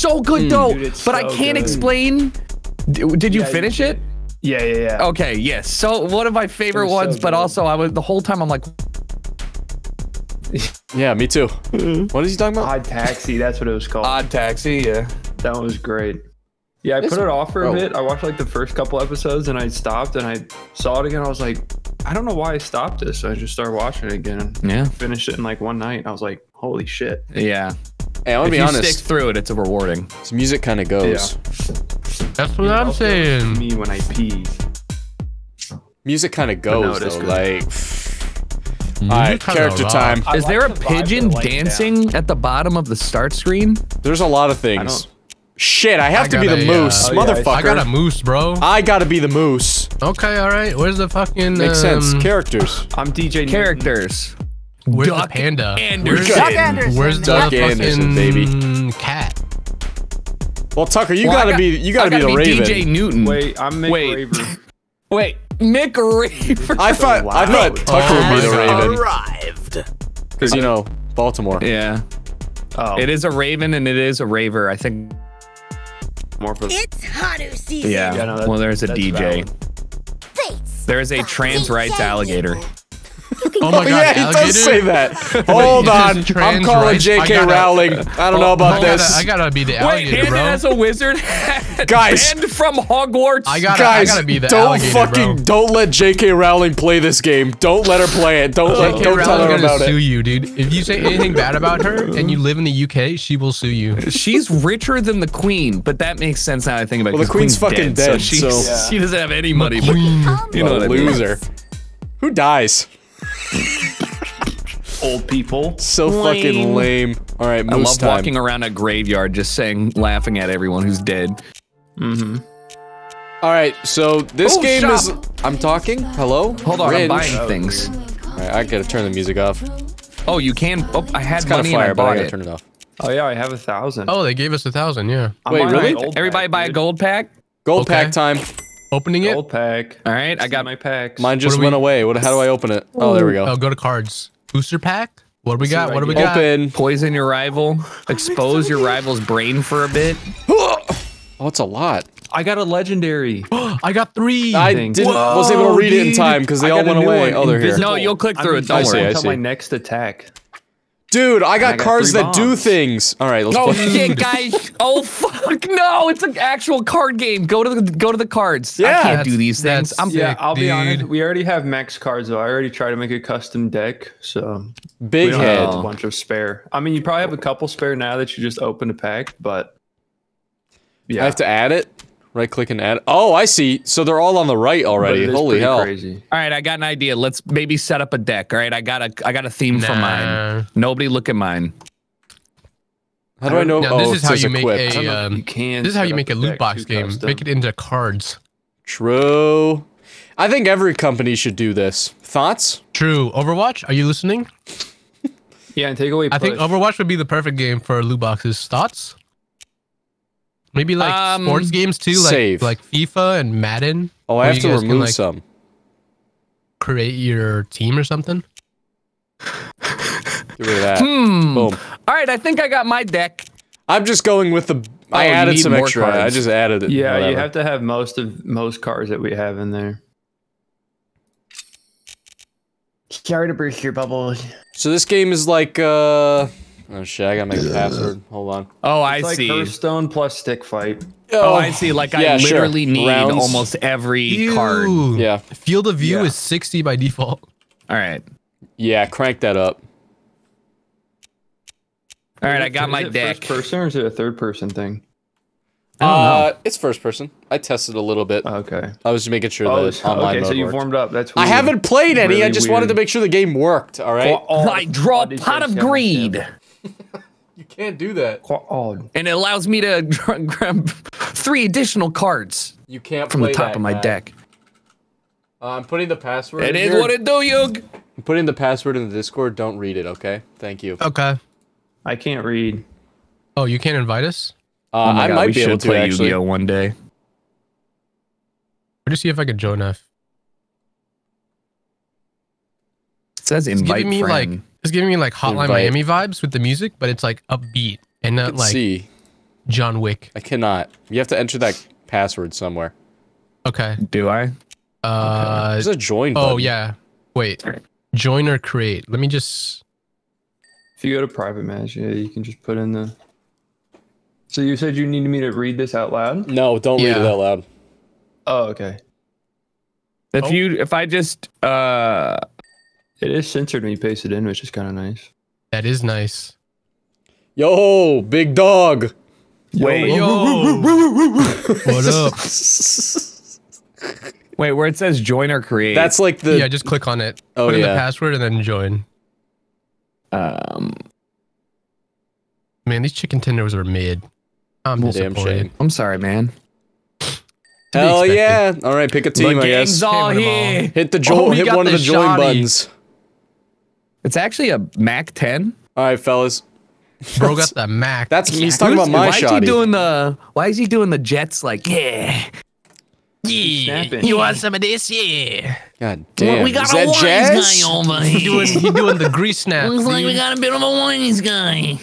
so good mm. though. Dude, it's but I can't good. explain. D- Did you Yeah, you finish did. it? Yeah, yeah, yeah. Okay, yes. So one of my favorite was so ones, but also I was the whole time I'm like, Yeah, me too. Mm-hmm. What is he talking about? Odd Taxi, that's what it was called. odd taxi. Yeah. That one was great. Yeah, I This- put it off for a oh. bit. I watched like the first couple episodes and I stopped and I saw it again. I was like, I don't know why I stopped this. So I just started watching it again Yeah. finished it in like one night. I was like, holy shit. Yeah. Hey, I want If to be you honest. stick through it, it's a rewarding. This music kind of goes. That's what I'm saying. Me when I pee. Music kind of goes it is though. good. Like, You all right, character rock. time. I Is there a like the vibe pigeon they're down. dancing at the bottom of the start screen? There's a lot of things. don't. Shit, I have I to be the a, uh, moose, Oh, yeah, I- motherfucker. I got a moose, bro. I gotta be the moose. Okay, all right. Where's the fucking Makes sense. um, Characters. I'm DJ Newton. Characters. Where's Duck the panda? Anderson. Where's, Duck Anderson. where's the Duck fucking Anderson, baby. cat? Well, Tucker, you Well, gotta got- be. You I gotta be the Raven. DJ Newton. Wait, I'm Mick Wait. Raver. Wait, Mick Raver. I thought. I thought Tucker Oh would be the oh, my God. Raven Arrived. because you know Baltimore. yeah, Oh, it is a Raven and it is a Raver. I think. more for It's Haru season. Yeah. Yeah, no, well, there's a DJ. Face. There is a trans rights alligator. Oh my god, yeah, he alligator? does say that. Hold on, I'm calling rights. J.K. gotta- Rowling. I don't know Oh, about I gotta- this. I gotta be the Wait, alligator, and bro. as a wizard, Guys. banned from Hogwarts. I gotta, Guys, I gotta be the don't alligator, fucking bro. don't let J.K. Rowling play this game. Don't let her play it. Don't let, don't tell Rowling's her gonna about sue it. you, dude. If you say anything bad about her and you live in the UK, she will sue you. She's richer than the queen, but that makes sense now. I think about it. Well, the 'cause queen's Queen's fucking dead, dead, so, so- Yeah. she doesn't have any money. But you know What what a I mean. loser. Who dies? Old people. So fucking lame. All right, I love time. walking around a graveyard, just saying, laughing at everyone who's dead. Mm-hmm. All right, so this Oh, game shop. is. I'm talking. Hello. Hold on, Ringe. I'm buying things. All right, I gotta turn the music off. Oh, you can. Oh, I had kind of money and I fire, but I bought gotta it. turn it off. Oh yeah, I have a thousand. Oh, they gave us a thousand, yeah. I'm Wait, really? my Everybody pack, buy a gold pack. Gold Okay. pack time. Opening it? Gold pack. All right, I got my pack. Mine just went we- away. What? How do I open it? Oh, there we go. Oh, go to cards. Booster pack? What do we got? what What do we got? Open. poison your rival, expose your rival's brain for a bit. Oh, it's a lot. I got a legendary. I got three. I things. didn't. Whoa, wasn't able to read it in time because they I all went new away. Oh, they're here. invisible. No, you'll click I'm through it, don't invisible worry. I until see, I my see. next attack. Dude, I got I got cards three that do things. All right, let's Oh play. shit, guys! Oh fuck, no! It's an actual card game. Go to the go to the cards. Yeah. I can't do these things. I'm Yeah, Sick, I'll be honest. We already have max cards though. I already tried to make a custom deck, so we Big don't head. have a bunch of spare. I mean, you probably have a couple spare now that you just opened a pack, but yeah, I have to add it. Right click and add. Oh, I see. So they're all on the right already. Holy hell. Crazy. All right, I got an idea. Let's maybe set up a deck. All right, I got a I got a theme for mine. Nobody look at mine. How do I know? Now, oh, this is how you make equipped. a. You Um, can. this is how you make a loot box game. custom. Make it into cards. True. I think every company should do this. Thoughts? True. Overwatch. Are you listening? Yeah, and take away. I think. Overwatch would be the perfect game for loot boxes. Thoughts? Maybe like Um, sports games too, like save. like FIFA and Madden. Oh, I have to guys can, remove like, some. Create your team or something. Get rid of that. Hmm. Boom. All right, I think I got my deck. I'm just going with the. I Oh, you added some more extra. I just added it. Yeah, you have to have most of most cards that we have in there. Sorry to burst your bubble. So this game is like. uh Oh shit! I gotta make a password. Hold on. Oh, I It's like see. Hearthstone plus stick fight. Oh, I see. Like yeah, I sure. literally need Rounds. almost every card. Yeah, Field of view Yeah. is 60 by default. All right. yeah. Crank that up. All right, I got is my it deck. First person or is it a third person thing? I don't know. Uh, it's first person. I tested a little bit. Okay. I was just making sure Oh, that so- online okay. mode So you worked. warmed up. That's. I weird. haven't played any. I Really just wanted to make sure the game worked. All right. I draw Quad pot of greed, scary. You can't do that. Quad. and it allows me to grab three additional cards You can't from the top that, of my Matt. deck. Uh, I'm putting the password. It in is here. what it do, Yug. I'm putting the password in the Discord. Don't read it, okay? Thank you. Okay. I can't read. Oh, you can't invite us? Uh, oh my I God, might we be able should to play actually. Yu-Gi-Oh one day. Let me see if I could join F. It says It's invite giving me friend. like it's giving me like Hotline Invite. Miami vibes with the music, but it's like upbeat and I not can like see. John Wick. I cannot. You have to enter that password somewhere. Okay. Do I? Uh. There's a join button. Oh yeah. Wait. Join or create. Let me just. If you go to private match, yeah, you can just put in the. So you said you needed me to read this out loud? No, don't read it out loud. Oh, okay. If Oh. you, if I just, uh, It is censored when you paste it in, which is kind of nice. That is nice. Yo, big dog. wait, Yo. what up? wait, where it says join or create. That's like the. yeah, just click on it. Oh, Put in yeah. the password and then join. um. Man, these chicken tenders are mid. I'm Damn disappointed. shame. I'm sorry, man. be Hell yeah! All right, pick a team. the I guess. all Favorite here. Hit the Oh, join. we hit got one of the the join shoddy. buttons. It's actually a Mac 10. All right, fellas. Bro got the Mac. That's he's talking Who's- about my why is he doing the? Why is he doing the Jets? Like, yeah, yeah. You want some of this? Yeah. God damn. we got Is a that wise jazz? guy over He here. doing he doing the grease snap. Looks like we got a bit of a wise guy.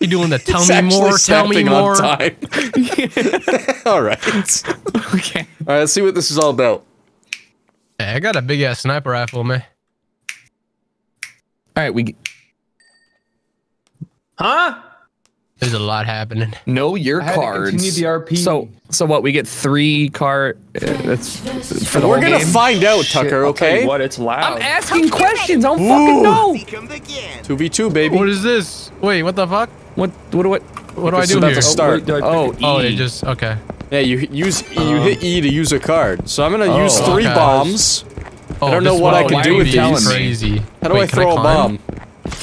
He doing the tell He's me more, tell me more. on time. All right. Okay. right. Let's see what this is all about. Hey, I got a big ass sniper rifle, man. All right, we Huh? There's a lot happening. know your I had to cards. continue the RP. So, so what? We get three card. Uh, that's for the We're whole gonna game? find out, Shit, Tucker. I'll tell you Okay. What? It's loud. I'm asking questions. I don't fucking know. Two v two, baby. What is this? Wait, what the fuck? What? What do I? What do I do about here? to start. wait, do I pick Oh, it? Oh, E. they just okay. Yeah, you hit- use you hit E to use a card. So I'm gonna Oh, use three okay. bombs. Oh, don't know what I can do with you these. Crazy. How do Wait, I throw a bomb?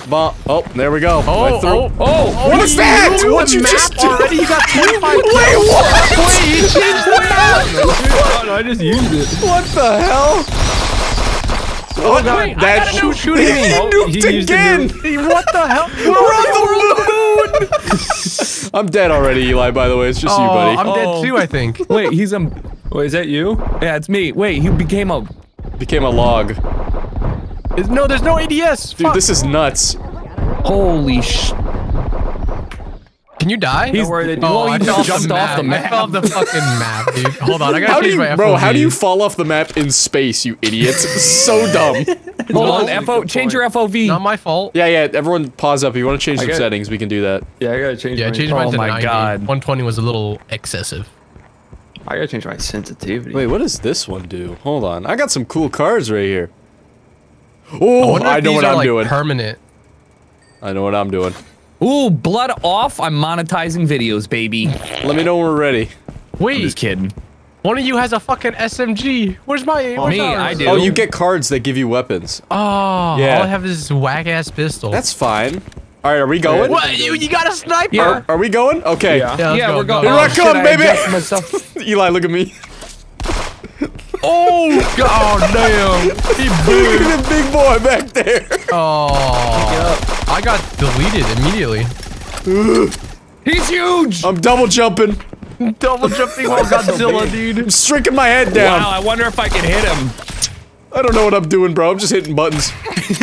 Bomb. Oh, there we go. Oh, I oh, oh, Oh, What is that? What the you just do? already? You got 25 Wait, what? Wait, you changed the map. Oh, no, I just used it. What the hell? What? Wait, I that gotta know shooting he me. Oh, nuked he used the again. What the hell? We're on the moon. I'm dead already, Eli. By the way, it's just you, Oh, buddy. I'm Oh. dead too. I think. wait, he's a. Wait, is that you? Yeah, it's me. Wait, he became a. Became a log. Is- No, there's no ADS. Dude, Fuck. this is nuts. Holy sh! Can you die? He's- worry, they do. oh, Well, I fell off jumped the off map. I fell off the fucking map, dude. Hold on, I gotta How change you, my bro? FOV. How do you fall off the map in space, you idiot? so dumb. Hold on, FO. good Change your FOV. Not my fault. Yeah, yeah. Everyone, pause up. If you want to change I some got it. settings, we can do that. Yeah, I gotta change. Yeah, my, change mine Oh to my 90. God. 120 was a little excessive. I gotta change my sensitivity. Wait, what does this one do? Hold on. I got some cool cards right here. Oh, wonder I, know what are I'm like doing. permanent. I know what I'm doing. Ooh, blood off. I'm monetizing videos, baby. Let me know when we're ready. Wait, Just kidding. one of you has a fucking SMG. Where's my? Where's Me, ours? I do. Oh, oh, you get cards that give you weapons. Oh, Yeah. all I have is this whack ass pistol. That's fine. All right, are we going? what? You, you got a sniper? Yeah. Are, are we going? Okay. Yeah. Yeah, yeah, go, we're go. going. Here I oh, come, shit, baby. Eli, look at me. Oh, god damn. He Look booed. at the big boy back there. Oh, I got deleted immediately. He's huge. I'm double jumping. Double jumping while Godzilla, dude. I'm striking my head down. Wow, I wonder if I can hit him. I don't know what I'm doing, bro. I'm just hitting buttons.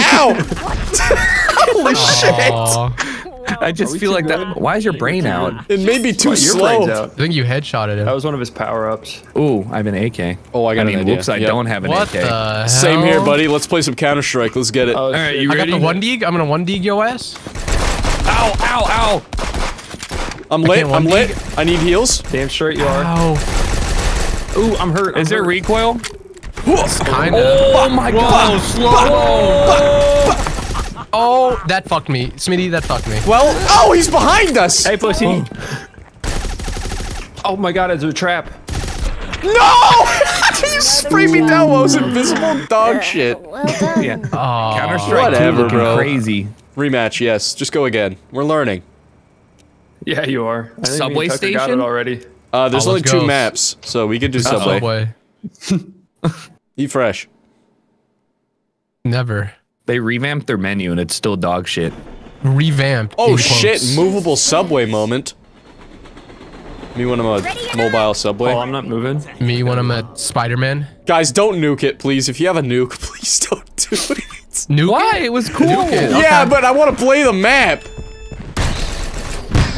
Ow! Holy shit! I just feel like good? that. Why is your brain out? It may be too Your slow. I think you headshotted him. That was one of his power-ups. Ooh, I have an AK. Oh, I got I an idea. whoops, I Yep. don't have an what AK. the hell? Same here, buddy. Let's play some Counter Strike. Let's get it. Oh, All right, shit. you I got ready? the one deag. I'm gonna one deag your ass. Ow, ow, ow. I'm lit. I'm one lit. I need heals. Damn straight you are. Ow. Ooh, I'm hurt. I'm Is there recoil? Kinda. Oh my god. slow Oh, that fucked me. Smitty, that fucked me. Well, oh, he's behind us. Hey, pussy. Oh my god, it's a trap. No! you sprayed me down while I was invisible. Dog shit. Well done. Yeah. Oh, Counter Strike Whatever, 2 looking bro. crazy. Rematch, yes. Just go again. We're learning. Yeah, you are. I think Subway Tucker Got station? it already. Uh, there's Oh, only two go. maps, so we could do Subway. Subway. Eat fresh. Never. They revamped their menu and it's still dog shit. Revamped. Oh shit! quotes. Movable Subway moment. Me when I'm a mobile Subway. Oh, I'm not moving. Me when I'm a Spider-Man. Guys, don't nuke it, please. If you have a nuke, please don't do it. Nuke Why? it? It was cool. Nuke it. Yeah, Okay. but I want to play the map.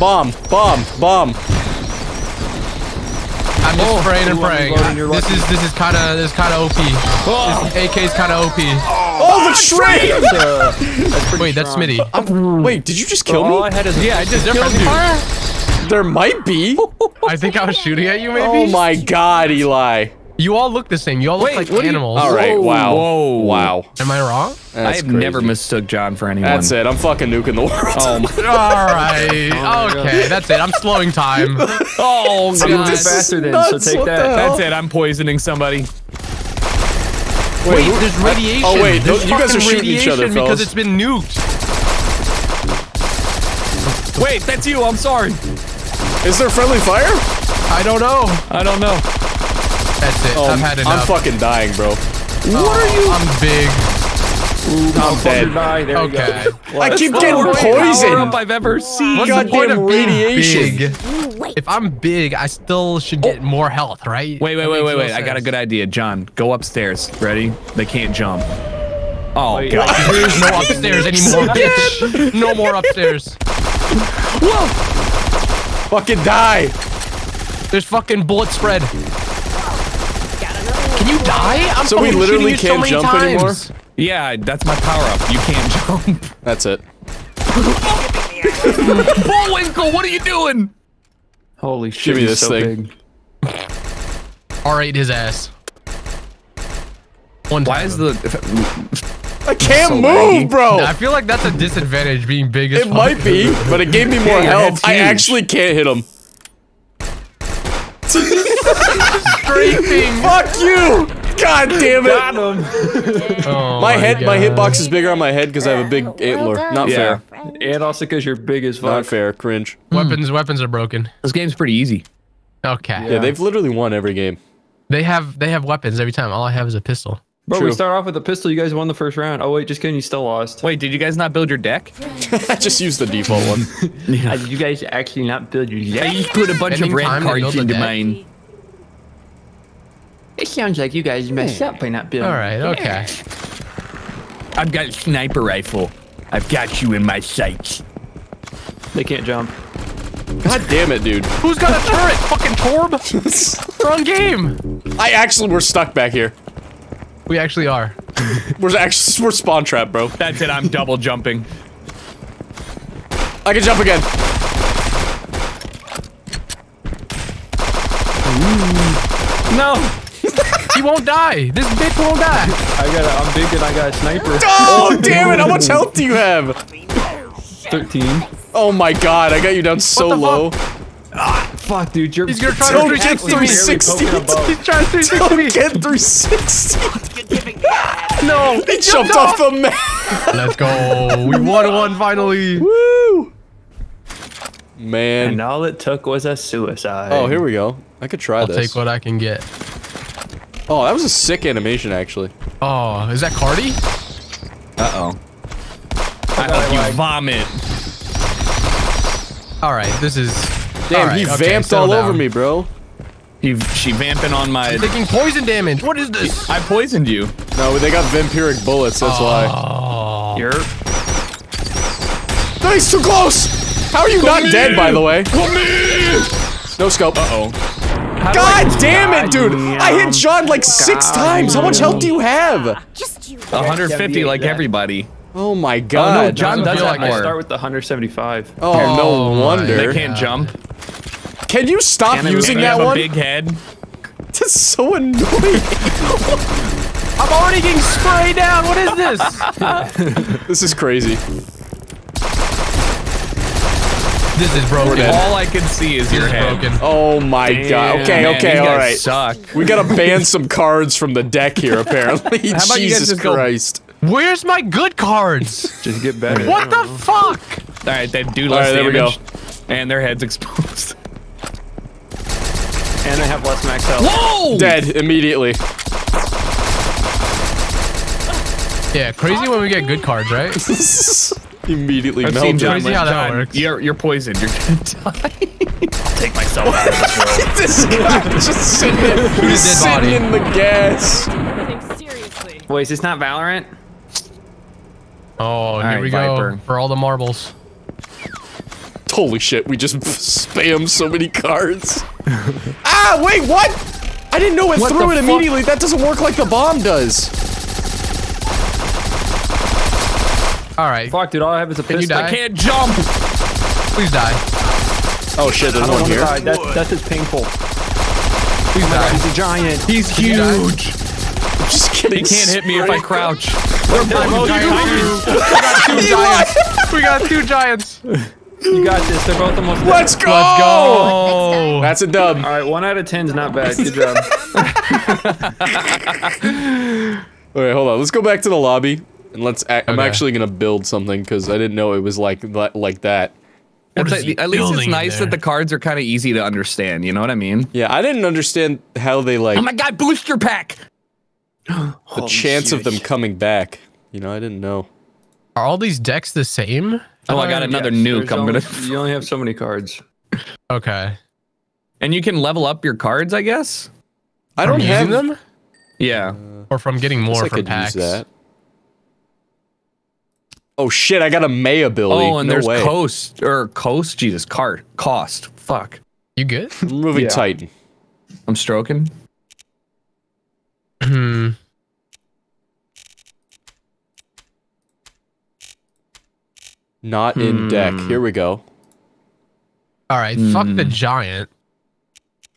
Bomb, bomb, bomb. I'm just praying and you want me praying. This is this is kind of this kind of OP. This AK's kind of OP. Oh, the tree! Uh, that's pretty Wait, that's strong. Smitty. I'm- wait, did you just kill All I me? had is Yeah, I just killed you. There might be. I think I was shooting at you, maybe. Oh my god, Eli. You all look the same. You all look Wait, like what you- animals. All right, Whoa, wow. whoa. Wow. Am I wrong? I have crazy. never mistook John for anyone. That's it. I'm fucking nuking the world. Oh, my- All right. Oh okay, that's it. I'm slowing time. oh I'm This faster than, so take what that. That's it. I'm poisoning somebody. Wait, who- there's oh, radiation. oh, wait, There's you guys are shooting each other, radiation because fellas. it's been nuked. Wait, that's you. I'm sorry. Is there friendly fire? I don't know. I don't know. That's it. Oh, I've um, had I'm fucking dying, bro. Oh, what are you? I'm big. I'm dead. Die, there you go. Okay. I keep The getting worst power poisoned. up I've ever seen. What's the point of radiation. big? Wait. If I'm big, I still should get more health, right? Wait, wait, wait, wait, wait. I got a good idea. John, go upstairs. Ready? They can't jump. Oh, Wait, God. There's no upstairs anymore, bitch. No more upstairs. Whoa! Fucking die. There's fucking bullet spread. Can you die? I'm So we literally can't so many jump anymore? Yeah, that's my power up. You can't jump. That's it. Bullwinkle, what are you doing? Holy shit, Give me this so thing. big. R8 his ass. One Why time. is the. I can't So move, laggy. bro. I feel like that's a disadvantage being big as It might be, but it gave me more Yeah, health. I actually can't hit him. Scraping. Fuck you! God damn it! Oh My head, my God. hitbox is bigger on my head because I have a big antler. done. Not Yeah. fair. And also because you're big as Not fair. Cringe. Weapons, weapons are broken. This game's pretty easy. Okay. Yeah, they've literally won every game. They have they have weapons every time. All I have is a pistol. Bro, True. we start off with a pistol. You guys won the first round. Oh wait, just kidding. You still lost. Wait, did you guys not build your deck? I just used the default one. Uh, you guys actually not build your I deck? just put a bunch Spending of red time to cards build a into deck? mine. It sounds like you guys messed up by not building. All right. Okay. I've got a sniper rifle. I've got you in my sights. They can't jump. God damn it, dude. Who's got a turret? Fucking Torb. Wrong game. I actually we're stuck back here. We actually are. We're actually we're spawn trap, bro. That's it. I'm double jumping. I can jump again. No. He won't die. This bitch won't die. I got. A, I'm big and I got a sniper. Oh damn it! How much health do you have? Thirteen. Oh my god, I got you down so the low. Ah, fuck, dude. You're. He's gonna try Don't to get 360 He's trying to 360 Don't me. get 360. No. He jumped off the map. Let's go. We won one finally. Woo! Man. And all it took was a suicide. Oh, here we go. I could try I'll this. take what I can get. Oh, that was a sick animation, actually. Oh, is that Cardi? Uh oh. I hope you vomit. All right, this is. Damn, all right, he okay, vamped settle all over me, bro. He, she vamping on my. Taking poison damage. What is this? I poisoned you. No, they got vampiric bullets, that's why. Oh. You're. No, he's too close! How are you not dead, by the way? No scope. Uh-oh. God damn it, dude! I hit John like six God times! How much health do you have? Just you. 150 like that. everybody. Oh my oh, god. John Doesn't does feel that like I more. start with the 175. Oh, Oh no oh wonder. They can't jump. Can you stop And using They that have a one? big head. That's so annoying. I'm already getting sprayed down. What is this? this is crazy. This is broken. All I can see is your is head. broken. Oh my god. Okay, Man, okay, these alright. Suck. We gotta ban some cards from the deck here, apparently. How about you guys Jesus just go- Christ. Where's my good cards? Just get better. What the fuck? All right, they do All less right, there we damage. And their head's exposed. And they have less max health. Whoa! Dead immediately. Yeah, crazy when we get good cards, right? Immediately I've melted. seen John. Crazy how that John, works. You're you're poisoned. You're gonna die. I'll take myself out of this world. this guy just sitting, in, he's dead sitting body. in the gas. Seriously. Wait, is this not Valorant? Oh, here right, we go for all the marbles. Holy shit, we just spam so many cards. ah, wait, what? I didn't know it What threw it fuck? immediately. That doesn't work like the bomb does. All right, Fuck, dude, all I have is a Can you pistol. die? I can't jump. please die. Oh shit, there's I don't one here. die. That, that's just painful. Please die. He's a giant. He's you die? huge. Just kidding. He can't hit me if I crouch. we got two giants. We got two giants. You got this. They're both almost dead. Let's go. Let's go. That's a dub. All right, one out of ten is not bad. Good job. Okay, hold on. Let's go back to the lobby and let's. Act, I'm Okay. actually gonna build something because I didn't know it was like li- like that. What like- at least it's nice that the cards are kind of easy to understand. You know what I mean? Yeah, I didn't understand how they like Oh my god, booster pack! the chance of them coming back. You know, I didn't know. Are all these decks the same? Oh, I got Uh, another yes, nuke. there's I'm only- gonna. You only have so many cards. Okay. And you can level up your cards, I guess. I don't have them, Yeah. or from getting more I from could packs. Use that. Oh shit! I got a May ability. Oh, and no there's way. coast or coast. Jesus, cart cost. Fuck. You good? I'm moving Yeah. Titan. I'm stroking. Hmm. Not in deck. Hmm. Here we go. All right. Fuck the giant.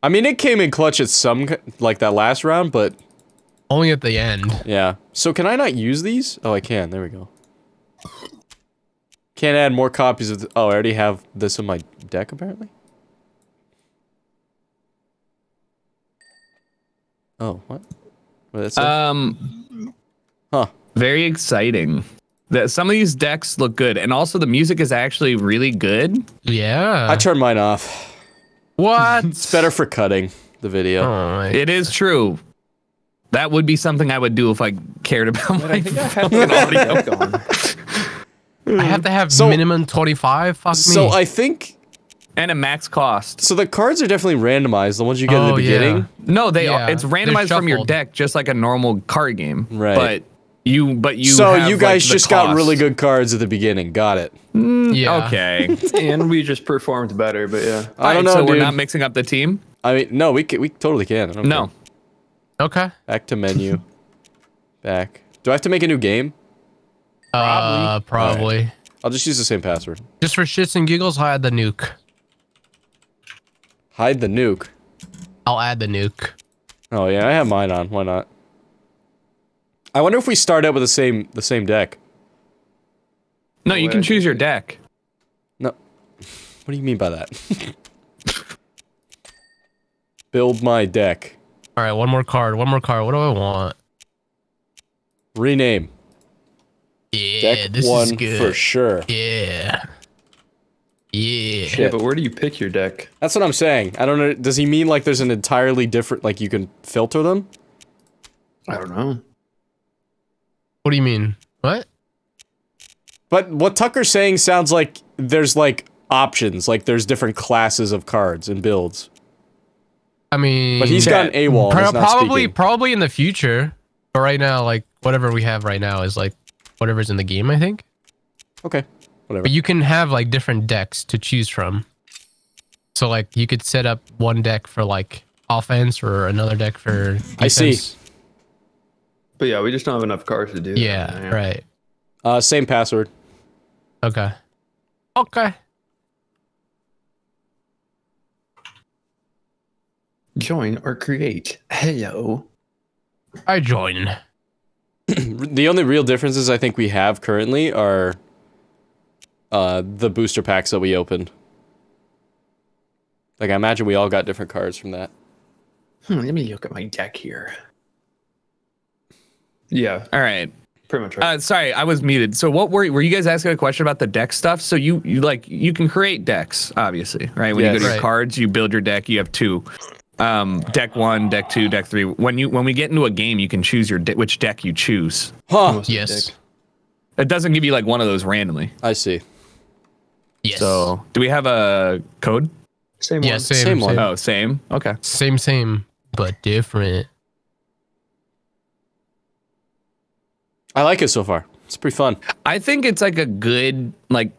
I mean, it came in clutch at some like that last round, but Only at the end. yeah. So can I not use these? Oh, I can. There we go. Can't add more copies of. The, oh, I already have this in my deck apparently. Oh, what? What did that say? Um, huh. very exciting. That some of these decks look good, and also the music is actually really good. Yeah. I turned mine off. what? It's better for cutting the video. Oh, It is true. That would be something I would do if I cared about my fucking audio. I have to have So- minimum 25? Fuck me. So I think and a max cost. so. The cards are definitely randomized. The ones you get in Oh, the beginning. yeah. No, they Yeah, are. It's randomized from your deck, just like a normal card game. Right. But you, but you. so have, you guys the just got really good cards at the beginning. Got it. Mm, yeah. Okay. and we just performed better, but yeah. I don't Alright, know, So dude. we're not mixing up the team. I mean, no, we ca- we totally can. I don't No. care. Okay. Back to menu. Back. Do I have to make a new game? Uh, probably. I'll just use the same password. Just for shits and giggles, I'll add the nuke. Hide the nuke. I'll add the nuke. Oh yeah, I have mine on. Why not? I wonder if we start out with the same the same deck. No, you can choose your deck. No. What do you mean by that? Build my deck. All right, one more card. One more card. What do I want? Rename. Yeah, Deck this one is good. for sure. Yeah. Yeah. Yeah, but where do you pick your deck? That's what I'm saying. I don't know. Does he mean like there's an entirely different like you can filter them? I don't know. What do you mean? What? But what Tucker's saying sounds like there's like options, like there's different classes of cards and builds. I mean, But he's got an AWOL. and pro- probably, speaking. probably in the future. But right now, like whatever we have right now is like whatever's in the game. I think. Okay, whatever. But you can have like different decks to choose from. So like you could set up one deck for like offense or another deck for defense. I see. But yeah, we just don't have enough cards to do that. Yeah, right. Uh, same password. Okay. Okay. Join or create. Hello. I join. The only real differences I think we have currently are uh, the booster packs that we opened. Like I imagine we all got different cards from that. Hmm, let me look at my deck here. Yeah, All right. pretty much right. Uh, sorry, I was muted. So, what were were you guys asking a question about the deck stuff? So you you like you can create decks, obviously, right? When you go to your Right. cards, you build your deck. You have two, um, deck one, deck two, deck three. When you when we get into a game, you can choose your de- which deck you choose. Huh. Yes. deck. It doesn't give you like one of those randomly. I see. Yes. So, do we have a code? Same yeah, one. same, Same same, one. Oh, same. Okay. same, same, but different. I like it so far. It's pretty fun. I think it's like a good like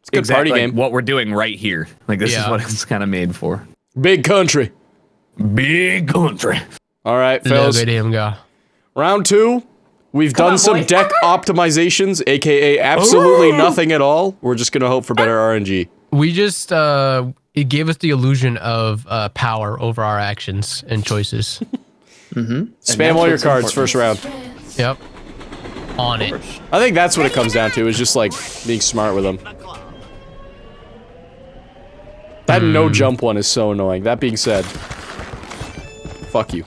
It's a good exactly party like game. what we're doing right here. Like this is what it's kind of made for. Big country. Big country. All right, Look fellas. at him go. Round two. We've done some deck optimizations, aka absolutely nothing at all. We're just gonna hope for better RNG. We just uh it gave us the illusion of uh power over our actions and choices. mm -hmm. Spam all your cards first round. yep. On it. I think that's what it comes down to, is just like being smart with them. That no hmm. jump one is so annoying. That being said, fuck you.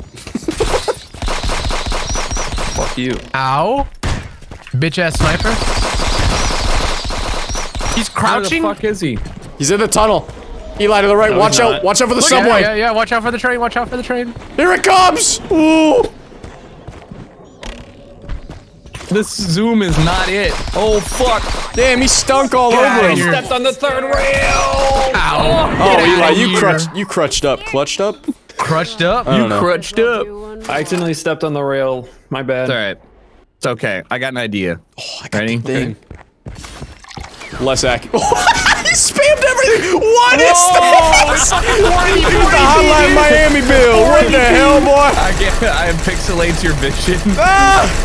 Fuck you. Ow. Bitch ass sniper. He's crouching. How the fuck is he? He's in the tunnel. Eli to the right. watch out. Watch out for the Yeah, subway. Yeah, yeah, watch out for the train. Watch out for the train. Here it comes. Ooh. This zoom is not it. Oh fuck! Damn, he stunk all outta over him. here. Stepped on the third rail. Ow. Oh, Get Eli, outta you here. crutched, you crutched up, clutched up. crutched up. You don't know. Crutched up. I accidentally stepped on the rail. My bad. It's all right. It's okay. I got an idea. Oh, I got Ready? the thing. Less accurate. he spammed everything. What is this? He's the Hotline Miami bill. What the hell, boy? I get. I pixelates your vision. Ah!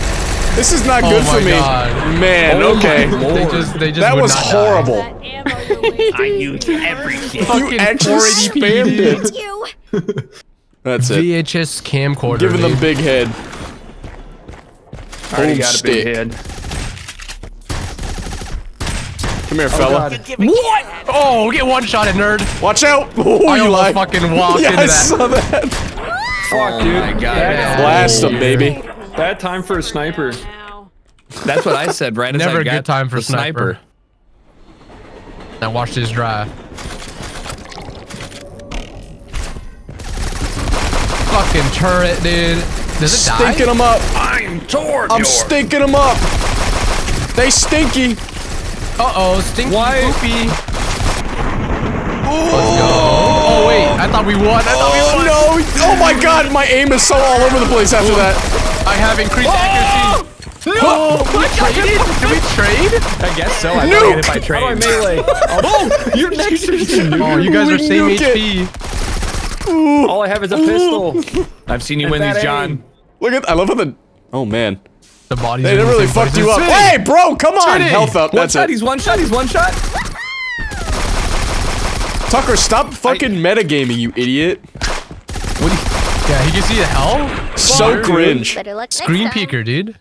This is not good Oh for me. God. Man, Oh okay. They just they just That was horrible. That you're. I used everything. You Fucking actually 480p, spammed it. That's it. VHS camcorder. Giving them big head. I already got a big stick. head. Come here, oh fella. What? Oh, get one shot at nerd. Watch out. Oh, I you almost lie. fucking walked Yeah, into I saw that. Fuck, dude. Oh my God. Bad, Blast him, baby. Bad time for a sniper. That's what I said. Right as Never I a got good time for the sniper. Now watch this drive. Fucking turret, dude. Does it die? Stinking them up. I'm toward I'm stinking them up. They stinky. Uh oh, stinky Why- poopy. Let's go. Oh wait, I thought we won. I thought we Oh won. no! Oh my god, my aim is so all over the place after that. I have increased oh! accuracy. Oh, We traded? Did we trade? I guess so. I Nuke! played it by How do I train. melee? Oh, you're next to Oh, you guys We are same nuke it. HP. All I have is a pistol. I've seen you win bad these, aim. John. Look at I love how the Oh man. The bodies. They didn't really same fucked you up. Hey bro, come on! Trinity! Health up, One that's shot. it. He's one shot. He's one shot. Tucker, stop fucking metagaming, you idiot. Yeah, he can see the hell. So cringe. Screen peeker, dude.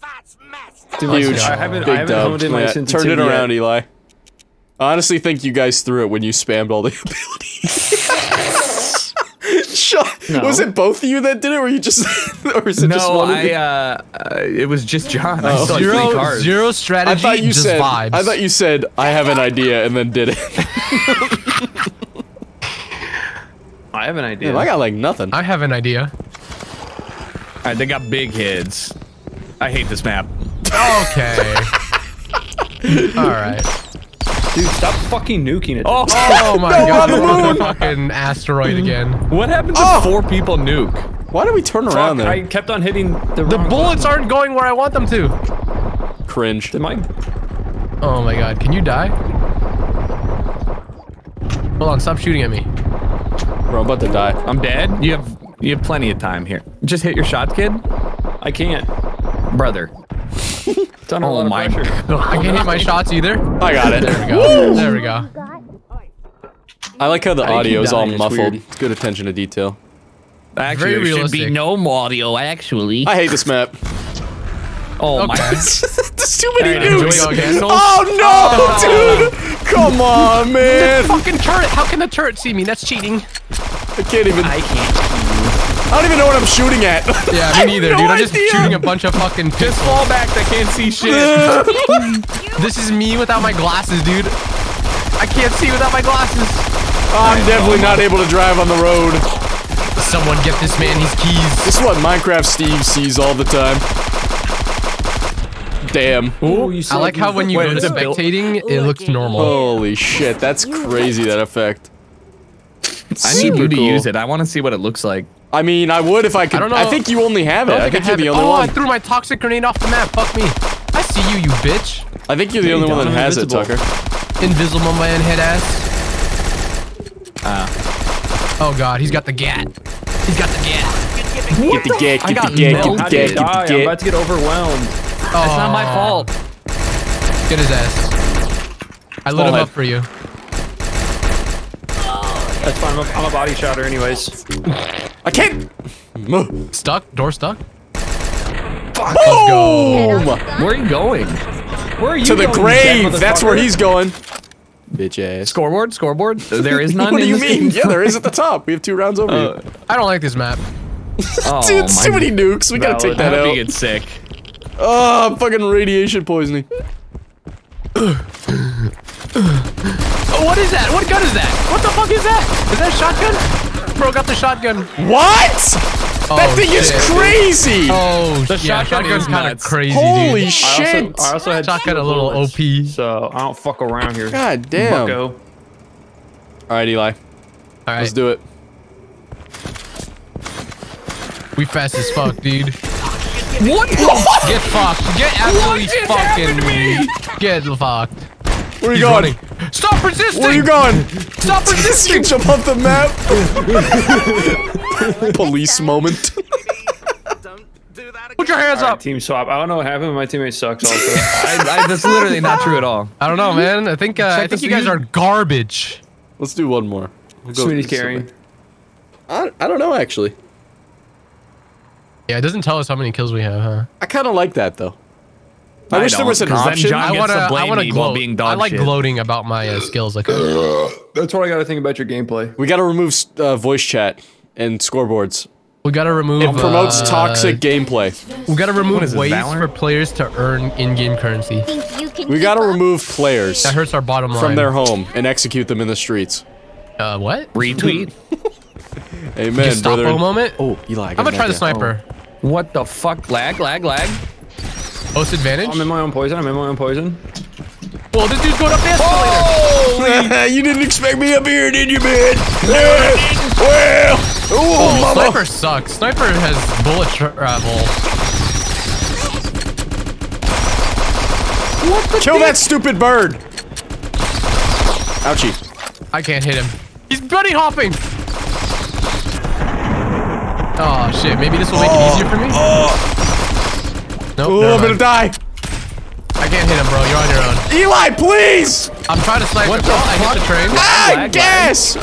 That's messed. Huge. I haven't, I Big haven't dub. honed in my Yeah, sensitivity Turned it yet. around, Eli. I honestly think you guys threw it when you spammed all the abilities. Shut- No. Was it both of you that did it, or you just, or is it just No, one of I. you? Uh, uh, it was just John. I Oh. saw three Zero, cards. zero I thought you just said. vibes. I thought you said I have an idea and then did it. I have an idea. Damn, I got like nothing. I have an idea. All right, they got big heads. I hate this map. Okay. All right. Dude, stop fucking nuking it. Oh, Oh my No, god, on the another moon! fucking asteroid again. what happens if Oh! four people nuke? Why did we turn around Fuck, there? I kept on hitting the The wrong bullets button. aren't going where I want them to. Cringe. Am I? Oh my god, can you die? Hold on, stop shooting at me. Bro, I'm about to die. I'm dead. You have you have plenty of time here. Just hit your shots, kid, I can't. brother. It's under a Oh lot of my pressure. I can't hit my shots either. I got it. There we go. There we go. I like how the How audio is all dying? It's muffled. weird. It's good attention to detail. Actually, Very there should be no audio. Actually. I hate this map. oh my. Okay. There's too many Alright, enjoy nukes. your candles. Oh no, oh. dude! Come on, man! the Fucking turret. How can the turret see me? That's cheating. I can't even. I can't. I don't even know what I'm shooting at. Yeah, me neither, no dude. I'm just idea. shooting a bunch of fucking Just pistols. fall back. They can't see shit. This is me without my glasses, dude. I can't see without my glasses. Oh, I'm definitely not able to drive on the road. Someone get this man his keys. This is what Minecraft Steve sees all the time. Damn. Ooh, you I like how when you Wait, go to is it spectating, it looks normal. Holy shit, that's crazy, that effect. I need Super you to cool. use it. I want to see what it looks like. I mean, I would if I could. I don't I, think you only have it. I I think, I you're the it. only oh, I threw my toxic grenade off the map. Fuck me. I see you, you bitch. I think you're the Hey, only one that Don, I'm has it. Tucker. Invisible Man head ass. Uh, Oh god, he's got the gat. He's got the gat. Get the get, I get got the get, get the did get, I die? get I'm about to get overwhelmed. Oh, it's not my fault. Get his ass. I lit him up for you. That's fine. I'm a, I'm a body shotter, anyways. get. I can't. Stuck? Door stuck? Boom! Where are you going? Where are you To the going, you grave. dead That's where he's going. Bitch ass. Scoreboard? Scoreboard? There is none. What do you mean? game? Yeah, there is at the top. We have two rounds over Uh, you. I don't like this map. oh, Dude, it's too many nukes. We gotta Valid. take I that hope out. he gets sick. Oh, fucking radiation poisoning. Oh, what is that? What gun is that? What the fuck is that? Is that a shotgun? Bro got the shotgun. What? Oh, that Oh, thing is shit. crazy. Oh, The yeah, shotgun shotgun's is kind of crazy, Holy dude. I shit. also, I also had Shotgun a little OP. So I don't fuck around here. God damn. Bucko. All right, Eli. All right, Let's do it. we fast as fuck, dude. What? Get fucked. Get absolutely fucking. Me. Get fucked. Where are you He's going? running. Stop resisting! Where are you going? Stop you resisting! jump off the map. Police moment. Don't do that Put your hands All right, up. team swap. I don't know what happened, but my teammate sucks also. I, I, that's literally not true at all. I don't know, man. I think uh, I think you guys are garbage. Let's do one more. We'll go Sweetie's carrying. I, I don't know actually. Yeah, it doesn't tell us how many kills we have, huh? I kind of like that though. I, I wish there don't, was an 'cause then option. John- I wanna, to I blame wanna me while gloat. being dog I like shit. gloating about my uh, skills. Like, That's what I gotta think about your gameplay. we got to remove uh, voice chat and scoreboards. we gotta remove. It promotes uh, toxic gameplay. We gotta remove is ways Valor? for players to earn in-game currency. Think you can We got to remove players That hurts our bottom line. from their home and execute them in the streets. Uh, what? Retweet? Amen, Gestapo brother. moment. Oh, Eli. I got I'm gonna try the idea. sniper. what the fuck? Lag, lag, lag. Post advantage. I'm in my own poison. I'm in my own poison. Whoa, this dude's going up the escalator. Oh, you didn't expect me up here, did you, man? well, oh, Oh, mama. sniper sucks. Sniper has bullet travel. Kill that stupid bird. Ouchie. I can't hit him. He's bunny hopping. Oh shit, maybe this will make it easier for me. Nope, Oh, never I'm gonna die. I can't hit him, bro. You're on your own. Eli, please. I'm trying to snipe What him. the Oh, I hit the train. Ah, lag, gas.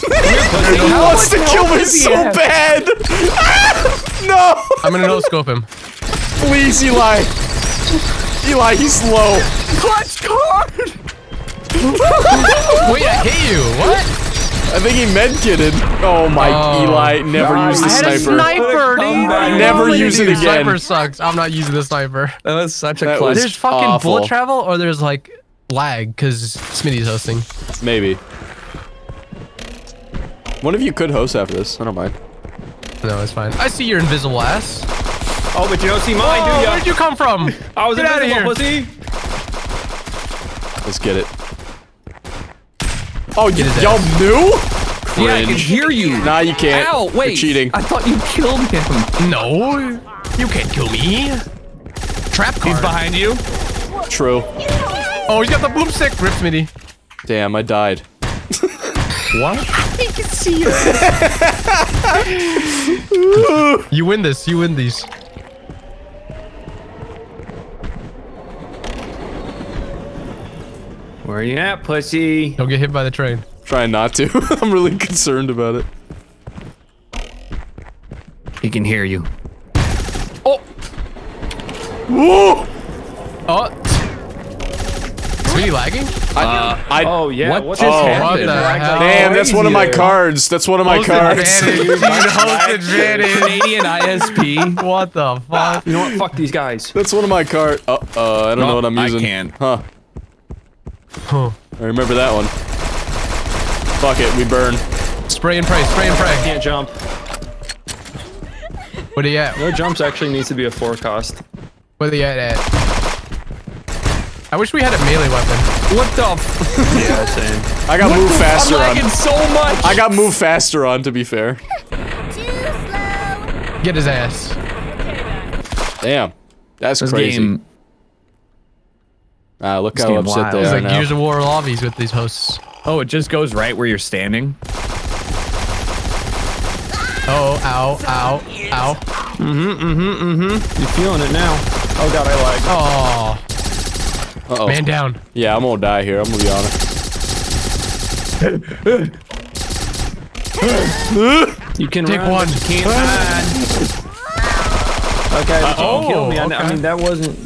He He wants to kill me so bad. Ah, no, I'm gonna no scope him. please, Eli. Eli, he's low. Clutch card! Wait, I hit you. What? I think he medkitted. Oh my, Oh. Eli, never use the I had a sniper. sniper, dude. What do you Never want me to use it again. Sniper sucks. I'm not using the sniper. That was such a That clutch. There's fucking awful. bullet travel, or there's like lag because Smitty's hosting. Maybe. One of you could host after this. I don't mind. No, it's fine. I see your invisible ass. Oh, but you don't see mine, Oh, do ya? where'd you come from? I was Get outta invisible, here. pussy. Let's get it. Oh, y- his y'all knew? yeah, I can Cringe. hear you. Nah, you can't. Ow, You're wait. cheating. I thought you killed him. No, you can't kill me. Trap card. He's behind you. True. Oh, he's got the boomstick. Rip Smitty. Damn, I died. What? I can see you. you win this. You win these. Where are you at, pussy? Don't get hit by the train. Trying not to. I'm really concerned about it. He can hear you. Oh! Whoa! Oh. Smitty lagging? I, I, Oh yeah. What what's just this happened? What the hell? like damn, that's one of my cards. That's one of my Host cards. advantage, dude. Host advantage. Canadian ISP. What the fuck? You know what? Fuck these guys. That's one of my cards. Uh, uh, I don't know what I'm using. I can't. Huh. Huh. I remember that one. Fuck it, we burn. Spray and pray. Spray and pray. Can't jump. What are you at? No jumps actually needs to be a forecast. What are you at? at? I wish we had a melee weapon. What the? F- Yeah, same. I got move faster I'm on. lagging so much. I got move faster on, to be fair. Too slow. Get his ass. Damn. That's this crazy. game. Ah, look This how upset wild. they It's are like now. Gears of War lobbies with these hosts. Oh, it just goes right where you're standing. Oh, ow, ow, ow. Mm-hmm, mm-hmm, mm-hmm. You're feeling it now? Oh god, I like. Oh, Uh-oh. man down. Yeah, I'm gonna die here. I'm gonna be honest. You can Take run, one. you can't hide. Okay, but you oh, can kill me. I, I mean, that wasn't.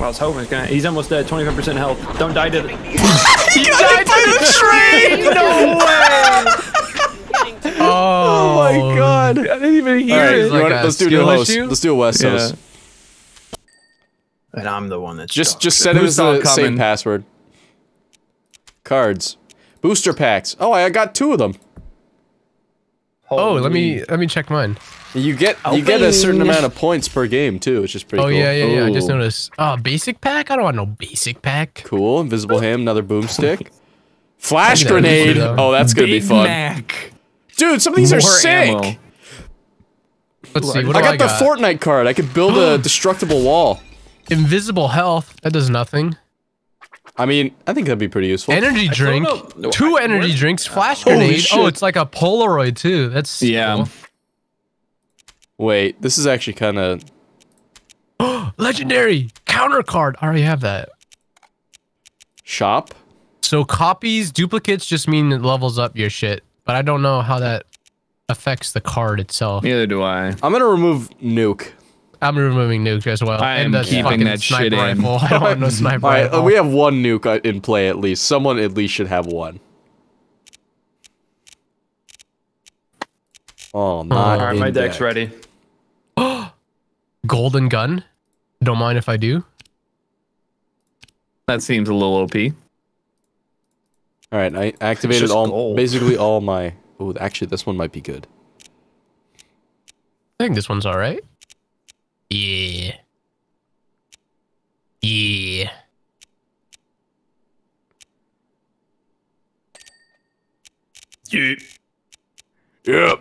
Well, I was hoping it's gonna. He's almost dead. 25% health. Don't die to the. He died by the train! no way! Oh, my god! I didn't even hear Alright, it. like You wanna- let's do skill new host. Let's do a West Yeah. host. And I'm the one that's Just just set it Who's as the all same password. Cards. Booster packs. Oh, I got two of them. Oh, let me let me check mine. You get you get a certain amount of points per game too, which is pretty Oh cool. yeah, yeah, yeah. I just noticed. Oh, basic pack. I don't want no basic pack. Cool. Invisible ham, another boomstick. Flash that grenade. Oh, that's gonna be fun. Mac. Dude, some of these are sick. ammo. Let's see. What do I I got the got? Fortnite card. I could build a destructible wall. Invisible health. That does nothing. I mean, I think that'd be pretty useful. Energy drink. know. Two I- energy where- drinks. Flash Holy grenade. Oh, it's like a Polaroid too. That's Yeah. cool. Wait, this is actually kind of Legendary counter card. I already have that. shop. So copies, duplicates just mean it levels up your shit, but I don't know how that affects the card itself. Neither do I. I'm gonna remove nuke. I'm removing nuke as well. I am and the keeping fucking that sniper shit in. rifle. I don't want no sniper All right, rifle. we have one nuke uh, in play at least. Someone at least should have one. Oh, not All right, in my deck's deck. ready. Golden gun. Don't mind if I do. That seems a little OP. All right, I activated all gold. basically all my. Oh, actually, this one might be good. I think this one's all right. Yeah. Yeah. Yep.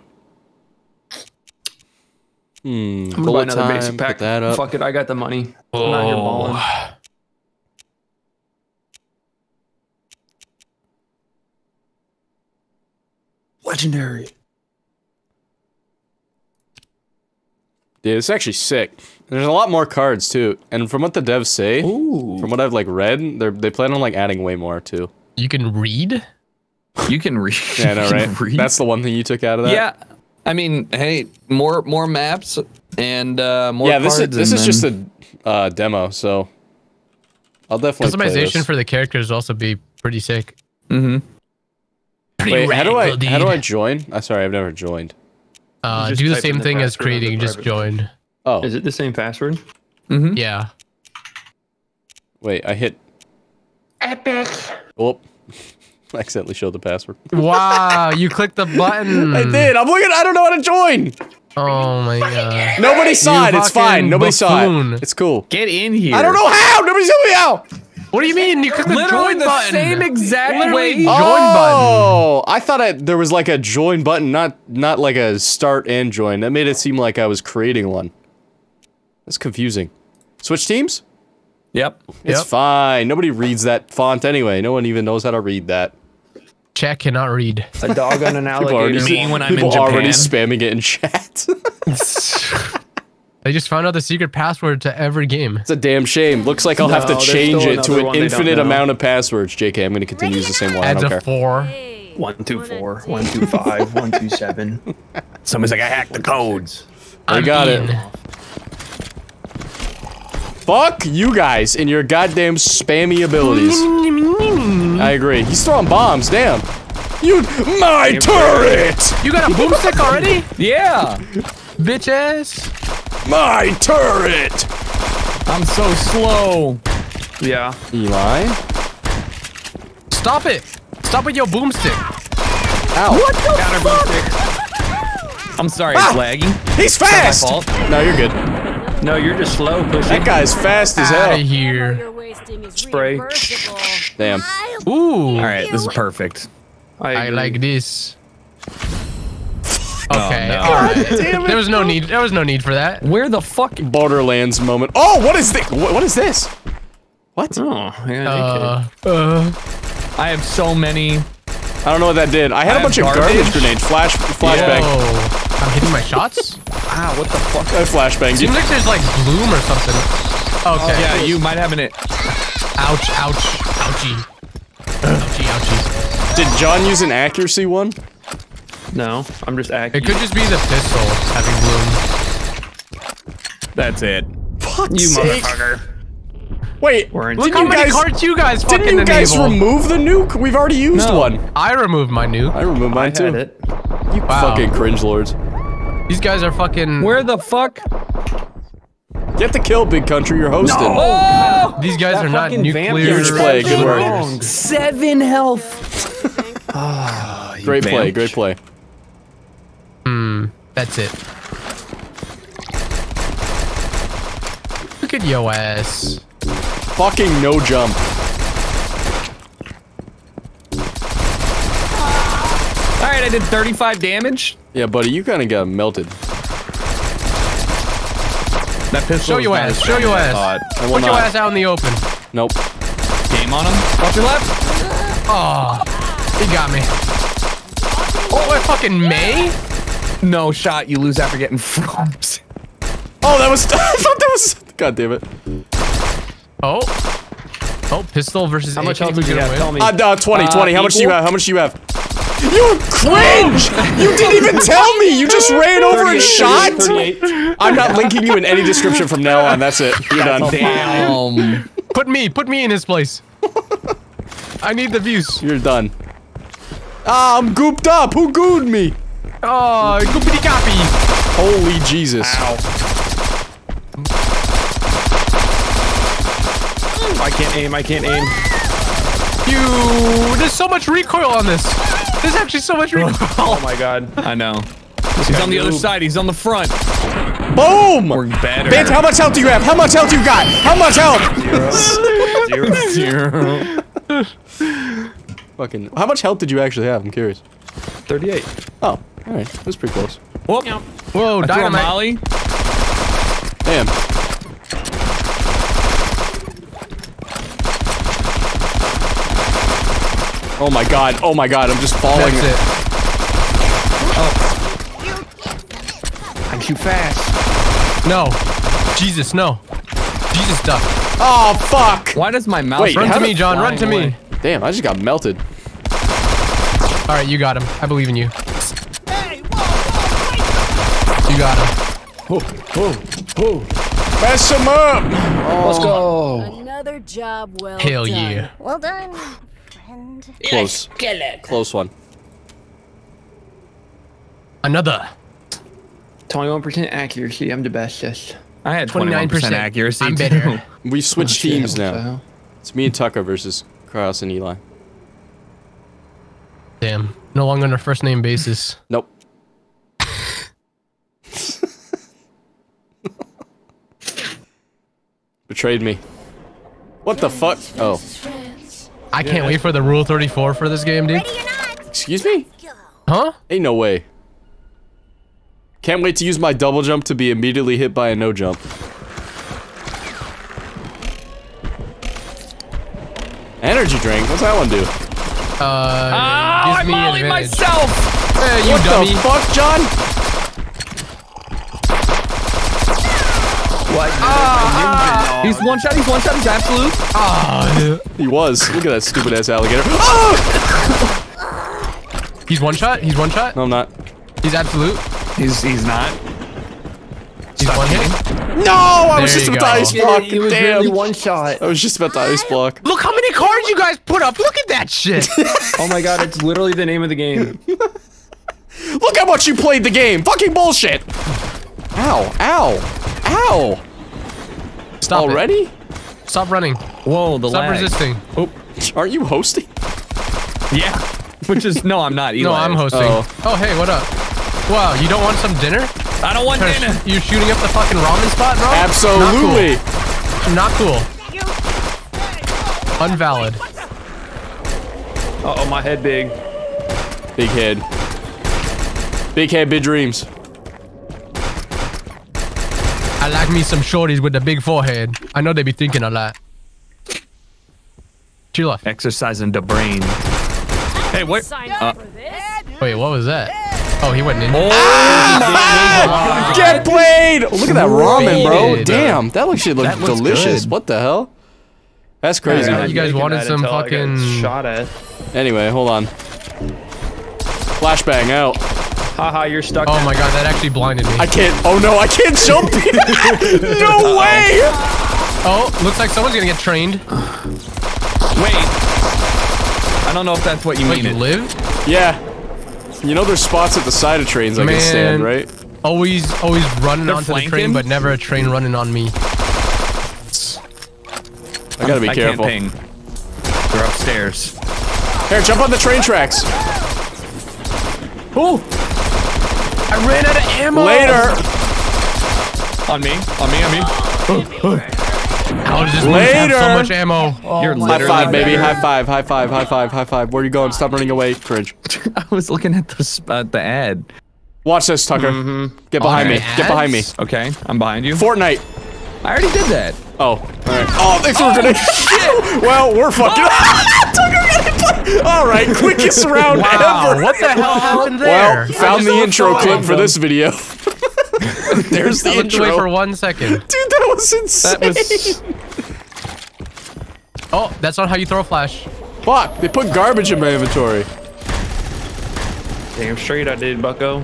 Hmm. I'm gonna buy another time. basic pack. Put that up. Fuck it, I got the money. I'm not here balling. Legendary. Dude, it's actually sick. There's a lot more cards too, and from what the devs say, Ooh. from what I've like read, they're they plan on like adding way more too. You can read? You can read. Yeah, I know, right? read. That's the one thing you took out of that. yeah. I mean, hey, more more maps and uh, more. yeah. This is this and is just a uh, demo, so I'll definitely Customization for the characters will also be pretty sick. Mm-hmm. Wait, how do I rad, how do I join? I'm sorry, I've never joined. Uh, do the type in same the thing as password on the creating, just private. join. Oh, Is it the same password? Mm-hmm. Yeah. wait, I hit. Epic. Oh, I accidentally showed the password. Wow, you clicked the button. I did. I'm looking. I don't know how to join. Oh my god. Nobody saw You it. It's fine. Nobody saw it. It's cool. Get in here. I don't know how. Nobody's telling me how. What do you mean? You clicked the Literally join the button. same exact Literally way. join button. Oh, I thought I, there was like a join button, not not like a start and join. That made it seem like I was creating one. That's confusing. Switch teams? Yep. It's Yep. fine. Nobody reads that font anyway. No one even knows how to read that. Chat cannot read. A dog on an People already, alligator. Me when I'm people in already spamming it in chat. They just found out the secret password to every game. it's a damn shame. Looks like I'll have to change it to an one they don't infinite amount of passwords. JK, I'm going to continue to use the same one. I Adds don't a care. four. One two four, one two five, one two seven. Someone's like, I hacked the codes. I I'm got it. Fuck you guys and your goddamn spammy abilities. I agree. He's throwing bombs. Damn. You, my turret! You got a boomstick already? Yeah. Bitch ass. My turret! I'm so slow. Yeah. Eli? Stop it. Stop with your boomstick. Ow. Counter boomstick. I'm sorry, ah! it's laggy. He's Not my fast! fault. No, you're good. No, you're just slow pushing. That guy's fast as hell. Out hell. of here. You're wasting is Spray. Damn. Ooh. All right, this is perfect. I, I like this. Okay. no. All right. There was no need. There was no need for that. Where the fuck? Borderlands moment. Oh, what is this? What, what is this? What? Oh, yeah. Uh, uh, I have so many. I don't know what that did. I had I a bunch of garbage, garbage. grenades. Flash, flashbang. whoa. I'm hitting my shots? Wow, what the fuck? I flashbang. Seems like there's like bloom or something. Okay. Yeah, you might have an it. Ouch, ouch, ouchie. Ouchie, ouchie. Did John use an accuracy one? No, I'm just acting. It could just be the pistol having bloom. That's it. Fuck's You sake. motherfucker. Wait, We're in- Look didn't how you many guys, cards you guys fucking didn't you guys enable. remove the nuke? We've already used No. one. I removed my nuke. I removed I mine too. had it. You Wow. fucking cringe lords. These guys are fucking. Where the fuck? Get the kill, big country. You're hosting. Oh! These guys That are not fucking vamp nuclear. Huge play, good work. Seven health. Great play, great play. Hmm. That's it. Look at yo ass. Fucking no jump. All right, I did 35 damage. Yeah, buddy, you kind of got melted. That pistol. Show is your ass, show strong your ass. thought. I Put your ass out in the open. Nope. Game on him. Watch your left. Oh, he got me. Oh, what fucking May? No shot. You lose after getting front. Oh, that was. I thought that was. God damn it. Oh. Oh, pistol versus How much AK, health who's did you have? win? Tell me. Uh, uh 20, Uh, How much do you have? How much do you have? You cringe! You didn't even tell me! You just ran over and shot? 38. I'm not linking you in any description from now on. That's it. You're done. Damn. Put me, put me in his place. I need the views. You're done. Ah, I'm gooped up. Who gooed me? Oh, goopity copy. Holy Jesus. Mm, I can't aim. I can't aim. You. There's so much recoil on this. There's actually so much recoil. Oh my god. I know. He's on the other side. He's on the front. Boom! We're better. Bant, how much health do you have? How much health you got? How much health? Zero. Zero. Fucking. How much health did you actually have? I'm curious. 38. Oh, alright. That's pretty close. Whoop. Whoa, I threw a dynamite. molly. Damn. Oh my god. Oh my god. I'm just falling. That's it. Oh. I'm too fast. No. Jesus, no. Jesus, duck. Oh, fuck! Why does my mouse? Wait, Run to me, John. Run to flying me. Damn, I just got melted. All right, you got him. I believe in you. You got him. Oh, oh, oh. Mess him up! Let's go. Another job well Hell done. yeah. Well done, friend. Close. Close one. Another. 21% accuracy. I'm the bestest. I had 29% 29%. accuracy I'm too. better. We oh, switched teams now. It's me and Tucker versus Kraus and Eli. Damn. No longer on a first name basis. Nope. Betrayed me. What the fuck? Oh. I can't wait for the Rule 34 for this game, dude. Ready or not? Excuse me? Huh? Ain't no way. Can't wait to use my double jump to be immediately hit by a no jump. Energy drink? What's that one do? Uh, Oh, I gives me mollied myself. Hey, you what dummy. the fuck, John? What? Ah, He's one shot. He's one shot. He's absolute. Ah, He was. Look at that stupid ass alligator. Oh! He's one shot. He's one shot. No, I'm not. He's absolute. He's he's not. He's one hit. No! I was just you about to ice block. It was Damn. really one shot. I was just about to ice block. Look how many cards you guys put up. Look at that shit. Oh my god, it's literally the name of the game. Look how much you played the game. Fucking bullshit. Ow. Ow. Ow. Stop it. Already? Stop running. Whoa, the Stop lag. resisting. Oh. Aren't you hosting? Yeah. Which is no, I'm not. Eli No, I'm hosting. Oh. Oh. hey, what up? Wow, you don't want some dinner? I don't want dinner. You're shooting up the fucking ramen spot, bro? Absolutely. Not cool. Unvalid. Uh oh, my head big. Big head. Big head, big dreams. I like me some shorties with the big forehead. I know they be thinking a lot. To your left. Exercising the brain. Hey, what? Uh, up for this. Wait, what was that? Oh, he went in. Get played! Oh, look at that ramen, bro. Damn, that looks, shit looks That looks delicious. good. What the hell? That's crazy. Yeah, you guys wanted some until I got fucking- shot at. Anyway, hold on. Flashbang out. Haha, you're stuck. Oh my god, that actually blinded me. I can't. Oh no, I can't jump. no way. Oh, looks like someone's gonna get trained. Wait. I don't know if that's what you Wait, you mean. live? Yeah. You know there's spots at the side of trains I can stand, right? Always, always running They're onto the train, but never a train running on me. I gotta be I careful. can't ping. They're upstairs. Here, jump on the train tracks. Oh, I ran out of ammo. Later. on me, on me, on me. How does this one have so much ammo? Oh You're my High five, baby. better. High five. High five. High five. High five. Where are you going? Stop running away. Cringe. I was looking at the uh, the ad. Watch this, Tucker. Get behind me. Okay. Get behind me. Okay, I'm behind you. Fortnite. I already did that. Oh, alright. Oh, they threw a grenade. well, we're fucking. Tucker got hit by- All right, quickest round Wow, ever. what the hell happened there? Well, found the intro five clip of for this video. There's the I intro. away for one second. Dude, that was insane. That was. Oh, that's not how you throw a flash. Fuck, they put garbage in my inventory. Damn straight I did, Bucko.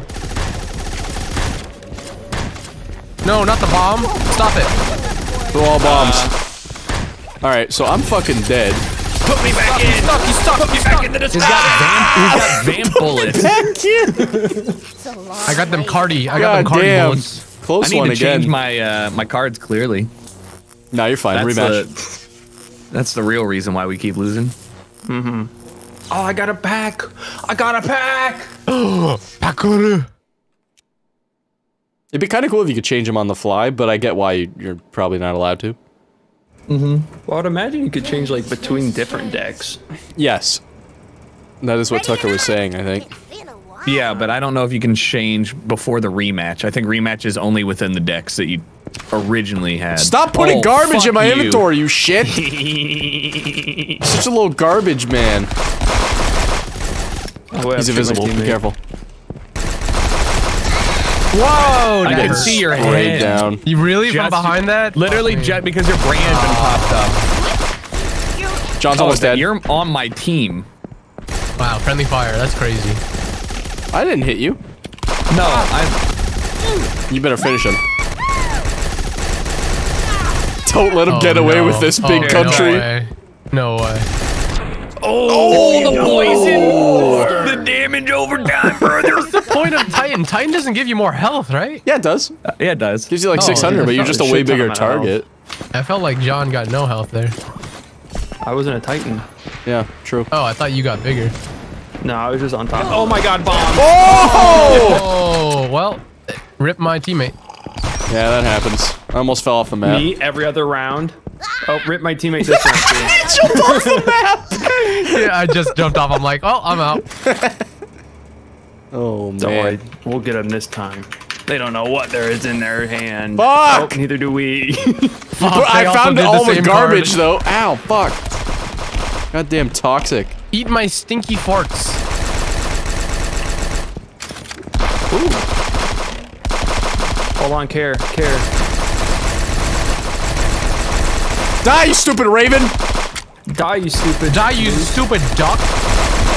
No, not the bomb. Stop it. Throw all bombs. Alright, so I'm fucking dead. Put me back in. Stuck, you stuck, you stuck. He's got vamp. He's got vamp bullets. Heck yeah! It's a lot. I got them cardi. I got them God cardi damn. bullets. I need one to again. change my uh, my cards clearly. no, you're fine. That's Rematch. the, that's the real reason why we keep losing. Oh, I got a pack. I got a pack. Pakuru. It'd be kind of cool if you could change them on the fly, but I get why you're probably not allowed to. Mm-hmm. Well, I'd imagine you could change like between different decks. Yes. That is what Tucker was saying, I think. Been a while. Yeah, but I don't know if you can change before the rematch. I think rematch is only within the decks that you originally had. Stop putting Oh, garbage in my you. inventory, you shit! Such a little garbage man. Oh, wait, He's I'm invisible. Be careful. Whoa, I can see your Right head. down. You really from behind that? Literally, Fuck me. just because your brain has been ah. popped up. John's Oh, almost that dead. you're on my team. Wow, friendly fire. That's crazy. I didn't hit you. No, I. You better finish him. Don't let him Oh, get away no. with this big Oh, country. No way. No way. Oh, the poison! The damage over time, brother. What's the point of Titan. Titan doesn't give you more health, right? Yeah, it does. Uh, yeah, it does. Gives you like Oh, 600, yeah. but you're just a way bigger amount of health. target. I felt like John got no health there. I wasn't a Titan. Yeah, true. Oh, I thought you got bigger. No, I was just on top. Oh my god, bomb! Oh! Oh, well, rip my teammate. Yeah, that happens. I almost fell off the map. Me every other round. Oh, rip my teammate this round. too. Yeah, I just jumped off. I'm like, oh, I'm out. Oh, man. Don't worry, we'll get them this time. They don't know what there is in their hand. Fuck! Oh, neither do we. Fuck, But I found all the same garbage, card. though. Ow, fuck. Goddamn toxic. Eat my stinky farts. Hold on, care, care. Die, you stupid raven! Die, you stupid. Die, you stupid duck.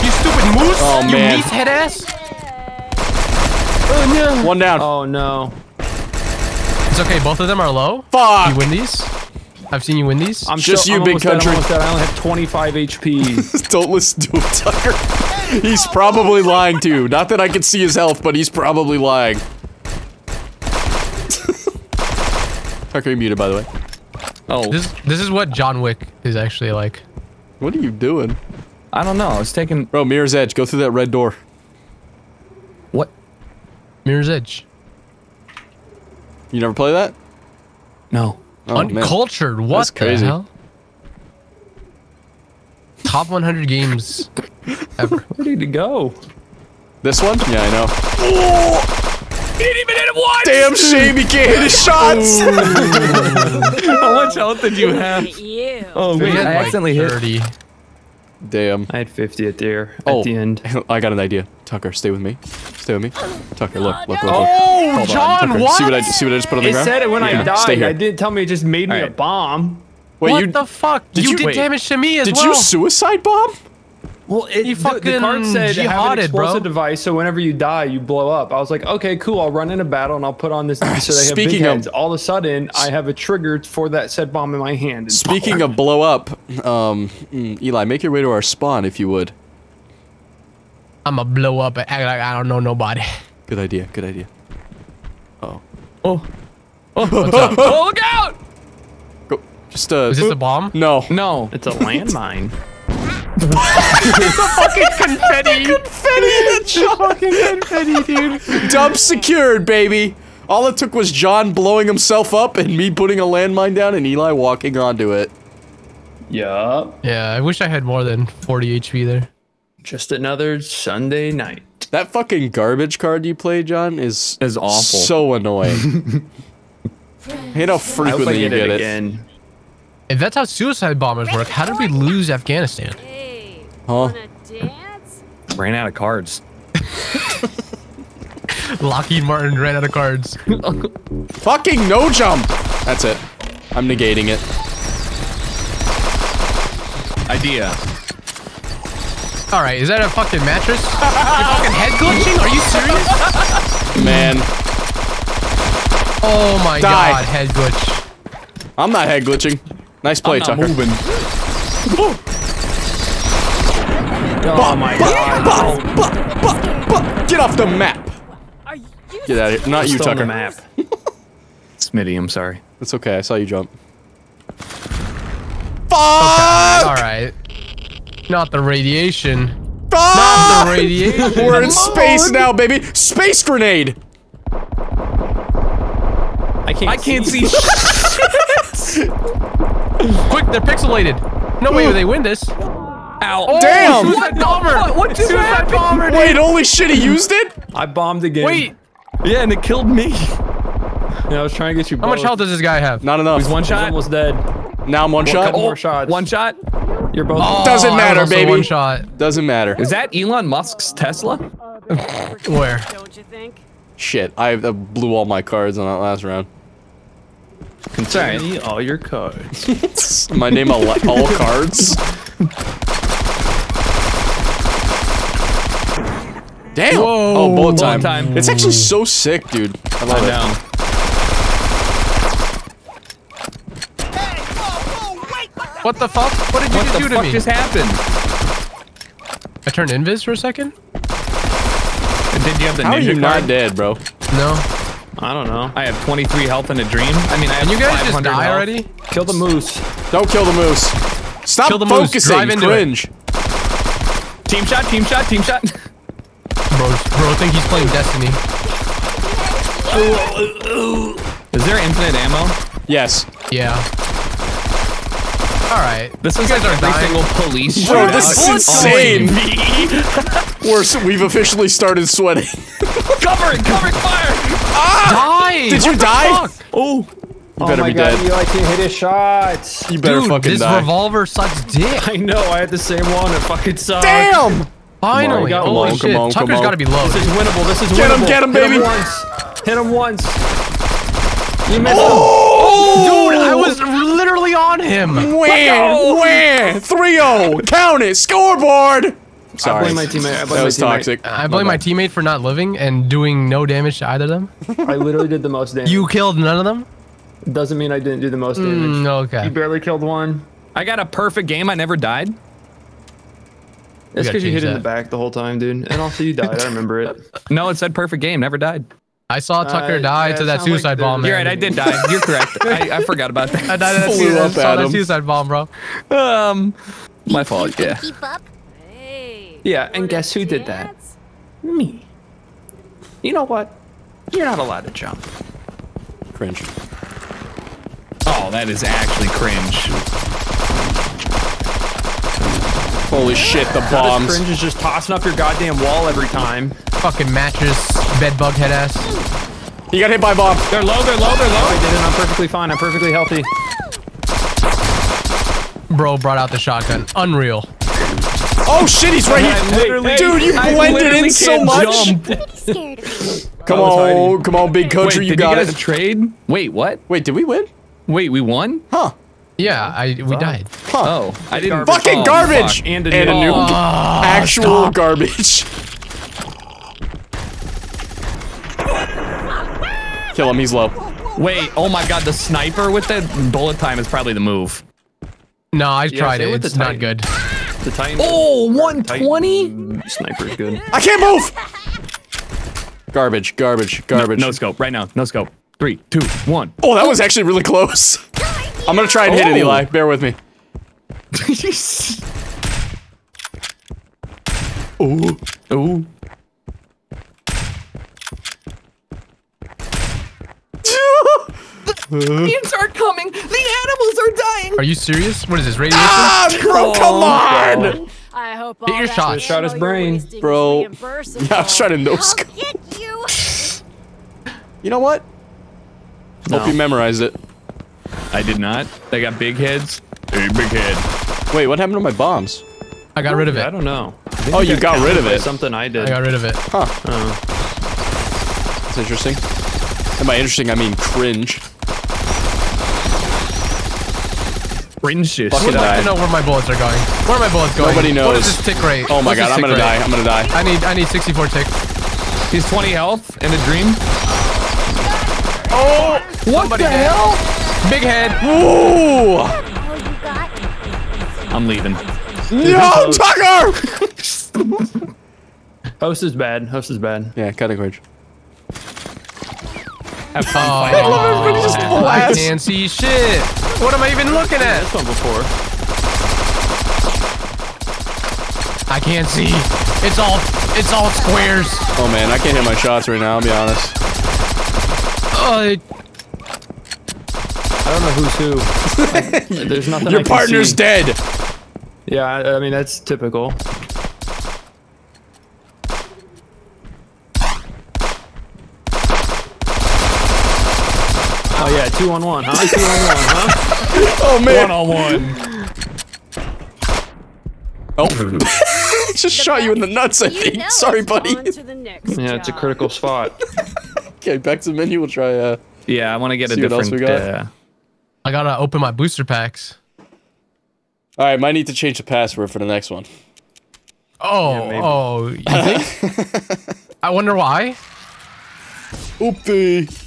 You stupid moose. Oh, you man. meat head ass. Oh, One down. Oh no. It's okay. Both of them are low. Fuck! You win these. I've seen you win these. I'm Just still- you, I'm big almost dead, I'm country. dead. I only have 25 HP. Don't listen to him, Tucker. He's probably lying to you. Not that I can see his health, but he's probably lying. Tucker, you're muted, by the way. Oh, This this is what John Wick is actually like. What are you doing? I don't know. I was taking Bro, Mirror's Edge, go through that red door. what? Mirror's Edge. You never play that? No. Oh, man. Uncultured. What That's crazy. the hell? Top 100 games ever. Where did he go? This one? Yeah, I know. He didn't even hit him once. Damn shame he can't hit his shots! How much health did you have? You. Oh We wait, had I like accidentally hit. 30. Damn. I had 50 at the, at Oh, the end. I got an idea. Tucker, stay with me. Stay with me. Tucker, look, look, look, look. Oh, Hold John, Tucker, what? See what I see what I just put on the It ground? said it when Yeah, I Stay died. here. I didn't tell me it just made me a bomb. Wait, what you the fuck? did you, you- did wait. damage to me as did well. Did you suicide bomb? Well, it, You the, the card said have an jihaded, bro. explosive device, so whenever you die, you blow up. I was like, okay, cool. I'll run in a battle and I'll put on this so they have Speaking big of- heads. All of a sudden, I have a trigger for that said bomb in my hand. and Speaking of blow up, um, mm, Eli, make your way to our spawn if you would. I'ma blow up and act like I don't know nobody. Good idea. Good idea. Oh, Oh. Oh, oh, look out! go. Just uh. Is this a bomb? No. No. it's a landmine. Confetti. confetti, dude. Dump secured, baby. All it took was John blowing himself up and me putting a landmine down and Eli walking onto it. yup. Yeah, I wish I had more than 40 HP there. Just another Sunday night. That fucking garbage card you play, John, is Is awful. so annoying. Hate how I I frequently you get get it it. again. If that's how suicide bombers work, how did we lose Afghanistan? Hey, Huh? wanna dance? Ran out of cards. Lockheed Martin ran out of cards. Fucking no jump! That's it. I'm negating it. Idea. All right, is that a fucking mattress? You're fucking head glitching? Are you serious? Man, Oh my Die. god, head glitch. I'm not head glitching. Nice play, I'm not Tucker. moving. Oh my god. Get off the map! Get out of here. Not you, Still on Tucker. the map. Smitty, I'm sorry. It's okay, I saw you jump. Fuck! All right. Not the radiation. Fuck! The radiation. We're in space now, baby! Space grenade! I can't. I can't see. Quick, they're pixelated. No way, they win this. Ow. Damn! Suicide bomber. What- what just Suicide happened? bomber, dude. Wait, holy shit, he used it? I bombed again. Wait, Yeah, and it killed me. Yeah, I was trying to get you. how much health does this guy have? Not enough. He's one I was shot. almost dead. Now I'm one shot? couple more shots. One shot. You're both. Oh, Doesn't I was matter, also baby. One shot. Doesn't matter. Is that Elon Musk's Tesla? Where? Don't you think? Shit, I uh, blew all my cards on that last round. Consider me all your cards. My name all, all cards. Damn! oh, bullet time. time. It's actually so sick, dude. I love I it. know. What the fuck? What did you What just the do to fuck just happened? I turned invis for a second? And Did you have the How are ninja you card? not dead, bro? No. I don't know. I have 23 health and a dream. I mean, I have And you guys just die health. already? Kill the moose. Don't kill the moose. Stop Kill the moose. focusing, Drive into it. Team shot, team shot, team shot. Bro, bro, think he's playing Destiny. Is there infinite ammo? Yes. Yeah. All right. This is guys like are every dying. single police Bro, this is insane. TV. We're we've officially started sweating. cover it, cover it, fire. Ah! Die! Did you What the die? fuck? Oh, You oh better be dead. Eli can't hit his shots. You better Dude, fucking this die. revolver sucks dick. I know. I had the same one. It fucking sucks. Damn! Finally. come Holy on, shit. come on, come Tucker's on. got to be low. This is winnable. This is Get winnable. him, get him, baby! Hit baby. once. Hit him once. You missed Oh! Dude, I was literally on him. Wham! Wham! 3-0! Count it! Scoreboard! him. I blame my teammate. I blame That was my teammate. toxic. I blame my teammate for not living and doing no damage to either of them. I literally did the most damage. You killed none of them? doesn't mean I didn't do the most damage. Mm, okay. You barely killed one. I got a perfect game. I never died. That's because you change hit in the back the whole time, dude. And also you died. I remember it. No, it said perfect game. Never died. I saw Tucker Uh, die yeah, to that sounds like suicide bomb. You're right. I did die. You're correct. I, I forgot about I that. died to that, Flew suicide, up saw that suicide bomb, bro. Um, my fault. Yeah. Keep up. Hey. Yeah, and guess who did that? Me. You know what? You're not allowed to jump. Cringe. Oh, that is actually cringe. Holy shit, the Not as bombs. cringe is just tossing up your goddamn wall every time. Fucking mattress, bedbug head ass. He got hit by a bomb. They're low. They're low. They're I low. did it. I'm perfectly fine. I'm perfectly healthy. Bro brought out the shotgun. Unreal. Oh shit, he's right here. literally- Dude, you I blended in so can't much. jump. Scared of me. Come on, come on, big country, Wait, you did got you guys it. trade? Wait, what? Wait, did we win? Wait, we won? Huh. Yeah, I we died. Huh. Oh, I didn't. Fucking oh, garbage! fuck. And a And a nuke. nuke. Ah, Actual garbage. Kill him, he's low. Wait, oh my god, the sniper with the bullet time is probably the move. No, I Yeah, tried it. with the It's not good. The Titan. Oh, 120? Sniper's good. I can't move! Garbage, garbage, garbage. No scope, right now. No scope. Three, two, one. Oh, that was actually really close. I'm gonna try and hit it, Oh. Eli. Bear with me. Ooh. Ooh. Aliens are coming! The animals are dying! Are you serious? What is this radiation? ah, bro, come on! I hope Hit all your that shot. ammo Shot his you're brain. Bro. reimbursable. Yeah, I was trying to no I'll scope. you. You know what? Hope you memorized it. I did not. They got big heads. Hey, big head. Wait, what happened to my bombs? I got rid of it. I don't know. Oh, you got rid of it. Something I did. I got rid of it. Huh. Oh. That's interesting. And by interesting, I mean cringe. Fringe juice. Fuck Would it, like I- to know where my bullets are going. Where are my bullets going? Nobody knows. What is knows. this tick rate? Oh my What's god, I'm gonna rate? die. I'm gonna die. I need I need 64 tick. He's 20 health and a dream. Oh, What somebody the did. hell? Big head. Ooh! Oh, you got I'm leaving. No, Tucker! Host is bad. Host is bad. Yeah, cutting cringe. Have fun Oh, fighting. Everybody just oh. I blasts. can't see shit. What am I even looking at? This one before. I can't see. It's all it's all squares. Oh man, I can't hit my shots right now, I'll be honest. Oh, it- I don't know who's who. There's nothing. Your I can partner's see. dead! Yeah, I, I mean that's typical. Oh yeah, two on one, huh? Two on one, huh? Oh man! One on one. Oh. just shot you in the nuts, I think. Sorry, buddy. on to the Yeah, it's a critical spot. Okay, back to the menu, we'll try, uh... Yeah, I want to get a See what else different. we got? Uh, I gotta open my booster packs. Alright, might need to change the password for the next one. Oh, maybe. oh, you think? I wonder why. Oopie!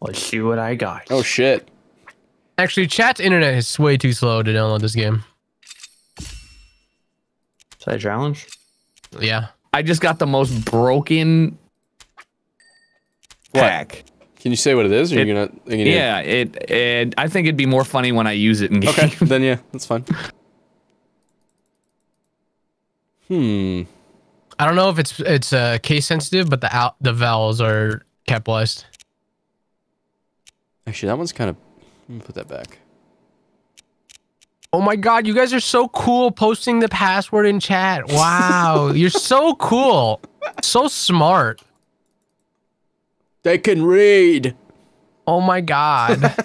Let's see what I got. Oh shit. Actually, chat's internet is way too slow to download this game. Is that a challenge? Yeah. I just got the most broken What? pack. Can you say what it is, or are It- you gonna... are you gonna- Yeah, it, it. I think it'd be more funny when I use it in game. Okay, then yeah, that's fine. Hmm. I don't know if it's it's uh, case sensitive, but the out the vowels are capitalized. Actually, that one's kind of... Let me put that back. Oh my god, you guys are so cool posting the password in chat. Wow, you're so cool. So smart. They can read! Oh my god.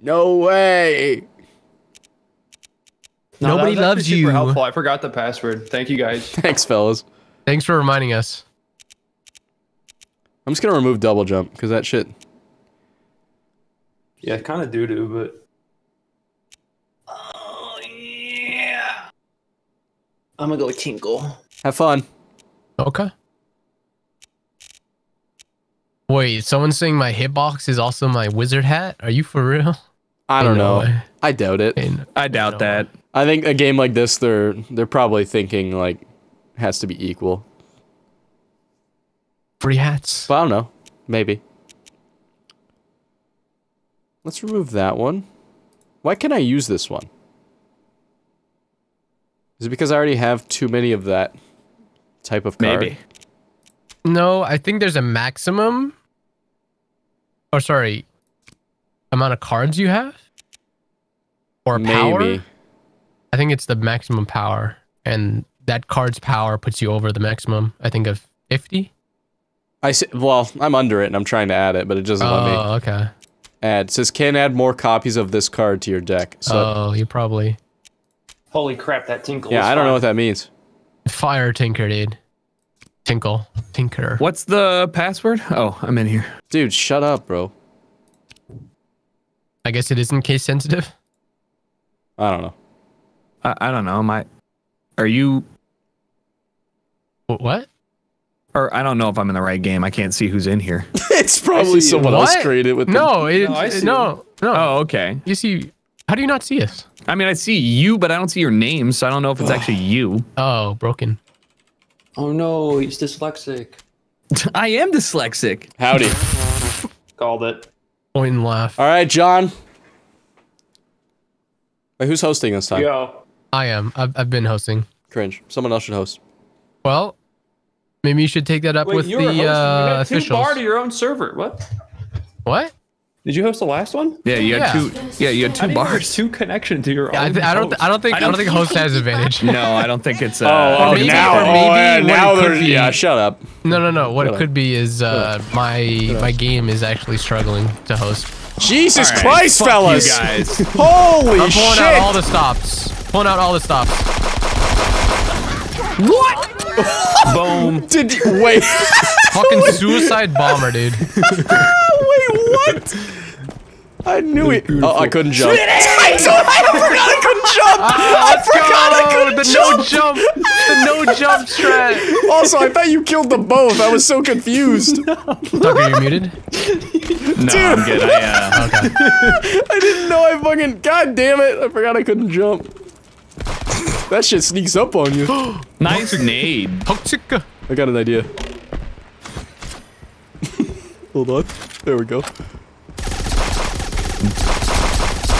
No way! No, Nobody that loves super you. Helpful. I forgot the password. Thank you guys. Thanks, fellas. Thanks for reminding us. I'm just gonna remove double jump, because that shit... Yeah, kind of doo doo, but. Oh yeah. I'm gonna go tinkle. Have fun. Okay. Wait, someone's saying my hitbox is also my wizard hat? Are you for real? I don't No know. way. I doubt it. Ain't- I doubt No. that. I think a game like this, they're they're probably thinking like has to be equal. Free hats. But I don't know. Maybe. Let's remove that one. Why can I use this one? Is it because I already have too many of that type of card? Maybe. No, I think there's a maximum. Oh, sorry. Amount of cards you have? Or power? Maybe. I think it's the maximum power. And that card's power puts you over the maximum, I think, of 50. I see, well, I'm under it and I'm trying to add it, but it doesn't let me Oh, okay. add. It says can add more copies of this card to your deck. So oh, you probably. Holy crap, that tinkle. Yeah, I don't know what that means. Fire tinker, dude. Tinkle. Tinker. What's the password? Oh, I'm in here. Dude, shut up, bro. I guess it isn't case sensitive. I don't know. I, I don't know. My, are you? What? Or I don't know if I'm in the right game. I can't see who's in here. it's probably you. someone else created with No, it, No, I see no, no. Oh, okay. You see, how do you not see us? I mean, I see you, but I don't see your name, so I don't know if it's actually you. Oh, broken. Oh no, he's dyslexic. I am dyslexic. Howdy. Called it. Point and laugh. All right, John. Wait, who's hosting this time? Yo. I am. I've, I've been hosting. Cringe. Someone else should host. Well, maybe you should take that up Wait, with you were the you uh, had two officials. bar to your own server. What? What? Did you host the last one? Yeah, you had Yeah. two. Yeah, you had two didn't bars. two connection to your Yeah, I, th- I don't. host. I don't think. I don't, think host has an advantage. No, I don't think it's. Uh, Oh, oh, maybe- now, or oh, maybe yeah, now it could there's be- yeah. Shut up. No, no, no. What Shut it up. could be is uh, my my game is actually struggling to host. Jesus All right, Christ, fuck fellas! You guys. Holy I'm pulling shit! out all the stops. Pulling out all the stops. What? Boom. Did you wait? Fucking suicide bomber, dude. Wait, what? I knew it. Oh, I couldn't jump. I, told- I forgot I couldn't jump. I Let's forgot I couldn't The jump. no jump. The no jump strat. Also, I thought you killed them both. I was so confused. no. Tucker, you're muted. No, I'm good. I, uh, Okay. I didn't know I fucking. God damn it! I forgot I couldn't jump. That shit sneaks up on you. nice nade. Toxic. I got an idea. Hold on. There we go.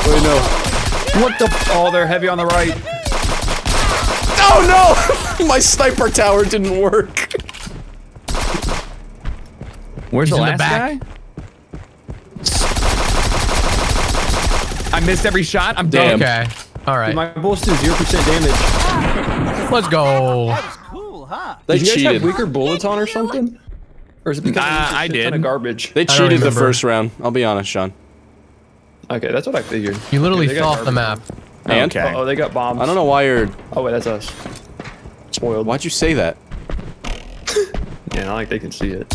Wait, no. What the? Oh, they're heavy on the right. Oh no! My sniper tower didn't work. Where's He's the in the last back. guy? I missed every shot. I'm Damn. dead. Okay. All right. My bullets do zero percent damage. Let's go. That was Cool, huh? They Did you guys cheated. have weaker bullets on or something? Or is it because Uh, it was a I shit did. ton of garbage? They cheated the first round. I'll be honest, Sean. Okay, that's what I figured. You literally Okay, fell off the map. And Okay. Oh, they got bombs. I don't know why you're. Oh wait, that's us. Spoiled. Why'd you say that? Yeah, not like they can see it.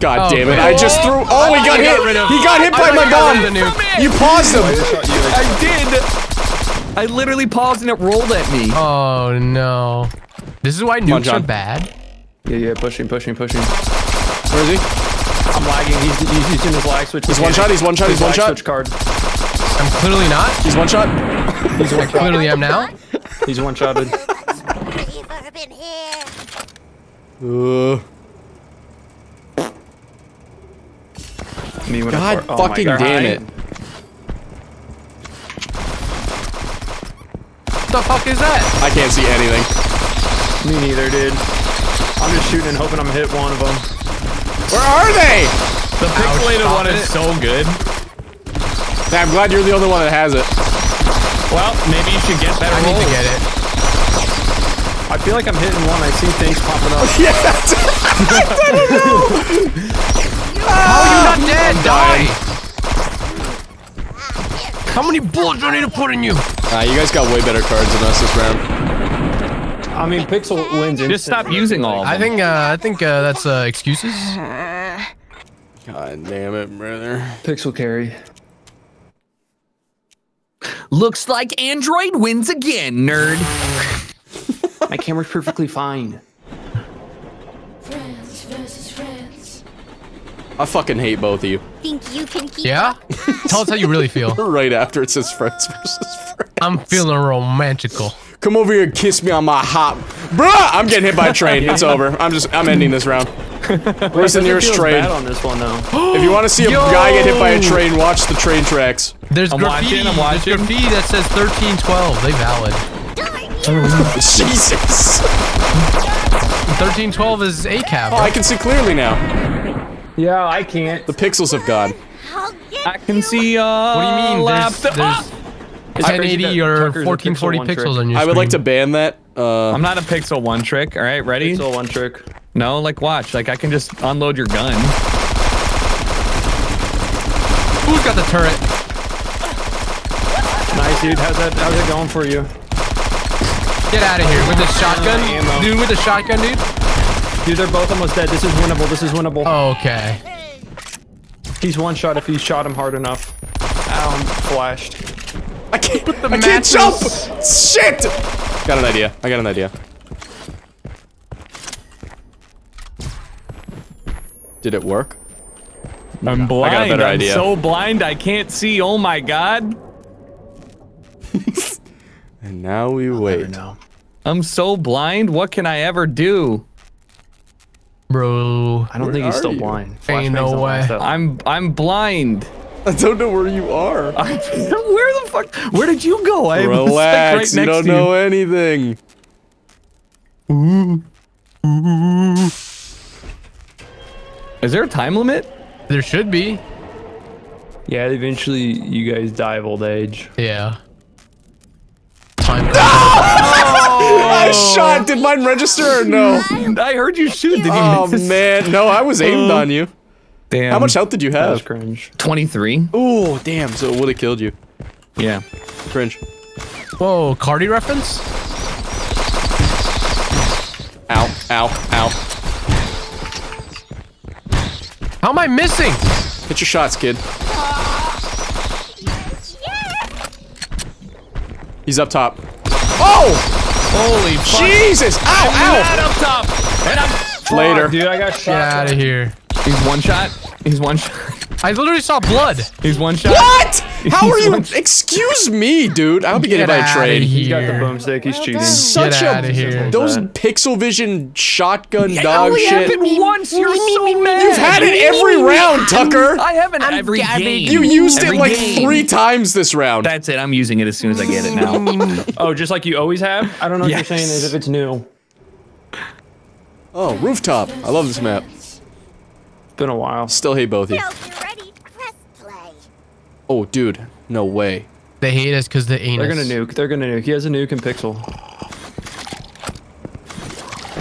God Oh, damn it! man. I just threw. Oh, he got I hit. got rid of- He got hit by my you got rid of bomb. You paused him. I did. I literally paused and it rolled at me. Oh no. This is why on, nukes are bad. Yeah, yeah, pushing, pushing, pushing. Where is he? I'm lagging. He's, he's using his lag switch. He's one shot. He's one shot. He's one shot. Switch card. I'm clearly not. He's one shot. He's I clearly am now. He's one shotted. Ever? Uh, Me when I God oh fucking God. damn it! What the fuck is that? I can't see anything. Me neither, dude. I'm just shooting and hoping I'm hit one of them. Where are they? The pixelated stop one is it. so good. I'm glad you're the only one that has it. Well, maybe you should get better I need to get it. I feel like I'm hitting one. I see things popping up. Yeah, that's How are you not dead? dying. Die! How many bullets do I need to put in you? Ah, you guys got way better cards than us this round. I mean, Pixel wins. Just stop using all of I think uh, I think uh, that's uh, excuses. God damn it, brother. Pixel carry. Looks like Android wins again, nerd. My camera's perfectly fine. Friends versus friends. I fucking hate both of you. Think you can keep Yeah? Tell us how you really feel. Right after it says friends versus friends. I'm feeling romantical. Come over here and kiss me on my hop. Bruh! I'm getting hit by a train. It's over. I'm just, I'm ending this round. Where's the nearest train? bad on this one though. If you want to see a guy get hit by a train, watch the train tracks. There's I'm graffiti. watching, I'm There's graffiti that says 1312. They valid. Jesus. 1312 is a cap. Oh, I can see clearly now. Yeah, I can't. The pixels have gone. I'll get I can see. Uh, What do you mean? There's, laptop- there's It's 1080 or 1440 Pixel pixels trick. on your I would like to ban that. Uh, I'm not a pixel one trick. All right, ready? Pixel one trick. No, like watch. Like I can just unload your gun. Who's got the turret? Nice dude. How's that? How's it going for you? Get out of here with the shotgun, ammo. dude. With the shotgun, dude. Dude, they're both almost dead. This is winnable. This is winnable. Okay. He's one shot if you shot him hard enough. Ow, I'm flashed. I can't. put the I can't jump. mattress. Shit. Got an idea. I got an idea. Did it work? I'm blind. I got a better I'm idea. so blind I can't see. Oh my god. And now we wait. No. I'm so blind. What can I ever do? Bro. I don't Where think he's still you? blind. Ain't no way. I'm I'm blind. I don't know where you are. where the fuck? Where did you go? I was, like, Relax. right you next don't to know anything. Is there a time limit? There should be. Yeah, eventually you guys die of old age. Yeah. Time. No! I shot. Did mine register or no? I heard you shoot. Did you Oh miss? man, no, I was aimed on you. Damn. How much health did you That was have? cringe. 23. Oh, damn. So it would have killed you. Yeah. Cringe. Whoa, Cardi reference? Ow, ow, ow. How am I missing? Hit your shots, kid. He's up top. Oh! Holy fuck. Jesus! Ow, Not ow! up top. And I'm Later. Dude, I got shot. Get out of here. He's one shot. He's one shot. I literally saw blood. He's one shot. What? How are you? Excuse me, dude. I'll be getting Get by outta trade. He's got the boomstick. He's cheating. Such Get outta a here. those pixel vision shotgun It dog only shit. happened once. You're so mad. You've had it every round, Tucker. I haven't every game. You used it like game. three times this round. That's it. I'm using it as soon as I get it now. Oh, just like you always have? I don't know what Yes. you're saying is if it's new. Oh, rooftop. I love this map. It's been a while. Still hate both of you. Hope you're ready. Press play. Oh, dude. No way. They hate us because the anus. They're gonna nuke. They're gonna nuke. He has a nuke and pixel.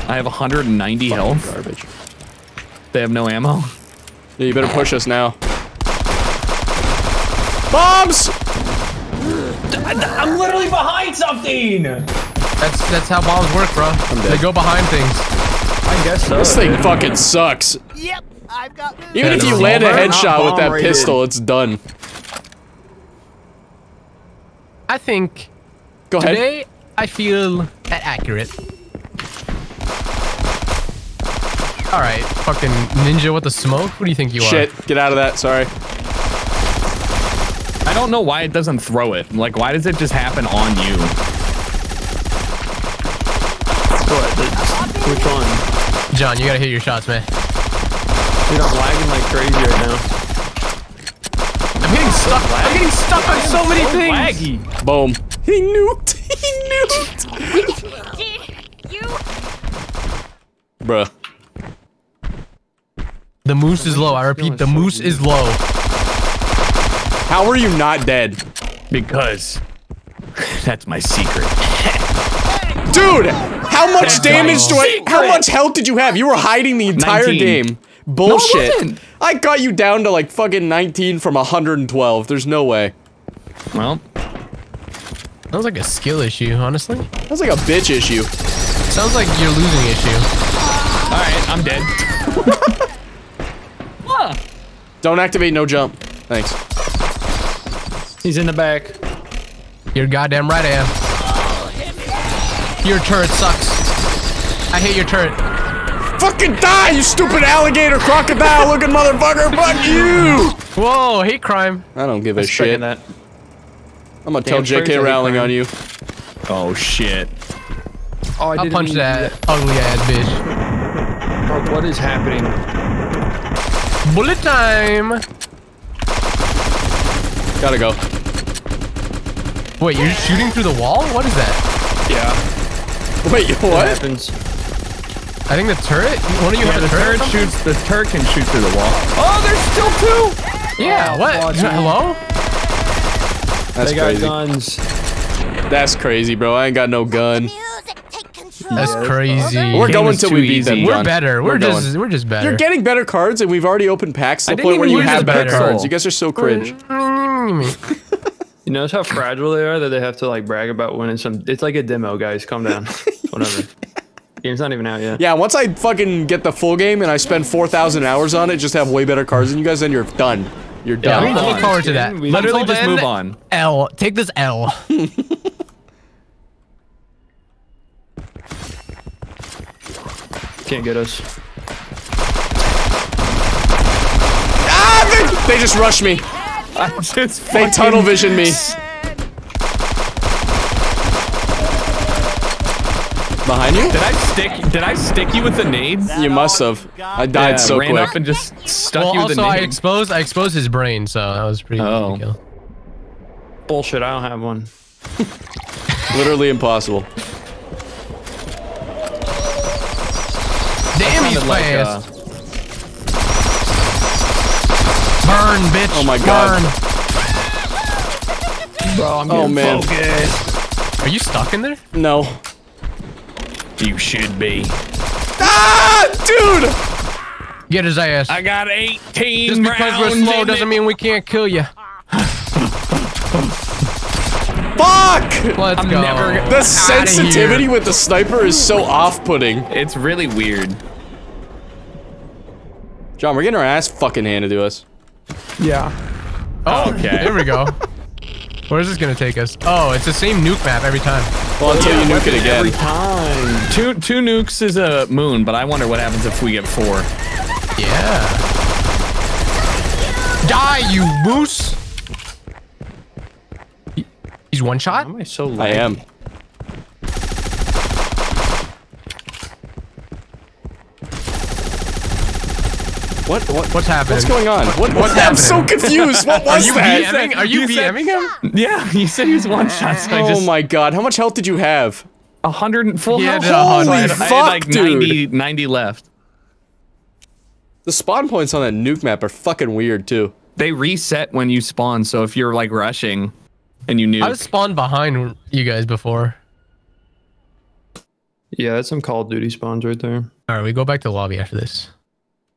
I have 190 health. Garbage. They have no ammo. Yeah, you better push us now. Bombs! I'm literally behind something! That's that's how bombs work, bro. They go behind things. I guess so. This thing fucking sucks. Yep, I've got movement. Even if you land a headshot with that pistol, it's done. I think Go ahead. today I feel accurate. All right, fucking ninja with the smoke. What do you think you are? Shit, get out of that. Sorry. I don't know why it doesn't throw it. Like, why does it just happen on you? What? The- Which one? John, you gotta hit your shots, man. Dude, I'm lagging like crazy right now. I'm getting stuck. I'm getting stuck on so many things. Laggy. Boom. He nuked. He nuked. Dude, you Bruh. The moose is low. I repeat, the moose is low. How are you not dead? Because that's my secret. Dude, how much That's damage do my I- How much health did you have? You were hiding the entire 19. game. Bullshit. wasn't. I got you down to like fucking 19 from 112. There's no way. Well, that was like a skill issue, honestly. That was like a bitch issue. Sounds like you're losing issue. all right, I'm dead. Don't activate no jump. Thanks. He's in the back. You're goddamn right, I am. Your turret sucks. I hate your turret. Fucking die, you stupid alligator crocodile looking motherfucker. Fuck you. Whoa, hate crime. I don't give a Expecting shit. that. I'm gonna tell Damn straight JK to Rowling on you. Oh shit. Oh, I I'll didn't punch even do that ugly ass bitch. Bro, what is happening? Bullet time. Gotta go. Wait, you're shooting through the wall? What is that? Yeah. Wait, What what? happens? I think the turret. One of you Yeah, have the a turret. turret shoots. The turret can shoot through the wall. Oh, there's still two. Yeah. Oh, what? Hello? That's they got crazy. guns. That's crazy, bro. I ain't got no gun. music take control. That's crazy. We're Game going is till we beat them. easy. We're better. We're, We're just going. we're just better. You're getting better cards, and we've already opened packs to the point where you use have better pixel. cards. You guys are so cringe. You You notice how fragile they are that they have to like brag about winning some. It's like a demo, guys. Calm down. Whatever. Game's not even out yet. Yeah, once I fucking get the full game and I spend 4,000 hours on it, just have way better cars than you guys, then you're done. You're Yeah, done. I'm Look forward to that. We- Literally just then, move on. L. Take this L. Can't get us. Ah, they, they just rushed me. Just They tunnel vision me. Behind you? Did I stick? Did I stick you with the nades? You must have. I died Yeah, so ran quick. up and just stuck Well, you with also the I exposed I exposed his brain, so that was pretty Oh. easy to kill. Bullshit. I don't have one. Literally impossible. Damn, he's Sounded like, fast. uh, Burn, bitch. Oh my God. Burn. Bro, I'm Oh, getting man. focused. Are you stuck in there? No. You should be. Ah, dude! Get his ass. I got 18 Just because we're slow doesn't it. mean we can't kill you. Fuck! Let's I'm go. never The sensitivity with the sniper is so off-putting. It's really weird. John, we're getting our ass fucking handed to us. Yeah. Oh, Okay. Here we go. Where is this gonna take us? Oh, it's the same nuke map every time. Well, until you nuke it again. Every again. time. Two two nukes is a moon, but I wonder what happens if we get four. Yeah. Die, you moose! He's one shot? Why am I so I am. What? What? What's happening? What's going on? What, what's I'm so confused. What Are was you that? VMing? Are you, You said- him? Yeah, you said he was one shot, so I Oh just my god, how much health did you have? a hundred and full He had health. a I hundred. had- I Holy had like fuck, dude. 90, 90 left. The spawn points on that nuke map are fucking weird too. They reset when you spawn, so if you're like rushing and you knew. I was spawned behind you guys before. Yeah, that's some Call of Duty spawns right there. All right, we go back to the lobby after this.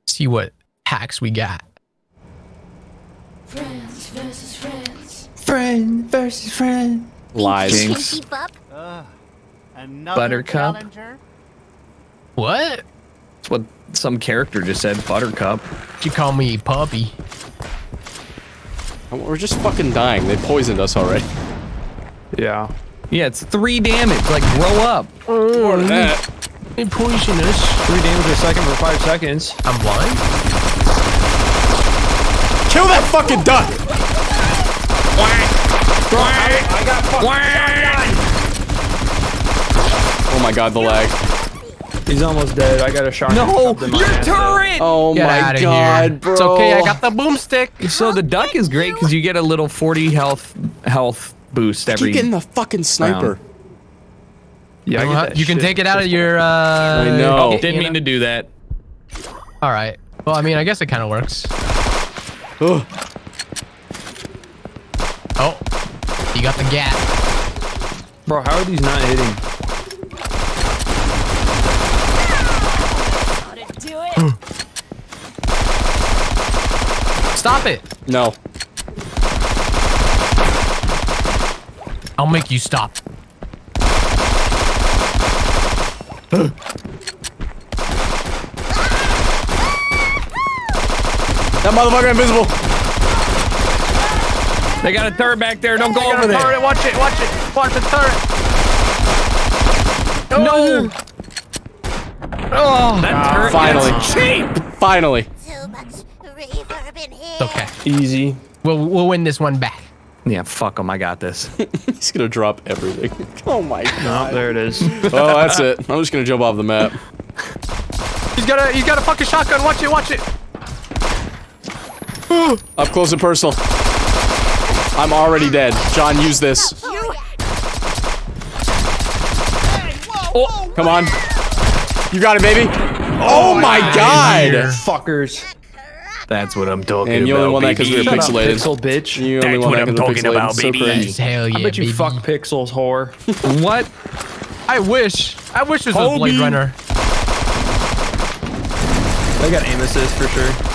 See what hacks we got. Friends versus friends. Friend versus friend. Lies. Jinx. Can keep up? Uh, another Buttercup. challenger? What? that's what some character just said. Buttercup. You call me puppy. Uh, we're just fucking dying. They poisoned us already. Yeah. Yeah, it's three damage. Like, grow up. More than that. They poison us. Three damage a second for five seconds. I'm blind. Kill that fucking duck! Oh my god, the lag. He's almost dead. I got a shot. No, your turret. Oh Get my god, here. bro. It's okay. I got the boomstick. So the duck is great because you get a little 40 health health boost every. Keep getting the fucking sniper. round. Yeah, You, get know, you can take it out of your. Uh, I know. you Didn't mean to do that. All right. Well, I mean, I guess it kind of works. Ugh. Oh, you got the gap. Bro, how are these not hitting? It. Stop it. No. I'll make you stop. That motherfucker invisible. They got a turret back there. Don't go over there. Turret, watch it, watch it, watch the turret. No. Oh, That turret finally. gets cheap. Finally. Too much reverb in here. it's okay. Easy. We'll we'll win this one back. Yeah, fuck them. I got this. He's gonna drop everything. Oh my Oh, god. there it is. Oh, that's it. I'm just gonna jump off the map. He's got a he's got a fucking shotgun. Watch it, watch it. Up close and personal. I'm already dead. John, use this. Oh, Come on. You got it, baby. Oh, oh my god. Fuckers. that's what I'm talking about. And you about. only won that because we were baby. Shut up, pixelated. Pixel bitch. You only That's won what that I'm 'cause we're talking pixelated. about, So baby. cringe. Hell yeah, I bet you baby. fuck pixels, whore. What? I wish. I wish this was Kobe. Blade Runner. I got aim assist for sure.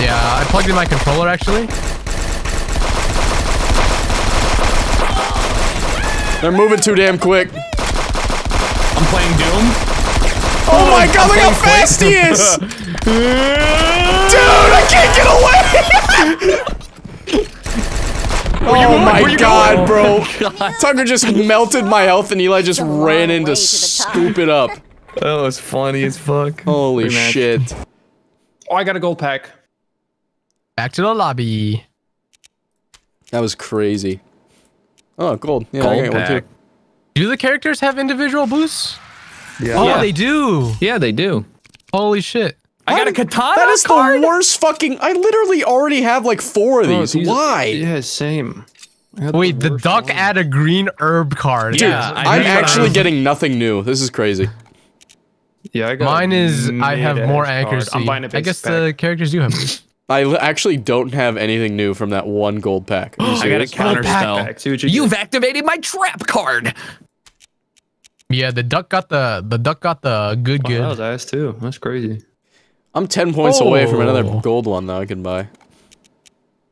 Yeah, I plugged in my controller actually. They're moving too damn quick. I'm playing Doom. Oh my god, look how fast he is! Dude, I can't get away! oh, oh my god, bro. Oh Tucker just melted my health and Eli just ran in to to scoop it up. That was funny as fuck. Holy Rematch. shit. Oh, I got a gold pack. Back to the lobby. That was crazy. Oh, gold. Yeah, I Gold got one too. Do the characters have individual boosts? Yeah. Oh, Yeah. they do. Yeah, they do. Holy shit. I got a katana That is card. the worst fucking. I literally already have like four of Bro, these. these- Why? Yeah, same. Wait, the worst duck one. add a green herb card. Dude, Yeah, I I'm knew actually that. getting nothing new. This is crazy. Yeah, I got Mine is I have more mid-edge accuracy. I'm buying a I base guess pack. the characters do have boosts. I actually don't have anything new from that one gold pack. You I got a serious? counter pack spell. pack, see what you You've get. activated my trap card. Yeah, the duck got the the duck got the good Wow, good. that was ass too. That's crazy. I'm 10 points away from another Oh. gold one though I can buy.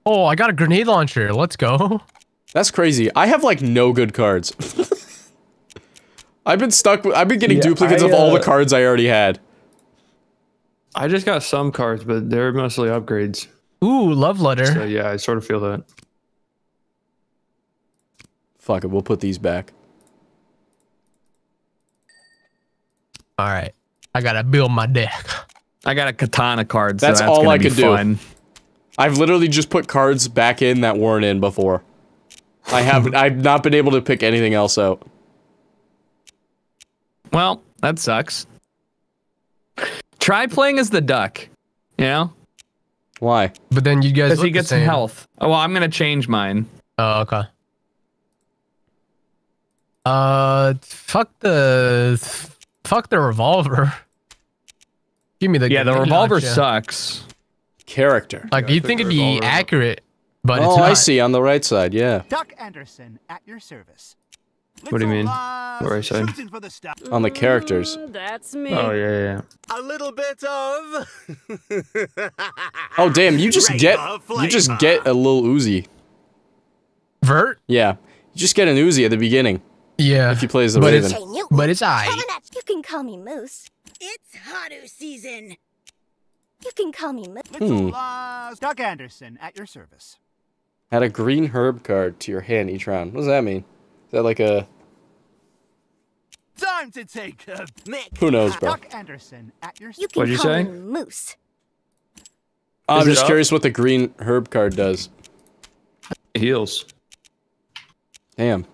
Oh, I got a grenade launcher. Let's go. That's crazy. I have like no good cards. I've been stuck with, I've been getting Yeah, duplicates I, of all the uh, cards I already had. I just got some cards, but they're mostly upgrades. Ooh, love letter. So yeah, I sort of feel that. Fuck it, we'll put these back. All right. I gotta build my deck. I got a katana card. So That's that's, all I be could do. fun. I've literally just put cards back in that weren't in before. I haven't I've not been able to pick anything else out. Well, that sucks. Try playing as the duck. You know, Why? But then you guys because he gets some health. Oh, well, I'm gonna change mine. Oh, okay. Uh, fuck the, fuck the revolver. Give me the. Yeah, the revolver launcher. sucks. Character. Like Yeah, you'd think it'd be revolver. accurate, but it's oh, not. I see on the right side. Yeah. Duck Anderson at your service. What do you mean? What I said? shooting for the stuff. On the characters. Mm, That's me. Oh yeah, yeah. yeah. A little bit of. Oh damn, you just get you just get a little Uzi. Vert. Yeah. You just get an Uzi at the beginning Yeah, if you play as the But Raven. it's- but it's I. You can call me Moose. It's Haru season. You can call me Moose. Little, uh, Duck Anderson at your service. Add a green herb card to your hand each round. What does that mean? Is that like a Time to take a Mick. who knows, bro? Duck Anderson at your You What'd you call say? Moose. I'm just up? curious what the green herb card does. Heals. Damn.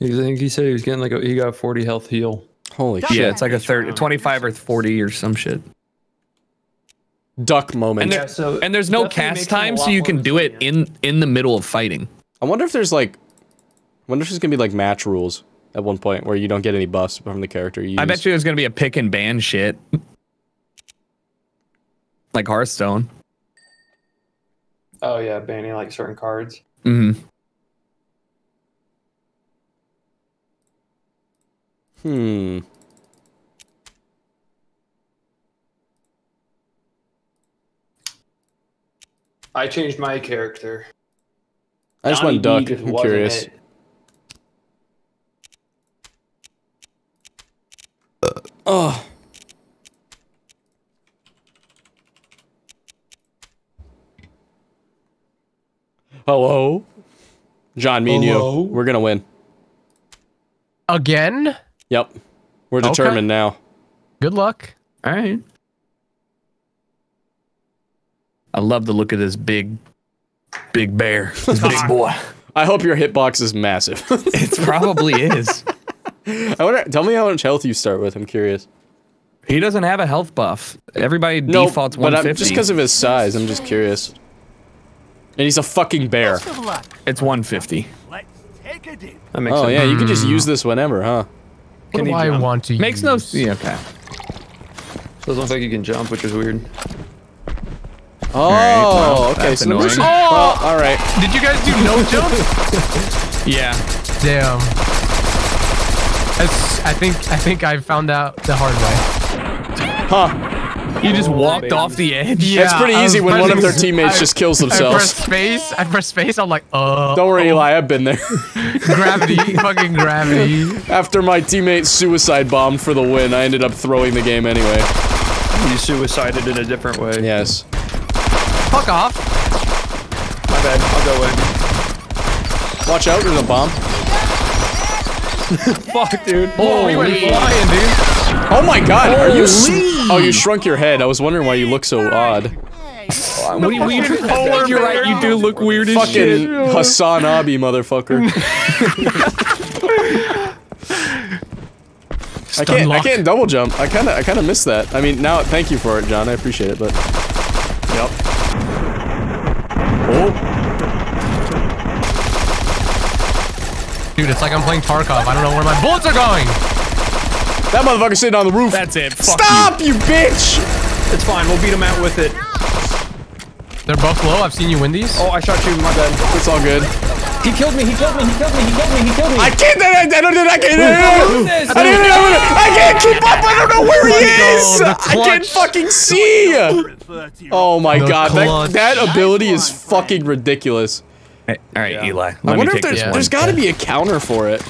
I think he said he was getting like a, he got 40 health heal. Holy Duck shit. Yeah, it's like a Anderson. 30, 25 or 40 or some shit. Duck moment. And, there, so and there's no cast time, so you can do it in in the middle of fighting. I wonder if there's like I wonder if there's gonna be like match rules at one point where you don't get any buffs from the character you use. I bet you there's gonna be a pick and ban shit, like Hearthstone. Oh yeah, banning like certain cards. hmm Hmm. I changed my character. I just Donnie went duck. Just I'm curious. it. Oh. Hello? John, me and you. We're gonna win. Again? Yep. We're Okay. determined now. Good luck. All right. I love the look of this big, big bear. This big boy. I hope your hitbox is massive. It probably is. I wonder tell me how much health you start with, I'm curious. He doesn't have a health buff. Everybody No, defaults but I'm, just because of his size, I'm just curious. And he's a fucking bear. It's 150. Let's take a dip. That makes Oh sense. yeah, you can just hmm. use this whenever, huh? What Can do I jump? want to Makes no. use? Yeah, okay. Doesn't look like you can jump, which is weird. Oh, well, okay. that's So maybe annoying. should- well, all right. Did you guys do no jump? Yeah. Damn. That's, I think I think I found out the hard way. Huh. You just walked off the edge. Yeah, It's pretty easy when one of their teammates I- just kills I themselves. press space. I press space. I'm like, uh. Don't worry, Eli, I've been there. Gravity. fucking gravity. After my teammate suicide bombed for the win, I ended up throwing the game anyway. You suicided in a different way. Yes. Fuck off. My bad. I'll go in. Watch out, there's a bomb. Fuck, dude. Oh, we went flying, dude. Oh my god, are you Oh, you shrunk your head. I was wondering why you look so odd. What do you, what do you, you're right. You do look weird as Fucking shit. HasanAbi, motherfucker. I can't. I can't double jump. I kind of. I kind of missed that. I mean, now. Thank you for it, John. I appreciate it. But. Yep. Oh. Dude, it's like I'm playing Tarkov. I don't know where my bullets are going. That motherfucker's sitting on the roof. That's it. Fuck Stop, you. bitch! It's fine. We'll beat him out with it. They're both low. I've seen you win these. Oh, I shot you. My bad. It's all good. He killed me. He killed me. He killed me. He killed me. He killed me. I can't. I, I don't. I can't. I, this? I, don't, I can't keep up. I don't know where he is. I can't fucking see. Oh my god, that, that ability is fucking ridiculous. you. All right, Eli. Let I wonder take if there's there's got to be a counter for it.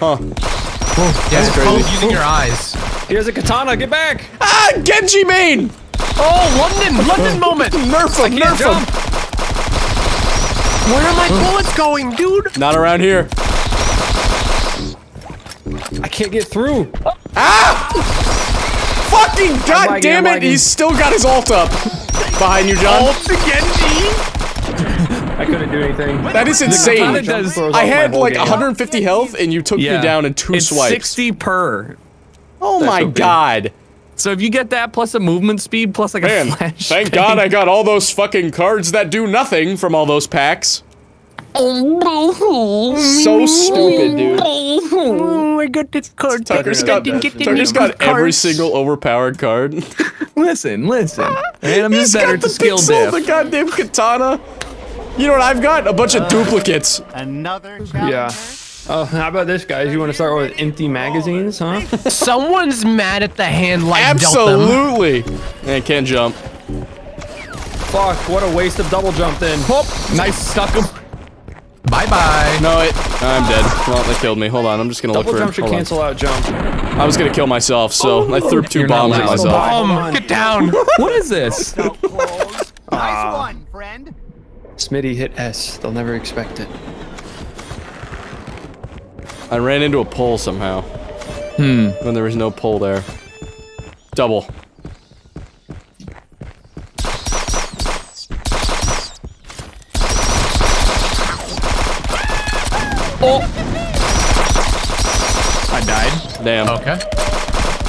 Huh? yeah, it's crazy. called using your eyes. Here's a katana. Get back. Ah, Genji main. Oh, London, London moment. Nerf him, nerf jump. him. Where are my bullets going, dude? Not around here. I can't get through. Ah! Fucking lagging, god damn it! lagging. He's still got his ult up. Behind you, John. Ult to Genji. I couldn't do anything. That is insane. katana does- Throws I had like 150 health, and you took Yeah. me down in two it's swipes. 60 per. oh my OP. god. So if you get that plus a movement speed plus like a Man, flash. thank God I got all those fucking cards that do nothing from all those packs. So stupid, dude. Oh, I got this card. Tucker's got, Tucker's got every single overpowered card. Listen, listen. Man, I'm He's just better got the to skill pixel, diff. the goddamn katana. You know what I've got? A bunch of uh, duplicates. Another Yeah. Challenger? Oh, how about this, guys? You want to start with empty magazines, huh? Someone's mad at the hand like dealt them. Absolutely. And can't jump. Fuck, what a waste of double jump then. Nice stuck him. Bye bye. No, it. I'm dead. Well, they killed me. Hold on. I'm just gonna Double look for Double jump should Hold on. cancel out jump. I was gonna kill myself, so I threw 2 You're not bombs at allowed. myself. Um, get down. What is this? Nice one, friend. Smitty hit S. They'll never expect it. I ran into a pole somehow. Hmm. When there was no pole there. Double. I died. Damn. Okay.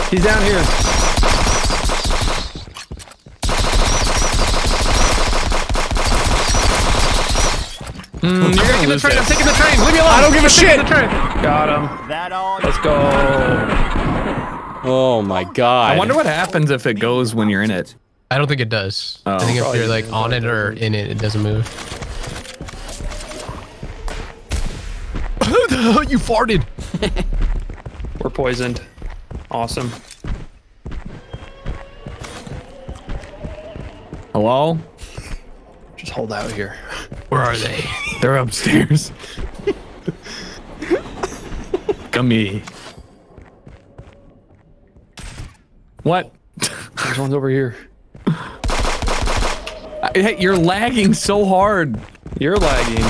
He's down here. Mm, you're Taking the train. I'm taking the train. Leave me alone. I don't give a shit. The train. Got him. That all Let's go. Oh my god. I wonder what happens if it goes when you're in it. I don't think it does. Oh. I think if you're like on it or in it, it doesn't move. the hell you farted? We're poisoned. Awesome. Hello? Hold out here. Where are they? They're upstairs. Come here. What? There's one's over here. Hey, you're lagging so hard. You're lagging.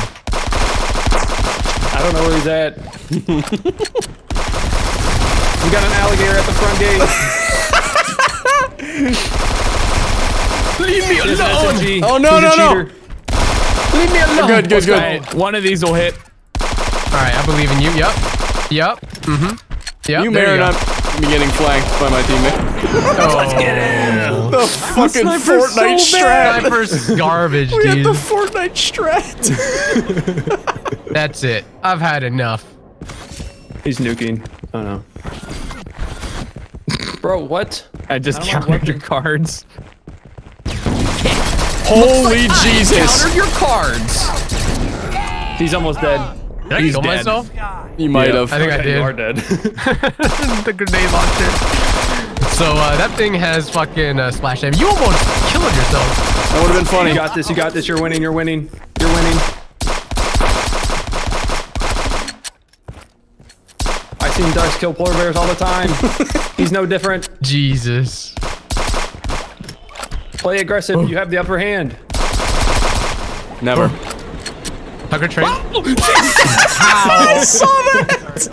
I don't know where he's at. we got an alligator at the front gate. Leave me There's alone. SMG. Oh, no, He's no, no. Leave me alone. Good, good, good. Alright, one of these will hit. All right, I believe in you. Yep. Yep. Mm-hmm. Yep. You there Marin, go. I'm I'm getting flanked by my teammate. oh. Let's get it. The fucking sniper's Fortnite so strat. Sniper's garbage, We had dude. the Fortnite strat. That's it. I've had enough. He's nuking. Oh no. Bro, what? I just I don't countered your cards. Holy Jesus. Countered your cards. He's almost dead. Did I He's kill dead. myself? You might Yeah. have. I think I You did. are dead. the grenade launcher. So uh, that thing has fucking uh, splash damage. You almost killed yourself. That would have been funny. You got this. You got this. You're winning. You're winning. You're winning. I seen Darks kill polar bears all the time. He's no different. Jesus. Play aggressive. You have the upper hand. Never. Tucker train. I saw that.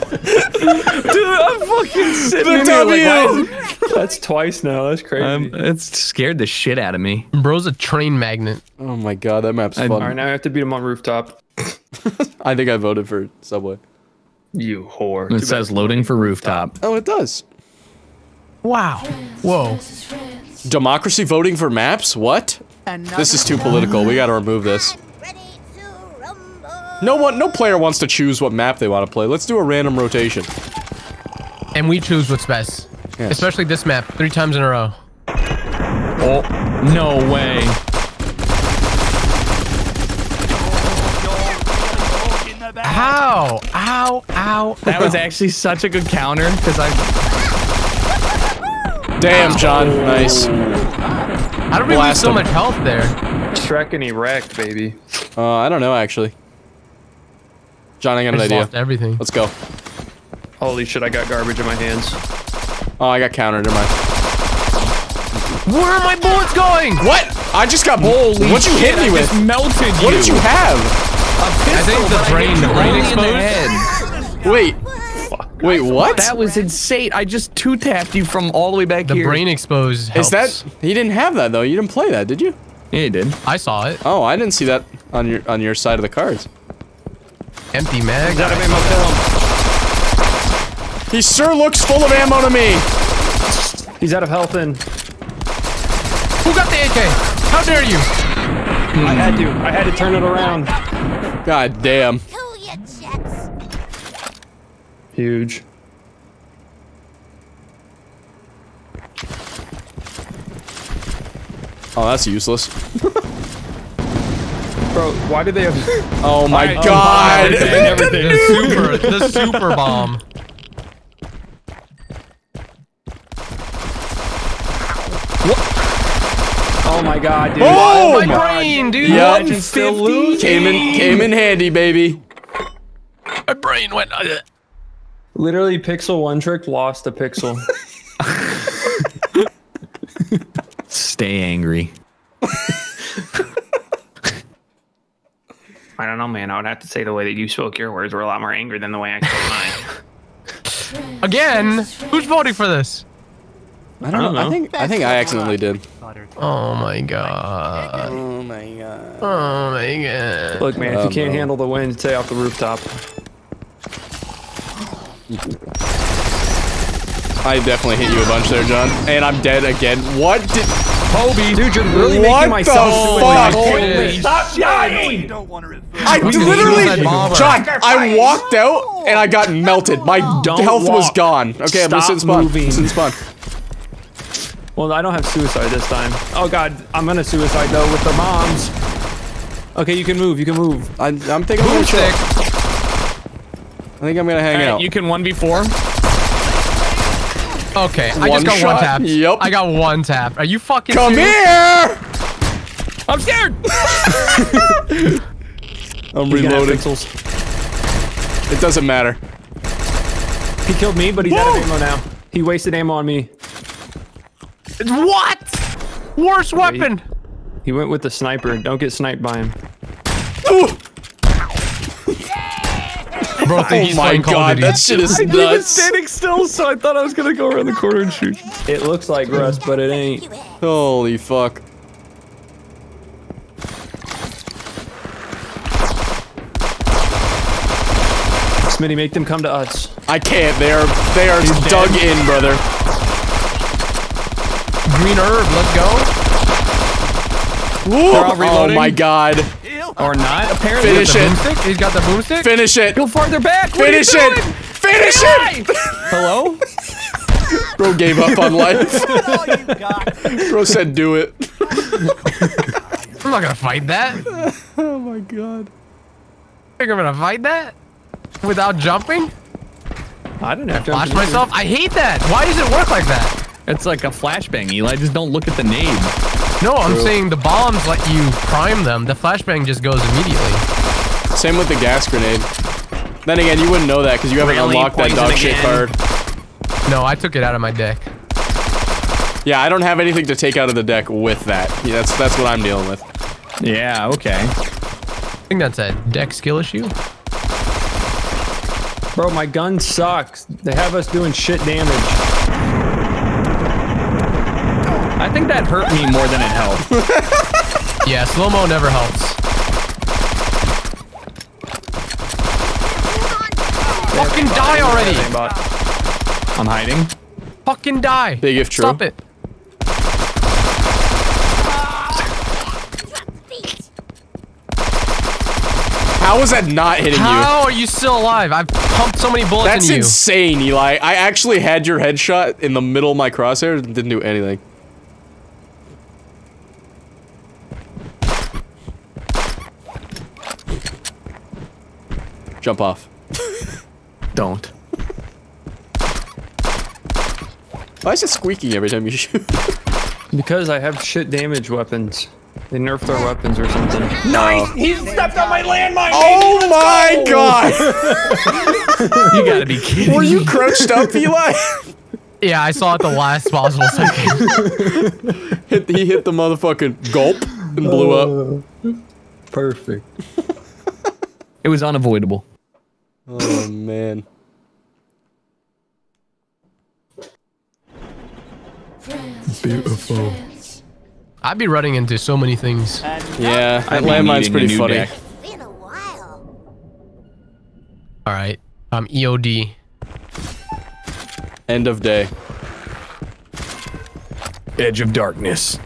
Dude, I'm fucking sitting The in here like, W. why- That's twice now. That's crazy. Um, it's scared the shit out of me. Bro's a train magnet. Oh my god, that map's fun. all right, now I have to beat him on rooftop. I think I voted for Subway. You whore. It says loading for rooftop. Oh, it does. Wow. Whoa. Democracy voting for maps? What? This is too political. We gotta remove this. Ready to rumble. No one, no player wants to choose what map they want to play. Let's do a random rotation. And we choose what's best. Yes. Especially this map, three times in a row. Oh, no way. Ow! Ow! Ow! That was actually such a good counter because I Damn, John. Nice. How did we lose Blast so him. much health there? Shrek and Erect, baby. Uh, I don't know actually. John, I got I an just idea. lost everything. Let's go. Holy shit, I got garbage in my hands. Oh, I got countered. Never mind. Where are my bullets going? What? I just got. bullets. What'd you shit, hit me I with? just melted you. What did you have? I think the brain, the brain Only in the exposed. head. Wait. Wait, what? That was insane. I just two tapped you from all the way back The here. brain exposed. Is that? He didn't have that though. You didn't play that, did you? Yeah, you did. I saw it. Oh, I didn't see that on your on your side of the cards. Empty mag. Got him, ammo, kill him. He sure looks full of ammo to me. He's out of health and Who got the AK? How dare you? I had to. I had to turn it around. God damn. Cool your jets. Huge. Oh, that's useless. Bro, why did they have Oh my Oh, god. everything, everything. The super, the super bomb. Oh my god, dude. Oh my my- brain, dude. Yep. Imagine still losing. Came in came in handy, baby. My brain went. uh, Literally, Pixel One Trick lost a pixel. Stay angry. I don't know, man. I would have to say the way that you spoke your words were a lot more angry than the way I spoke mine. Again? Who's voting for this? I don't, know. I think I think I accidentally did. Oh my god. Oh my god. Oh my god. Look, man, if you um, can't handle the wind, stay off the rooftop. I definitely hit you a bunch there, John. And I'm dead again. What did Kobe, dude, you're really What making myself the do fuck? it. Shit. Stop dying! Don't want to reverse. I literally use that. John, I walked out and I got melted. My Don't health was gone. Okay, I'm gonna in spawn. moving. Sit in spawn. Well, I don't have suicide this time. Oh god, I'm gonna suicide though with the bombs. Okay, you can move. You can move. I, I'm thinking I'm gonna chill. Boomstick. I think I'm gonna hang Alright, out. you can 1v4. Okay, I just got shot? one tap. Yep. I got one tap. Are you fucking Come serious? here! I'm scared. I'm You can have reloading. It doesn't matter. He killed me, but he's out of ammo now. He wasted ammo on me. What? Worst weapon. He went with the sniper. Don't get sniped by him. Ooh, Bro, think oh he's my playing Call of god, Duty. that shit is I didn't even standing still, so I thought I was gonna go around the corner and shoot. It looks like Rust, but it ain't. Holy fuck. Smitty, make them come to us. I can't. They are they are dug in, brother. Green herb, let's go. Woo! all Oh my god. Or not, apparently. Finish it. Boomstick? He's got the boomstick? Finish it. Go farther back. What are you Finish it. doing? Finish it. Hello? Bro gave up on life. all you got. Bro said do it. I'm not gonna fight that. Oh my god. Think I'm gonna fight that? Without jumping? I didn't have to. Flash myself? I hate that. Why does it work like that? It's like a flashbang, Eli. Just don't look at the name. No, I'm True. saying the bombs let you prime them. The flashbang just goes immediately. Same with the gas grenade. Then again, you wouldn't know that because you haven't Really? unlocked that Poison dog shit card. No, I took it out of my deck. Yeah, I don't have anything to take out of the deck with that. Yeah, that's that's what I'm dealing with. Yeah, okay. I think that's a deck skill issue. Bro, my gun sucks. They have us doing shit damage. I think that hurt me more than it helped. Yeah, slow mo never helps. Fucking die already! I'm hiding. Fucking die! Big if true. Stop it. How is that not hitting you? How are you still alive? I've pumped so many bullets That's into you. insane, Eli. I actually had your headshot in the middle of my crosshair and didn't do anything. Jump off. Don't. Why is it squeaking every time you shoot? Because I have shit damage weapons. They nerfed our weapons or something. Nice! He stepped on my landmine! Oh my god! You gotta be kidding. Were you crouched up, Eli? Yeah, I saw it the last possible second. hit, he hit the motherfucking gulp and blew up. Perfect. It was unavoidable. Oh man. Beautiful. I'd be running into so many things. Yeah, that landmine's pretty funny. deck. Been a while. Alright. Um, EOD. End of day. Edge of darkness.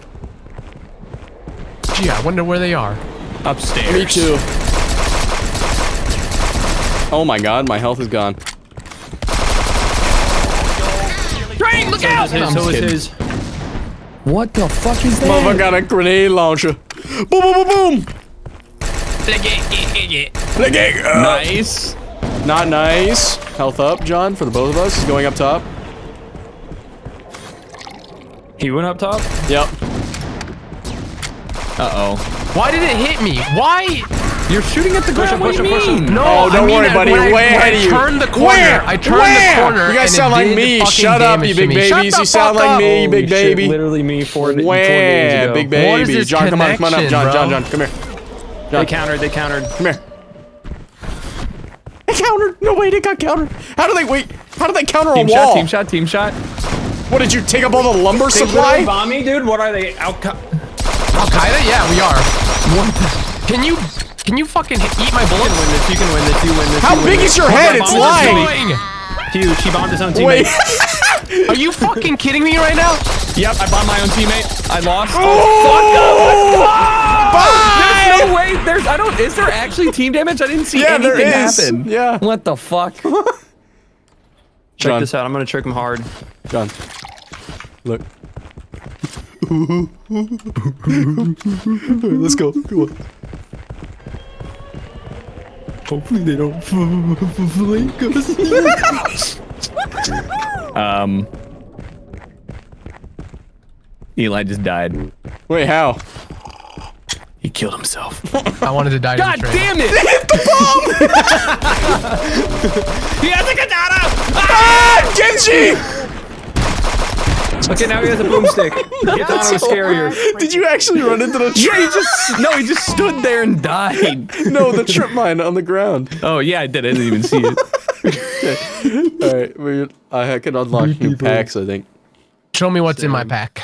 Gee, I wonder where they are. Upstairs. Me too. Oh my god, my health is gone. Train, look out! So I'm was his. What the fuck is Motherfucker got a grenade launcher. Boom, boom, boom, boom. Like it, uh, Nice. Not nice. Health up, John, for the both of us. He's going up top. He went up top? Yep. Uh-oh. Why did it hit me? Why? You're shooting at the Push him. What push do you him, push him. mean? No, Oh, don't I mean worry, buddy. when You're way ahead of you. turned the corner. Where? I turned Where? the corner. You guys and sound like me. Shut up, you big me. babies. Shut You sound like up. me, you big Holy shit, baby. literally me four, four games Where? ago. Big What is baby. this John, come on, come on up. connection, John, John, bro? John, come here. They countered, they countered. Come here. They countered. No way, they got countered. How do they wait? How do they counter Team a shot, wall? team shot, team shot. Team shot. What did you take up all the lumber They literally supply? bomb me, dude? What are they? Out Al Qaeda? Yeah, we are. What the? Can you? Can you fucking eat my bullet? You can win this, you can win this, you win this. How you win big this. is your Oh, head? It's bomb What are you lying. Huge, he bombed his own teammate. Wait. teammate. Are you fucking kidding me right now? Yep, I bombed my own teammate. I lost. Oh, oh There's Bye. no way. There's. I don't. Is there actually team damage? I didn't see Yeah, anything is. happen. Yeah. What the fuck? Check John. this out, I'm gonna trick him hard. John. Look. Let's go. Come on. Hopefully they don't flank us. Um. Eli just died. Wait, how? He killed himself. I wanted to die. God to God the train. damn it! he has a katana! Ah, Genji! Okay, now he has a boomstick. Katana was scarier. Did you actually run into the Yeah, tree? he just no, he just stood there and died. no, the trip mine on the ground. Oh yeah, I did. I didn't even see it. All right, we I can unlock new packs. I think Show me what's in my pack.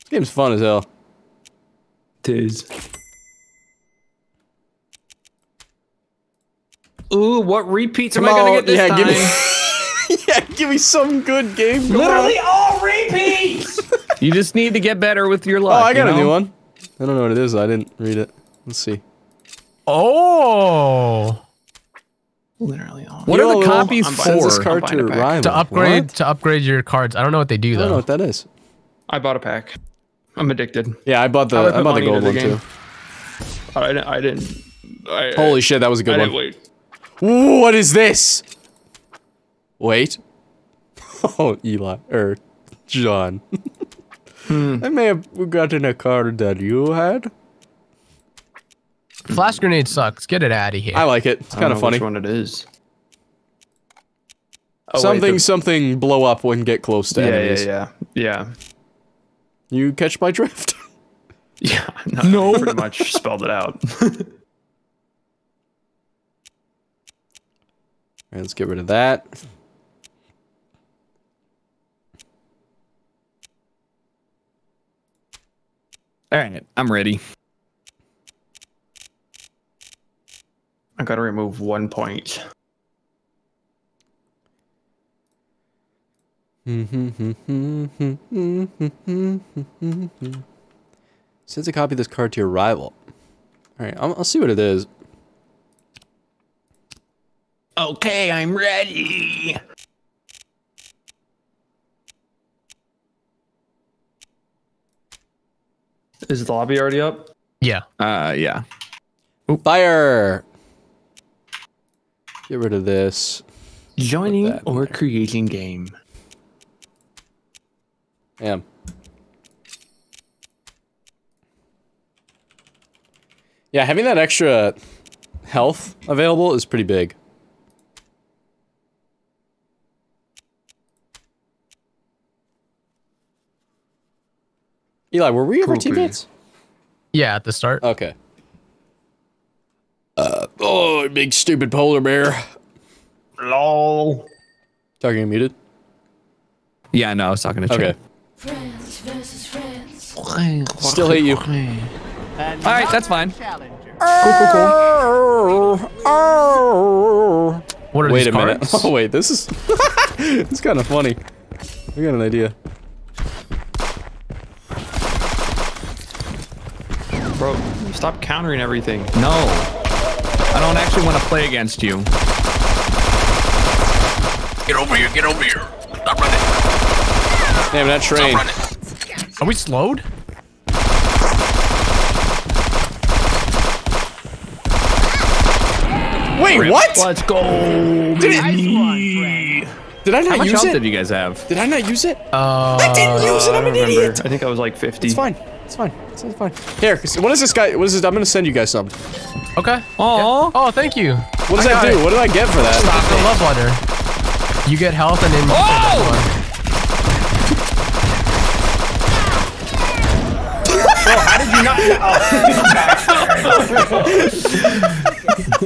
this game's fun as hell. Tis. Ooh, what repeats am I gonna get this yeah, time? Give me, yeah, give me some good game. Literally on. all repeats! You just need to get better with your luck. Oh, luck. I got you a new one. I don't know what it is. I didn't read it. Let's see. Oh. Literally all. What You are the copies I'm buying this for? card to rival. To upgrade What? to upgrade your cards. I don't know what they do though. I don't know what that is. I bought a pack. I'm addicted. Yeah, I bought the I I, bought the money into gold one the too. I didn't. I didn't. I, Holy shit, that was a good didn't one. wait. Ooh, what is this? Wait. Oh, Eli. Er. John. I may have gotten a card that you had. Flash grenade sucks. Get it out of here. I like it. It's kind of funny. Which one it is? Oh, wait, something, the- something blow up when get close to yeah, enemies. yeah, yeah, yeah. You catch my drift? Yeah, no, no. pretty much spelled it out. Alright, let's get rid of that. All right, I'm ready. I gotta remove one point. Sends a copy of this card to your rival. Alright, I'll, I'll see what it is. Okay, I'm ready. Is the lobby already up? yeah. Uh, yeah. Fire! Get rid of this. Joining that in or creating game. Damn. Yeah, having that extra health available is pretty big. Eli, were we ever Poopy. teammates? Yeah, at the start. Okay. Uh, oh, big stupid polar bear. LOL. Talking muted? Yeah, no, I was talking to Okay. Friends versus friends. Still hate you. And All right, that's fine. Challenger. What are Wait these a minute. Oh, wait, this is... it's kind of funny. I got an idea. Bro, stop countering everything. No, I don't actually want to play against you. Get over here, get over here. Stop running. Damn, that train. Are we slowed? Wait, what? Let's go. Did, Nice it, one, friend. did I How not much use health it? did you guys have? Did I not use it? Uh, I didn't use it. I I'm don't an remember. idiot. I think I was like 50. It's fine. It's fine. It's fine. Here, what is this guy? What is this? I'm gonna send you guys some. Okay. Oh, Oh, thank you. What does I that do? it. What did I get for that? The love letter. You get health and then. Oh! oh!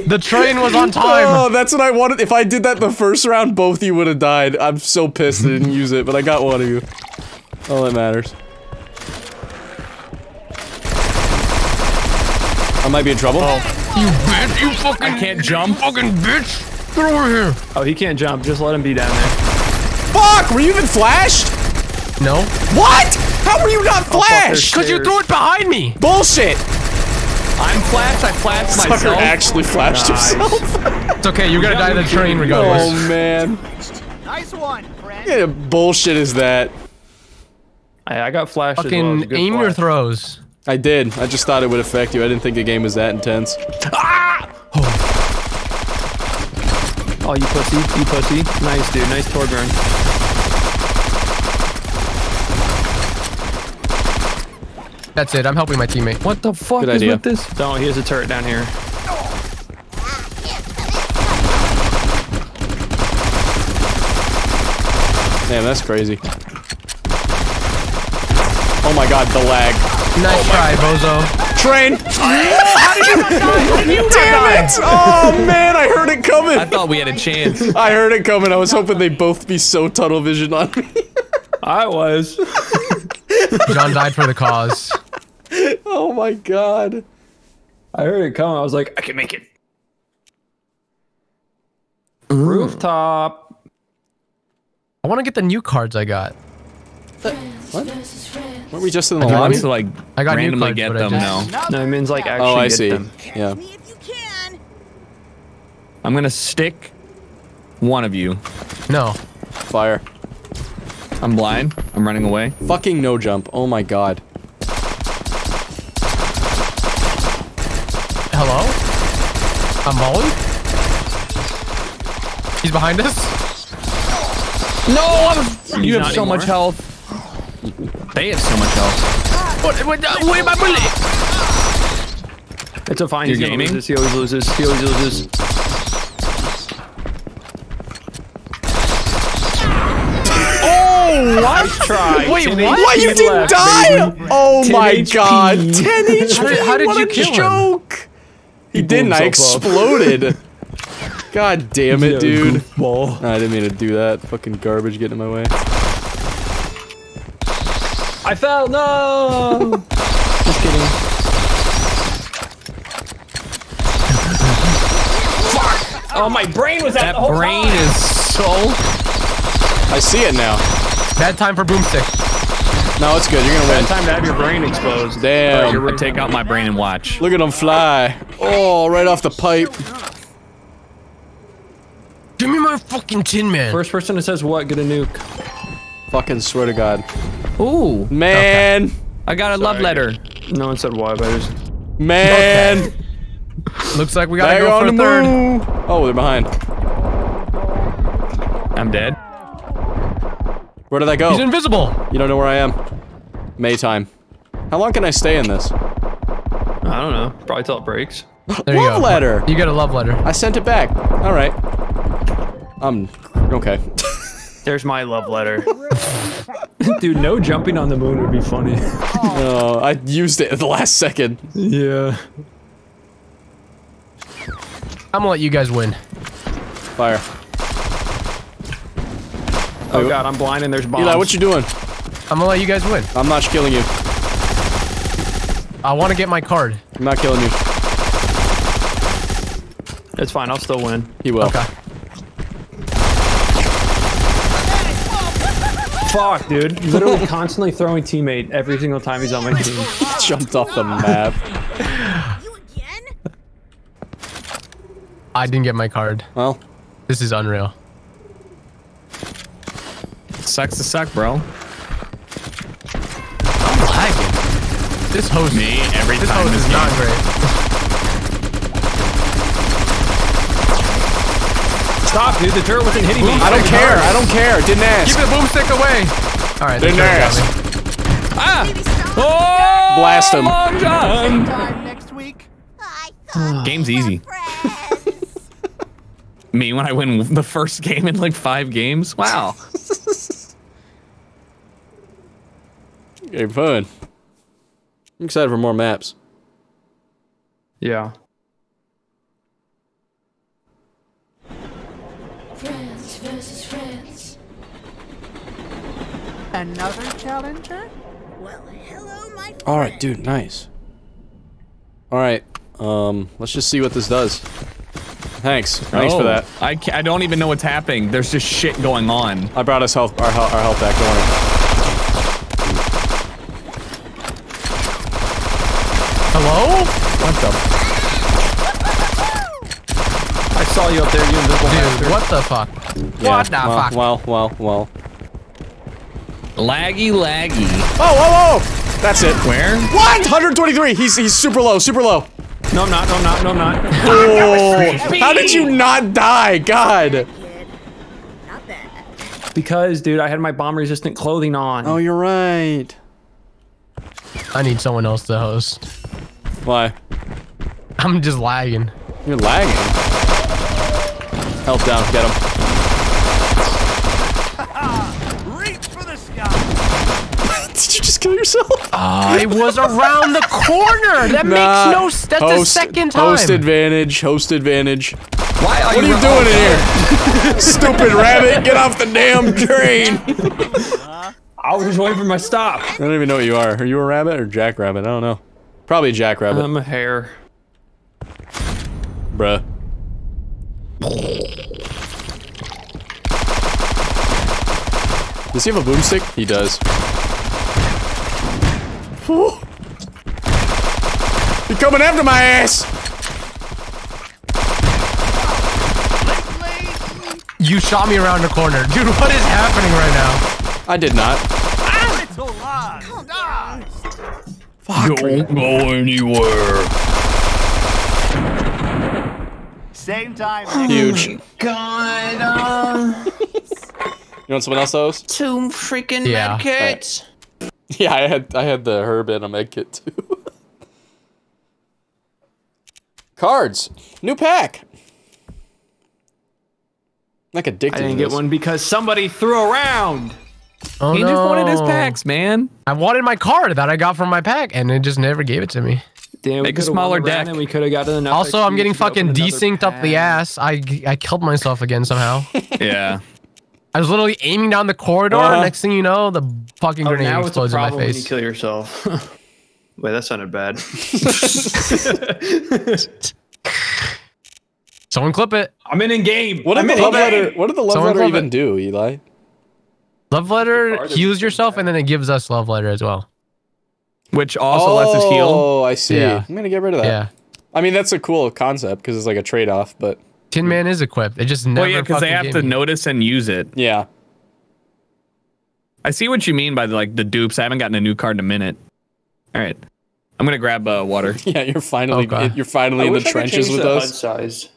The train was on time. Oh, that's what I wanted. If I did that the first round, both of you would have died. I'm so pissed I didn't use it, but I got one of you. All that matters. I might be in trouble. Oh. You bitch! You fucking. I can't jump. Fucking bitch! Get over here. Oh, he can't jump. Just let him be down there. Fuck! Were you even flashed? No. What? How were you not oh, flashed? Cause you threw it behind me. Bullshit! I'm flashed. I flashed Sucker myself. actually flashed himself. It's okay. You're gonna die in the train regardless. Oh man. Nice one, friend. What kind of bullshit is that? I, I got flashed as well. It was a Fucking aim your throws. I did. I just thought it would affect you. I didn't think the game was that intense. Ah! Oh, oh you pussy. You pussy. Nice, dude. Nice torg burn. That's it. I'm helping my teammate. What the fuck Good is idea. with this? Don't. He has a turret down here. Damn, that's crazy. Oh my god, the lag. Nice oh try, bozo. Train! Damn it! Oh man, I heard it coming! I thought we had a chance. I heard it coming. I was hoping they'd both be so tunnel vision on me. I was. John died for the cause. oh my god. I heard it coming. I was like, I can make it. Rooftop. I want to get the new cards I got. Weren't we just in the He lobby? to like I got new randomly cards, get them just- now. No, it means like oh, actually Oh, I see. them. Yeah. Me if you can. I'm gonna stick one of you. No. Fire. I'm blind. I'm running away. Fucking no jump. Oh my god. Hello? I'm Molly? He's behind us? No, I'm, you have not so much health. They have so much health. What? What? uh, Wait, my bullet. It's a fine. You're He's gonna gaming? lose. He always loses. He always loses. Oh, what? Try. Wait, what? What? You HP didn't left, die? baby. Oh my HP. god. 10 HP. How did- how did what you a kill him? joke. He, didn't. I exploded. god damn it, dude. goofball. I didn't mean to do that. Fucking garbage getting in my way. I fell. No. Just kidding. Fuck. Oh, my brain was at That the whole brain time. is so. I see it now. Bad time for boomstick. No, it's good. You're gonna win. Bad time to have your brain exposed. Damn. I take out my brain and watch. Look at him fly. Oh, right off the pipe. Give me my fucking tin man. First person that says what, get a nuke. Fucking swear to God. Ooh, Man. I got a love letter. No one said why, but I just. Man. Looks like we gotta Back go on for a third. move. Oh, they're behind. I'm dead. Where did I go? He's invisible. You don't know where I am. Maytime. How long can I stay in this? I don't know. Probably till it breaks. There you Love go. letter. You got a love letter. I sent it back. All right. I'm um. Okay. There's my love letter. Dude, no jumping on the moon would be funny. Oh, I used it at the last second. yeah. I'm gonna let you guys win. Fire. Oh god, I'm blind and there's bombs. Eli, what you doing? I'm gonna let you guys win. I'm not killing you. I want to get my card. I'm not killing you. It's fine, I'll still win. He will. Okay. Fuck, dude. Literally constantly throwing teammate every single time he's on my team. Jumped off the map. You again? I didn't get my card. Well, This is unreal. Sucks to suck, bro. I'm lagging. This host. Me every This time host this is not great. Dude. The turret wasn't hitting me. I don't care. I don't care. Didn't ask. Keep the boomstick away. All right. Didn't ask. trying to ah! Maybe stop. Oh, Blast him. Long John. Time next week. I thought Game's easy. Me when I win the first game in like five games. Wow. Okay, fun. I'm excited for more maps. Yeah. Another challenger? Well, hello, my friend. All right, dude. Nice. All right. Um, let's just see what this does. Thanks. Thanks for Oh, that. I ca I don't even know what's happening. There's just shit going on. I brought us health, our, health- our health back. Don't worry. Hello? What the? I saw you up there, you invisible Dude, bastard. what the fuck? Yeah, What the well, fuck? Well, well, well. Laggy, laggy. Oh, oh, oh! That's it. Where? What? 123. He's he's super low, super low. No, I'm not. No, I'm not. No, I'm not. Oh, how did you not die? God. Kid. Not bad. because, dude, I had my bomb-resistant clothing on. Oh, you're right. I need someone else to host. Why? I'm just lagging. You're lagging. Health down. Get him. Reach for the sky. Did you just kill yourself? I was around the corner. That Nah. makes no. s- That's the second time. Host advantage. Host advantage. Why are What are you doing in here? Stupid rabbit. Get off the damn train. I was just waiting for my stop. I don't even know what you are. Are you a rabbit or jackrabbit? I don't know. Probably a jackrabbit. I'm a hare. Bruh. Does he have a boomstick? He does. Whew. You're coming after my ass! You shot me around the corner, dude. What is happening right now? I did not. Little log. Calm down. Don't go anywhere. Same time next Huge. God, uh, You want someone else to host? two freaking Yeah. medkits. Yeah, I had I had the herb and a med kit too. Cards, new pack. Like addicted. I didn't to get one because somebody threw around. Oh he no. just wanted his packs, man. I wanted my card that I got from my pack, and it just never gave it to me. Damn, we Make a smaller won the round deck. And we could have gotten enough. Also, I'm getting fucking desynced up the ass. I I killed myself again somehow. Yeah. I was literally aiming down the corridor. Uh-huh. Next thing you know, the fucking Oh, grenade now it's a explodes in my problem when you kill yourself. Wait, that sounded bad. Someone clip it. I'm in in game. What did the love letter? What did the love Someone letter even it. do, Eli? Love letter heals yourself, and then it gives us love letter as well. Which also lets us heal. Oh, I see. Yeah. I'm gonna get rid of that. Yeah. I mean, that's a cool concept because it's like a trade-off, but Tin Man is equipped. It just never. Well, yeah, because they have to me. notice and use it. yeah. I see what you mean by the, like the dupes. I haven't gotten a new card in a minute. All right, I'm gonna grab uh, water. Yeah, you're finally Okay. you're finally I in the wish I could trenches with the HUD us. size.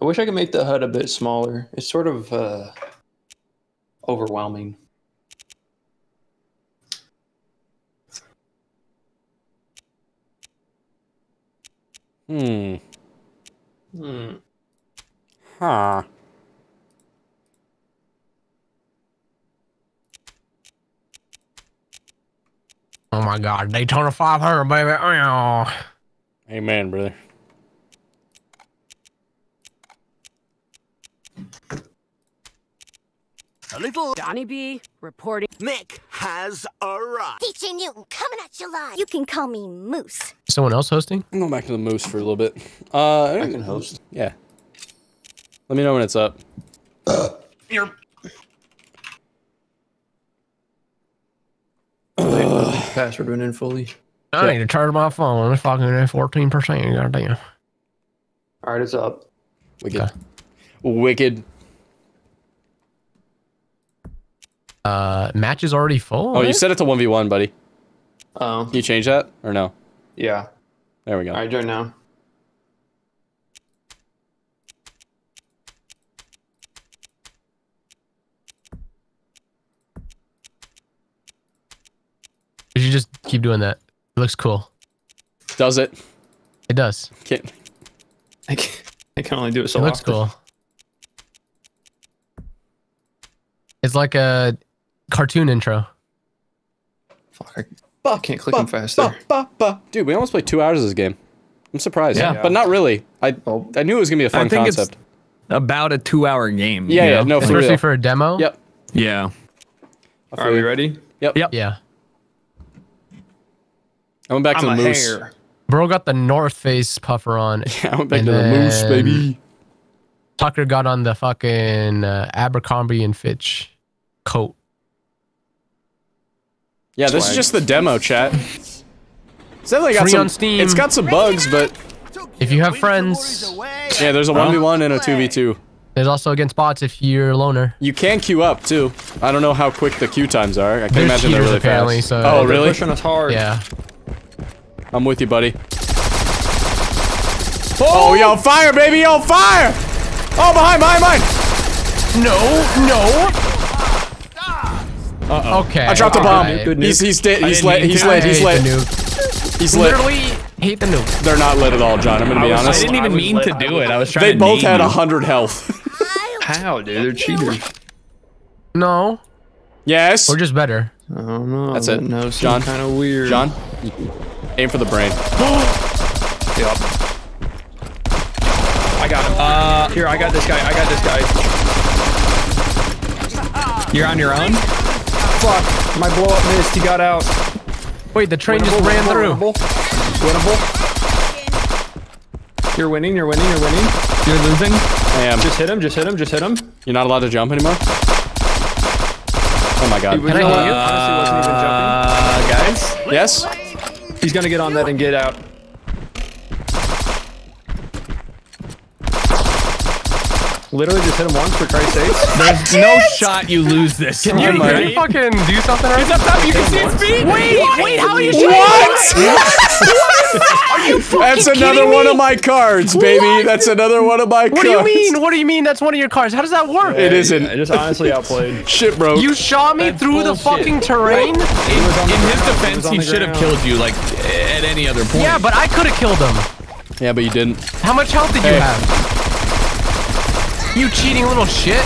I wish I could make the HUD a bit smaller. It's sort of uh, overwhelming. Hmm. Hmm. Huh. Oh my god, Daytona 500, baby. Oh. Amen, brother. A little Johnny B reporting. Nick has arrived. DJ Newton coming at you live. You can call me Moose. Someone else hosting? I'm going back to the moose for a little bit. Uh, I can host. Yeah. Let me know when it's up. Your password went in fully. I need to charge my phone. It's fucking at 14%. Goddamn. All right, it's up. Wicked. Okay. Wicked. Uh, match is already full. Oh, you right? set it to 1v1, buddy. Oh, Can you change that? Or no? yeah. There we go. All right, join now. You should just keep doing that. It looks cool. Does it? It does. Can't. I can, I can only do it so it looks often. cool. It's like a cartoon intro. Fuck, I can't click them faster. Ba, ba, ba. Dude, we almost played two hours of this game. I'm surprised. Yeah. But not really. I. I knew it was gonna be a fun I think concept. it's about a two-hour game. Yeah, yeah, know? no, for Especially real. for a demo. Yep. Yeah. I Are feel we ready? Yep. Yep. Yeah. I went back I'm to the moose. hare. Bro got the North Face puffer on. Yeah, I went back to the moose, baby. Tucker got on the fucking uh, Abercrombie and Fitch coat. Yeah, this is just the demo, chat. It's definitely got Free some. on Steam. It's got some bugs, but If you have friends, yeah, there's a one v one and a two v two. there's also against bots if you're a loner. You can queue up too. I don't know how quick the queue times are. I can There's imagine they're really apparently, fast. so- oh, They're really? Pushing us hard. Yeah. I'm with you, buddy. Oh, yo, fire, baby, yo, fire! Oh, behind, behind, behind! No, no. Uh-oh. Okay. I dropped a bomb. alright. Good He's nuke. he's dead. He's didn't lit. He's to. lit. He's hate lit. He's lit. Literally hate the nuke. They're not lit at all, John. I'm gonna be I was- I honest. didn't even I was mean to do it. I was trying They to both had a hundred health. How, dude? They're cheaters. No, yes. we're just better. I don't know. That's it. No, John. kind of weird. John, aim for the brain. Yep. I got him. Uh, Here, I got this guy. I got this guy. You're on your own. Fuck. My blow up missed. He got out. Wait, the train just ran winnable, through. Winnable. Winnable. You're winning. You're winning. You're winning. You're losing. I am. Just hit him. Just hit him. Just hit him. You're not allowed to jump anymore. Oh my He god. was, Can I uh, hit you? honestly wasn't even Uh, guys. Yes. He's gonna get on that and get out. Literally just hit him once for Christ's sake. There's no shot you lose this. Can you, can you fucking do something right? up top, you can see its speed. Wait, wait, how are you What? That's another one of my cards, baby. That's another one of my What cards. What do you mean? What do you mean? That's one of your cars. How does that work? It isn't. I just honestly outplayed. Shit, bro. You shot me through the fucking terrain? In, in his defense, on he should have killed you like at any other point. Yeah, but I could have killed him. yeah, but you didn't. How much health did you have? You cheating little shit.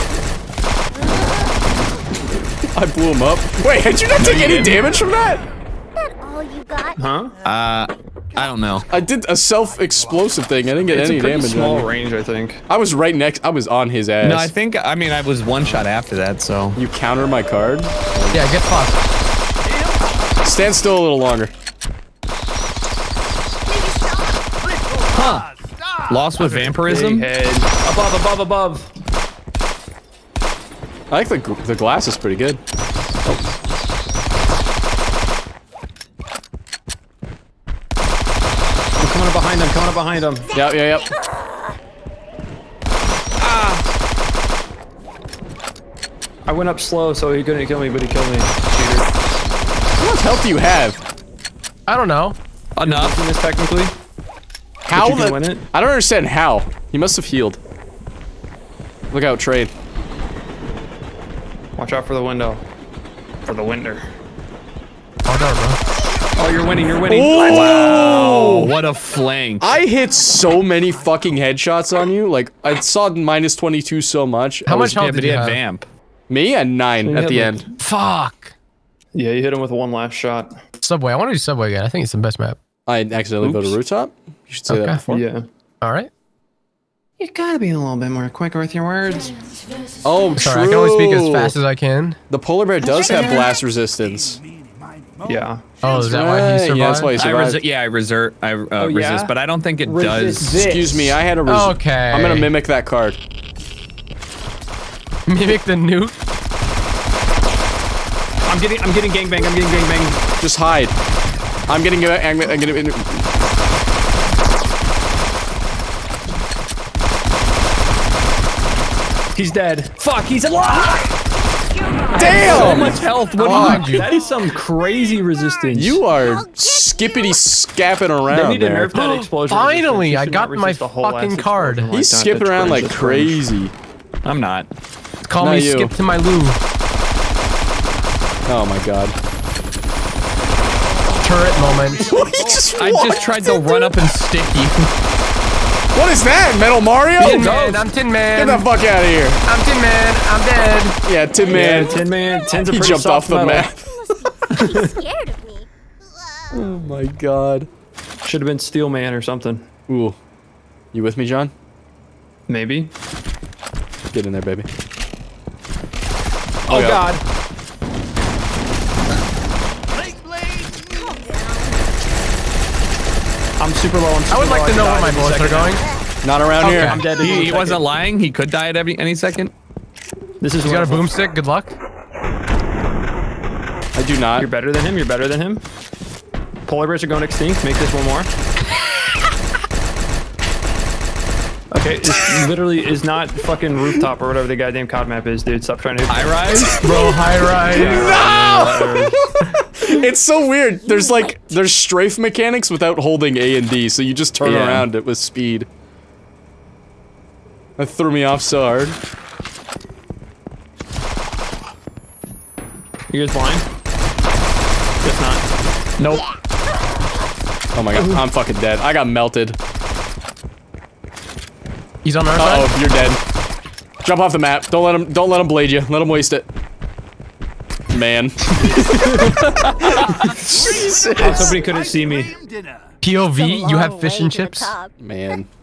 I blew him up. Wait, did you not take any damage from that? That all you got? Huh? Uh, I don't know. I did a self-explosive thing. I didn't get It's any a pretty damage small on range, I think. I was right next. I was on his ass. No, I think I mean I was one shot after that, so you counter my card. Yeah, get fucked. Stand still a little longer. Lost with vampirism. Above, above, above. I think the the glass is pretty good. I'm coming up behind him, coming up behind him. Yep, yep, yep. Ah. I went up slow, so he couldn't kill me, but he killed me. Cheater. How much health do you have? I don't know. Enough. Losing this technically. How you can the- win it? I don't understand how. He must have healed. Look out, trade. Watch out for the window. For the winder. Oh, no, bro. Oh, you're winning, you're winning. Oh, what a flank! I hit so many fucking headshots on you. Like I saw minus 22 so much. How I much health did he you have? vamp. Me and nine you at had the like- end. Fuck. Yeah, you hit him with one last shot. Subway. I want to do Subway again. I think it's the best map. I accidentally go to rooftop. You should say Okay. that before. Yeah. All right. You gotta be a little bit more quicker with your words. Oh, Sorry, true. I can only speak as fast as I can. The polar bear does have blast resistance. Yeah. Oh, is that why Right, he survived? Yeah, that's why he I survived. resi- yeah, I reserve. I uh, Oh, yeah? resist, but I don't think it Resist does. this. Excuse me, I had a res- Okay. I'm gonna mimic that card. Mimic the nuke. I'm getting I'm getting gangbang, I'm getting gangbang. Just hide. I'm getting it. I'm, I'm getting He's dead. Fuck, he's alive! So Damn! much health. What Behind do you. you That is some crazy resistance. You are skippity scapping they around need to there. nerf that explosion. Finally, I got my resist a whole fucking card. explosion like He's skipping around like cringe. crazy. I'm not. Call Not me you. skip to my loo. Oh my god. Turret moment. he just I just tried to run up and stick you. What is that? Metal Mario? Tin Get Man, I'm Tin Man. Get the fuck out of here. I'm Tin Man. I'm dead. Yeah, Tin Man. Yeah, Tin Man. Tin's a he pretty jumped off the metal. map. He's scared of me. Oh my god. Should have been Steel Man or something. Ooh. You with me, John? Maybe. Get in there, baby. Oh, yeah. God. I'm super low. I'm super I would low. like to know where my any bullets are going. Not around Okay. here. I'm dead. He, he wasn't lying. He could die at every any second. This is He's got a boomstick. Good luck. I do not. You're better than him. You're better than him. Polar bears are going extinct. Make this one more. Okay, it literally is not fucking rooftop or whatever the goddamn COD map is, dude. Stop trying to. High rise. Bro, high rise. No. It's so weird. There's like there's strafe mechanics without holding A and D, so you just turn Yeah. around it with speed. That threw me off so hard. You guys blind? Guess not. Nope. Oh my god, I'm fucking dead. I got melted. He's on our Uh side. oh, you're dead. Jump off the map. Don't let him. Don't let him blade you. Let him waste it. Man. I was hoping he couldn't see me. POV. You have fish and chips. Man.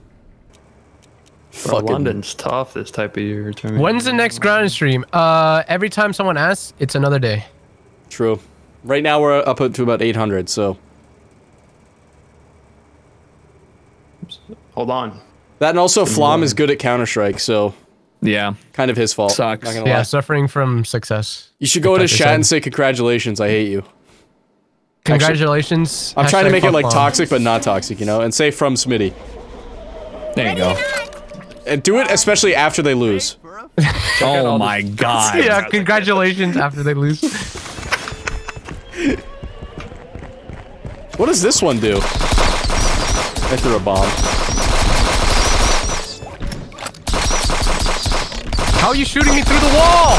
Bro, Fucking- London's tough this type of year. to me. When's the next ground stream? Uh, every time someone asks, it's another day. True. Right now we're up to about 800. So Hold on. That and also Flom is good at Counter Strike. So Yeah. kind of his fault. Sucks. Not gonna Yeah, lie. suffering from success. You should go in Like chat and say congratulations. I hate you. Congratulations. I'm trying to make it like mom. toxic but not toxic, you know, and say from Smitty. There you go. And do it especially after they lose. Oh my god. yeah, congratulations after they lose. What does this one do? I threw a bomb. How are you shooting me through the wall?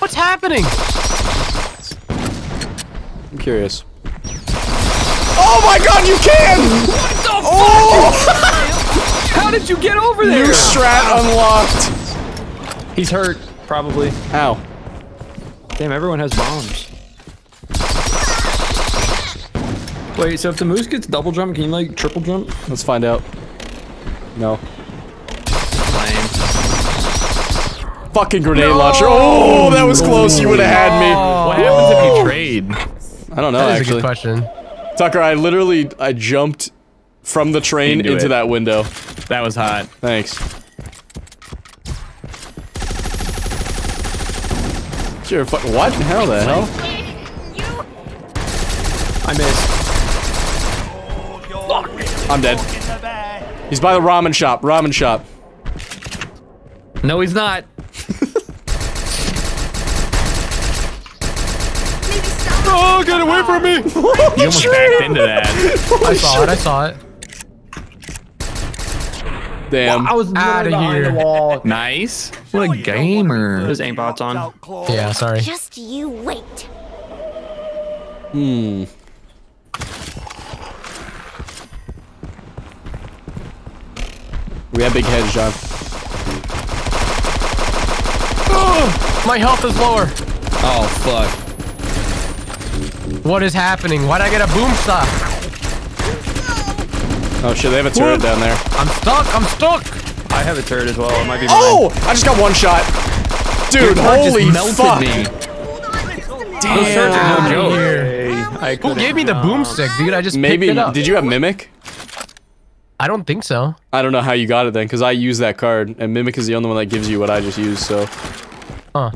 What's happening? I'm curious. Oh my god, you can! What the oh! How did you get over there? New strat unlocked. He's hurt, probably. Ow. Damn, everyone has bombs. Wait, so if the moose gets double jump, can you like triple jump? Let's find out. No. Fucking grenade launcher. Oh, that was close. You would have had me. What happens if you trade? I don't know, That is a actually. good question. Tucker, I literally, I jumped from the train Into into it. that window. That was hot. Thanks. Sure, fuck, what? How the hell? I missed. I'm dead. He's by the ramen shop. Ramen shop. No, he's not. Get away from me! You almost backed into that. I saw it. I saw it. Damn. I was out of here. the wall. Nice. What a gamer. There's aimbots on. Yeah, sorry. Just you wait. Hmm. We have big heads, John. My health is lower. Oh fuck. What is happening? Why'd I get a boomstick? Oh shit, they have a turret down there. I'm stuck. I'm stuck. I have a turret as well. It might be mine. Oh! I just got one shot. Dude, That just holy fuck. me. Those turrets no joke. I Who gave me the boomstick, dude? I just Maybe, picked it up. did you have Mimic? I don't think so. I don't know how you got it then, because I used that card, and Mimic is the only one that gives you what I just used, so. Huh.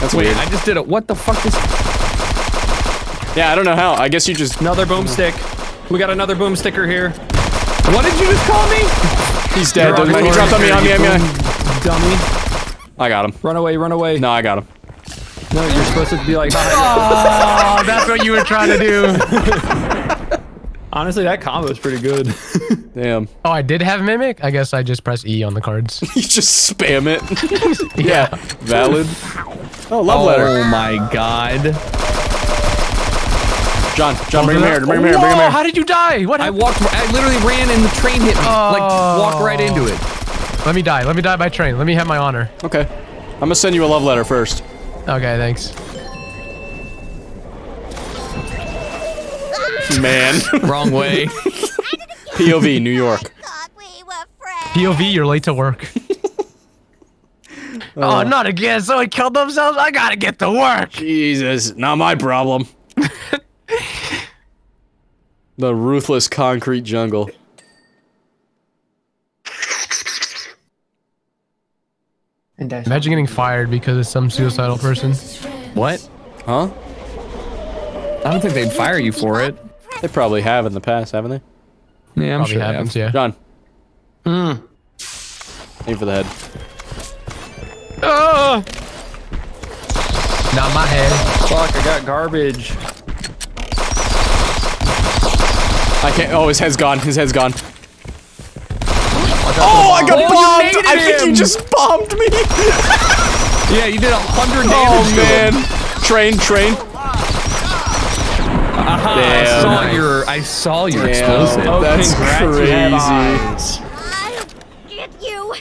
That's Wait, weird. I just did it. What the fuck is? Yeah, I don't know how. I guess you just. Another boomstick. We got another boomsticker here. What did you just call me? He's dead. You're Doesn't matter. He dropped on me, on me, on me. Dummy. I got him. Run away, run away. No, I got him. No, you're supposed to be like. Oh, that's what you were trying to do. Honestly, that combo is pretty good. Damn. Oh, I did have mimic. I guess I just press E on the cards. you just spam it. yeah. Valid. Oh, love oh letter. Oh my god. John, John, bring him here. Bring him here. Bring him here. How did you die? What I walked. I literally ran and the train hit me. Like walked right oh. into it. Let me die. Let me die by train. Let me have my honor. Okay. I'm gonna send you a love letter first. Okay, thanks. Man. Wrong way. POV, New York. We. POV, you're late to work. oh, uh. not again. Someone killed themselves. I gotta get to work. Jesus, not my problem. The ruthless concrete jungle. Imagine getting fired because of some suicidal person. What? Huh? I don't think they'd fire you for it. They probably have in the past, haven't they? Yeah, I'm Probably sure. they happens, have. yeah. John. Hmm. Aim for the head. Oh! Not my head. Fuck, I got garbage. I can't. Oh, his head's gone. His head's gone. Oh, I got Oh, bombed! I naded think you just bombed me! Yeah, you did a hundred damage. to him. man. Train, train. Aha, I Damn. saw your. I saw your Damn. explosive. Oh, That's congrats, you have crazy. I'll get you.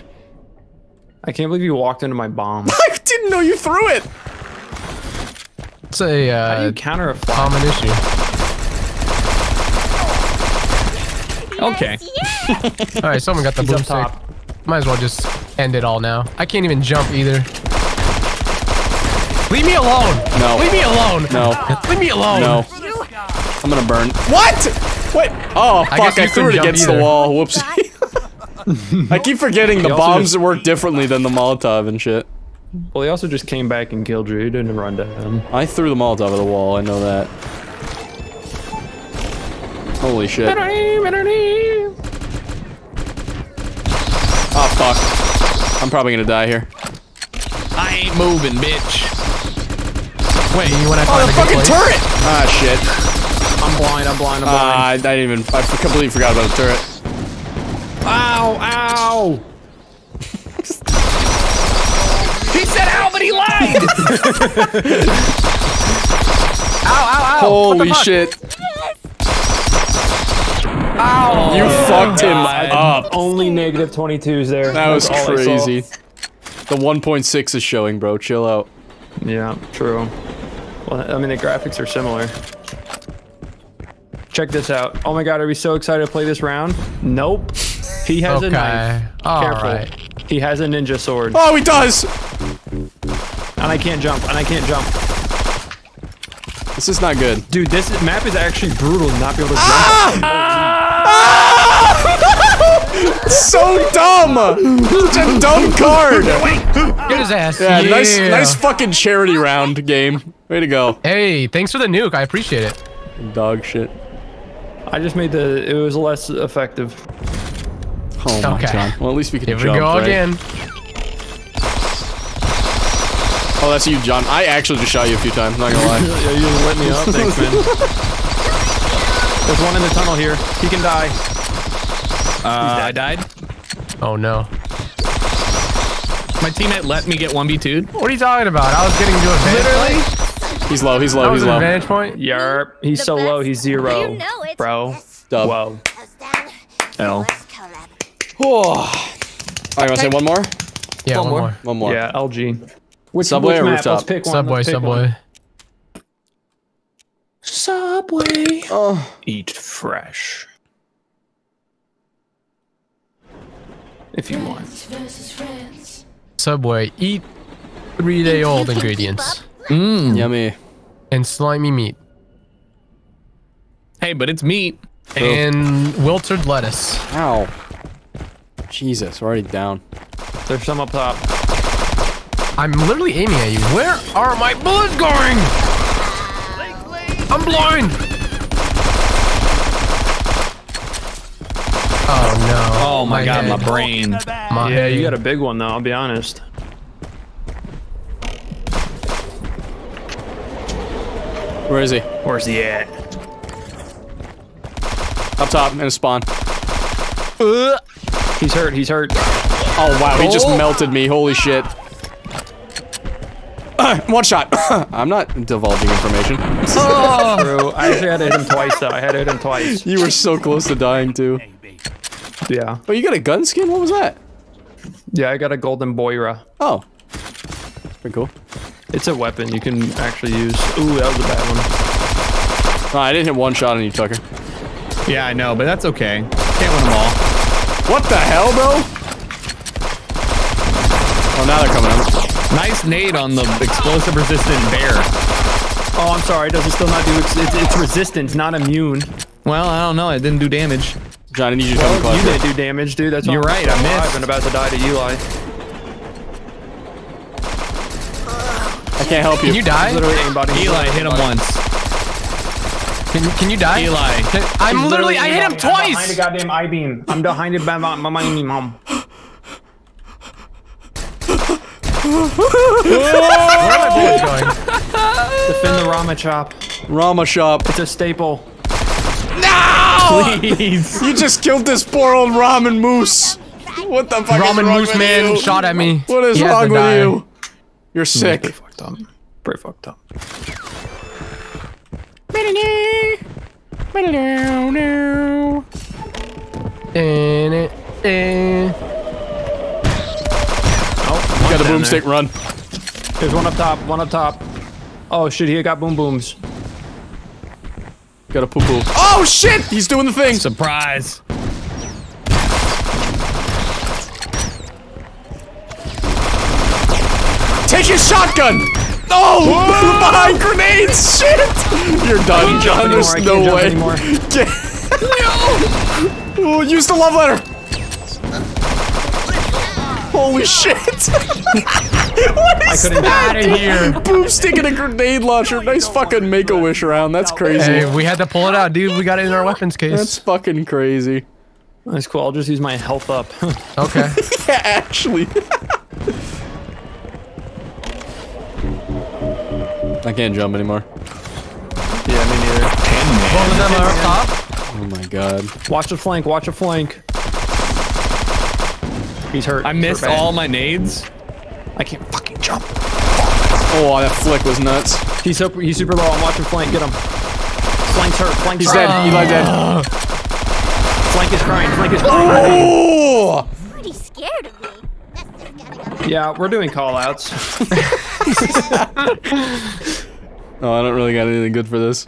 I can't believe you walked into my bomb. I didn't know you threw it! It's a How do uh, you counter a fly? common issue. Okay. All right, someone got the He's up boomstick. top. Might as well just end it all now. I can't even jump either. Leave me alone. No. Leave me alone. No. Leave me alone. No. I'm gonna burn. What? Wait. Oh, fuck. guess you I, threw it couldn't jump against the wall. Whoopsie. I keep forgetting the bombs just- work differently than the Molotov and shit. Well, he also just came back and killed you. He didn't run down. I threw the Molotov at the wall. I know that. Holy shit. Oh fuck. I'm probably gonna die here. I ain't moving, bitch. Wait, you wanna find the a fucking place- turret! Ah, shit. I'm blind. I'm blind. I'm blind. I, I didn't even. I completely forgot about the turret. ow! Ow! He said ow, but he lied. Ow, ow, ow! What the Holy fuck? shit. Ow! You oh, fucked him God. up. Only negative 22s there. That was That's all I saw. crazy. The 1.6 is showing, bro. Chill out. Yeah, true. Well, I mean, the graphics are similar. Check this out. Oh my god, are we so excited to play this round? Nope. He has a knife. All Careful. right. He has a ninja sword. Oh, he does! And I can't jump, and I can't jump. This is not good. Dude, this map is actually brutal to not be able to ah! oh, Ah! so dumb! Such a dumb card! Get his ass. Yeah, nice, Yeah. nice fucking charity round game. Way to go. Hey, thanks for the nuke. I appreciate it. Dog shit. I just made the, it was less effective. Oh my Okay. god. Well, at least we can Here jump, we go right? again. Oh, that's you, John. I actually just shot you a few times, not gonna lie. Yeah, you lit me up, thanks man. There's one in the tunnel here. He can die. Uh, I died. Oh no. My teammate let me get 1v2'd. What are you talking about? I was getting to advantage. Literally? He's low, he's That low, was he's an low. advantage point? Yarp. He's The so low, he's zero. You know it. Bro. Dub. Whoa. L. Let's. Oh. Alright, wanna say one more? Yeah, one, more. One more. Yeah, LG. Which, Subway which or map? rooftop? Let's pick one. Subway, Let's pick subway. one. Subway. Oh. Eat fresh. If you want. Friends versus friends. Subway. Eat three day old ingredients. Mm. Yummy. And slimy meat. Hey, but it's meat. And wilted lettuce. Ow. Jesus, we're already down. There's some up top. I'm literally aiming at you. Where are my bullets going? I'm blind. Oh no. Oh my, god, my brain. My Yeah, you got a big one though, I'll be honest. Where is he? Where's he at? Up top, in a spawn. He's hurt, he's hurt. Oh wow, he just oh. melted me. Holy shit. One shot. I'm not divulging information. Oh, true. I actually had to hit him twice though. I had to hit him twice. You were so close to dying too. Yeah. Oh, you got a gun skin? What was that? Yeah, I got a golden boira. Oh. Pretty cool. It's a weapon you can actually use. Ooh, that was a bad one. Oh, I didn't hit one shot on you, Tucker. Yeah, I know, but that's okay. Can't win them all. What the hell, bro? Oh, now they're coming up. Nice nade on the explosive resistant bear. Oh, I'm sorry. Does it still not do? It's, it's, it's resistant, not immune. Well, I don't know. It didn't do damage. John, I need you to come Well, you didn't do damage, dude. That's why You're I'm right, I alive missed. and about to die to Eli. I can't help you. Can you die? Literally aimbotting. Eli hit him once. Can, can you die? Eli. I'm He's literally, I hit him aimbotting. I'm behind a goddamn I beam. I'm behind it by my my my mom. Where are my bullets going? Defend the Rama chop. Rama shop. It's a staple. No! Please. You just killed this poor old ramen moose. What the fuck is Ramen wrong Moose with Man you? shot at me. What is He wrong with die. you? You're sick. Pretty fucked up. Pretty fucked up. You got a boomstick run. There's one up top. One up top. Oh shit! He got boom booms. Got a poo poo. Oh shit! He's doing the thing. Surprise. Take his shotgun! Oh! Behind grenades! Shit! You're done, John. There's I no can't way. anymore. Get- oh, use the love letter! Holy shit! what is couldn't that? Out of here. Boomstick and a grenade launcher. Nice fucking make-a-wish round. That's crazy. Hey, we had to pull it out, dude. We got it in our weapons case. That's fucking crazy. That's cool. I'll just use my health up. Okay. Yeah, actually. I can't jump anymore. yeah, me neither. Both of them are up. Oh my god. Watch the flank. Watch the flank. He's hurt. I missed Hurt all my nades. I can't fucking jump. Oh, that flick was nuts. He's super. He's super low. I'm watching flank. Get him. Flank's hurt. Flank's He's hurt. dead. Eli dead. Flank is crying. Flank is crying. Oh! Pretty scared of me. That's just getting a Yeah, we're doing call outs. Oh, I don't really got anything good for this.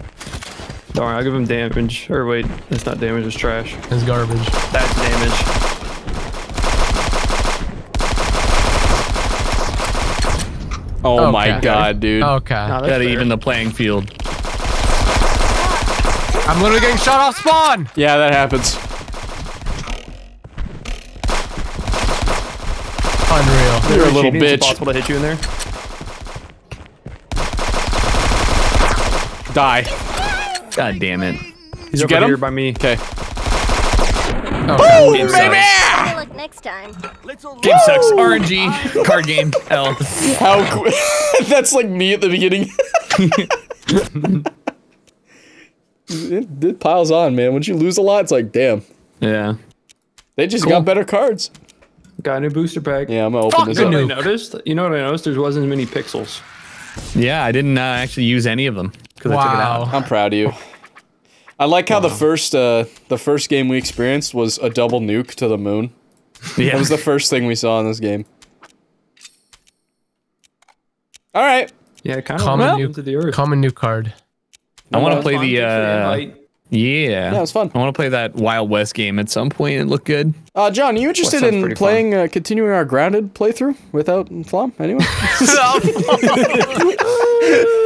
Don't worry, I'll give him damage. Or wait, that's not damage, it's trash. It's garbage. That's damage. Oh my god, dude. Okay. No, that's Gotta even the playing field. I'm literally getting shot off spawn. Yeah, that happens. Unreal. You're a little Cheating, It's bitch. impossible to hit you in there. Die. God damn it. He's you over get him? here by me. Okay. Okay. Game sucks. Good luck next time. Game sucks. RNG. Card game. L. How qu- That's like me at the beginning. it, it piles on, man. Once you lose a lot, it's like, damn. Yeah. They just Cool. got better cards. Got a new booster pack. Yeah, I'm gonna open this You know up. what I noticed? You know what I noticed? There wasn't as many pixels. Yeah, I didn't uh, actually use any of them because I took it out. Wow. I'm proud of you. I like how the first uh the first game we experienced was a double nuke to the moon. Yeah. That was the first thing we saw in this game. All right. Yeah, kind of Common went new- into the earth. Common new card. I want to play the. Uh, invite. yeah. Yeah, it was fun. I want to play that Wild West game at some point. It looked good. Uh, John, are you interested sounds in playing, uh, continuing our grounded playthrough without Flom? Anyway,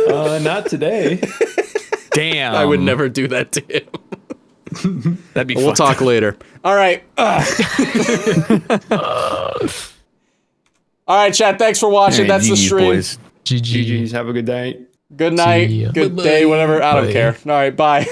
Uh, not today. Damn. I would never do that to him. That'd be. We'll fucked talk later. All right. Uh. All right, chat. Thanks for watching. Hey, That's the stream. boys. GG. GG's. Have a good day. Good night. See ya. Good day. Whatever. I don't Bye. care. All right. Bye.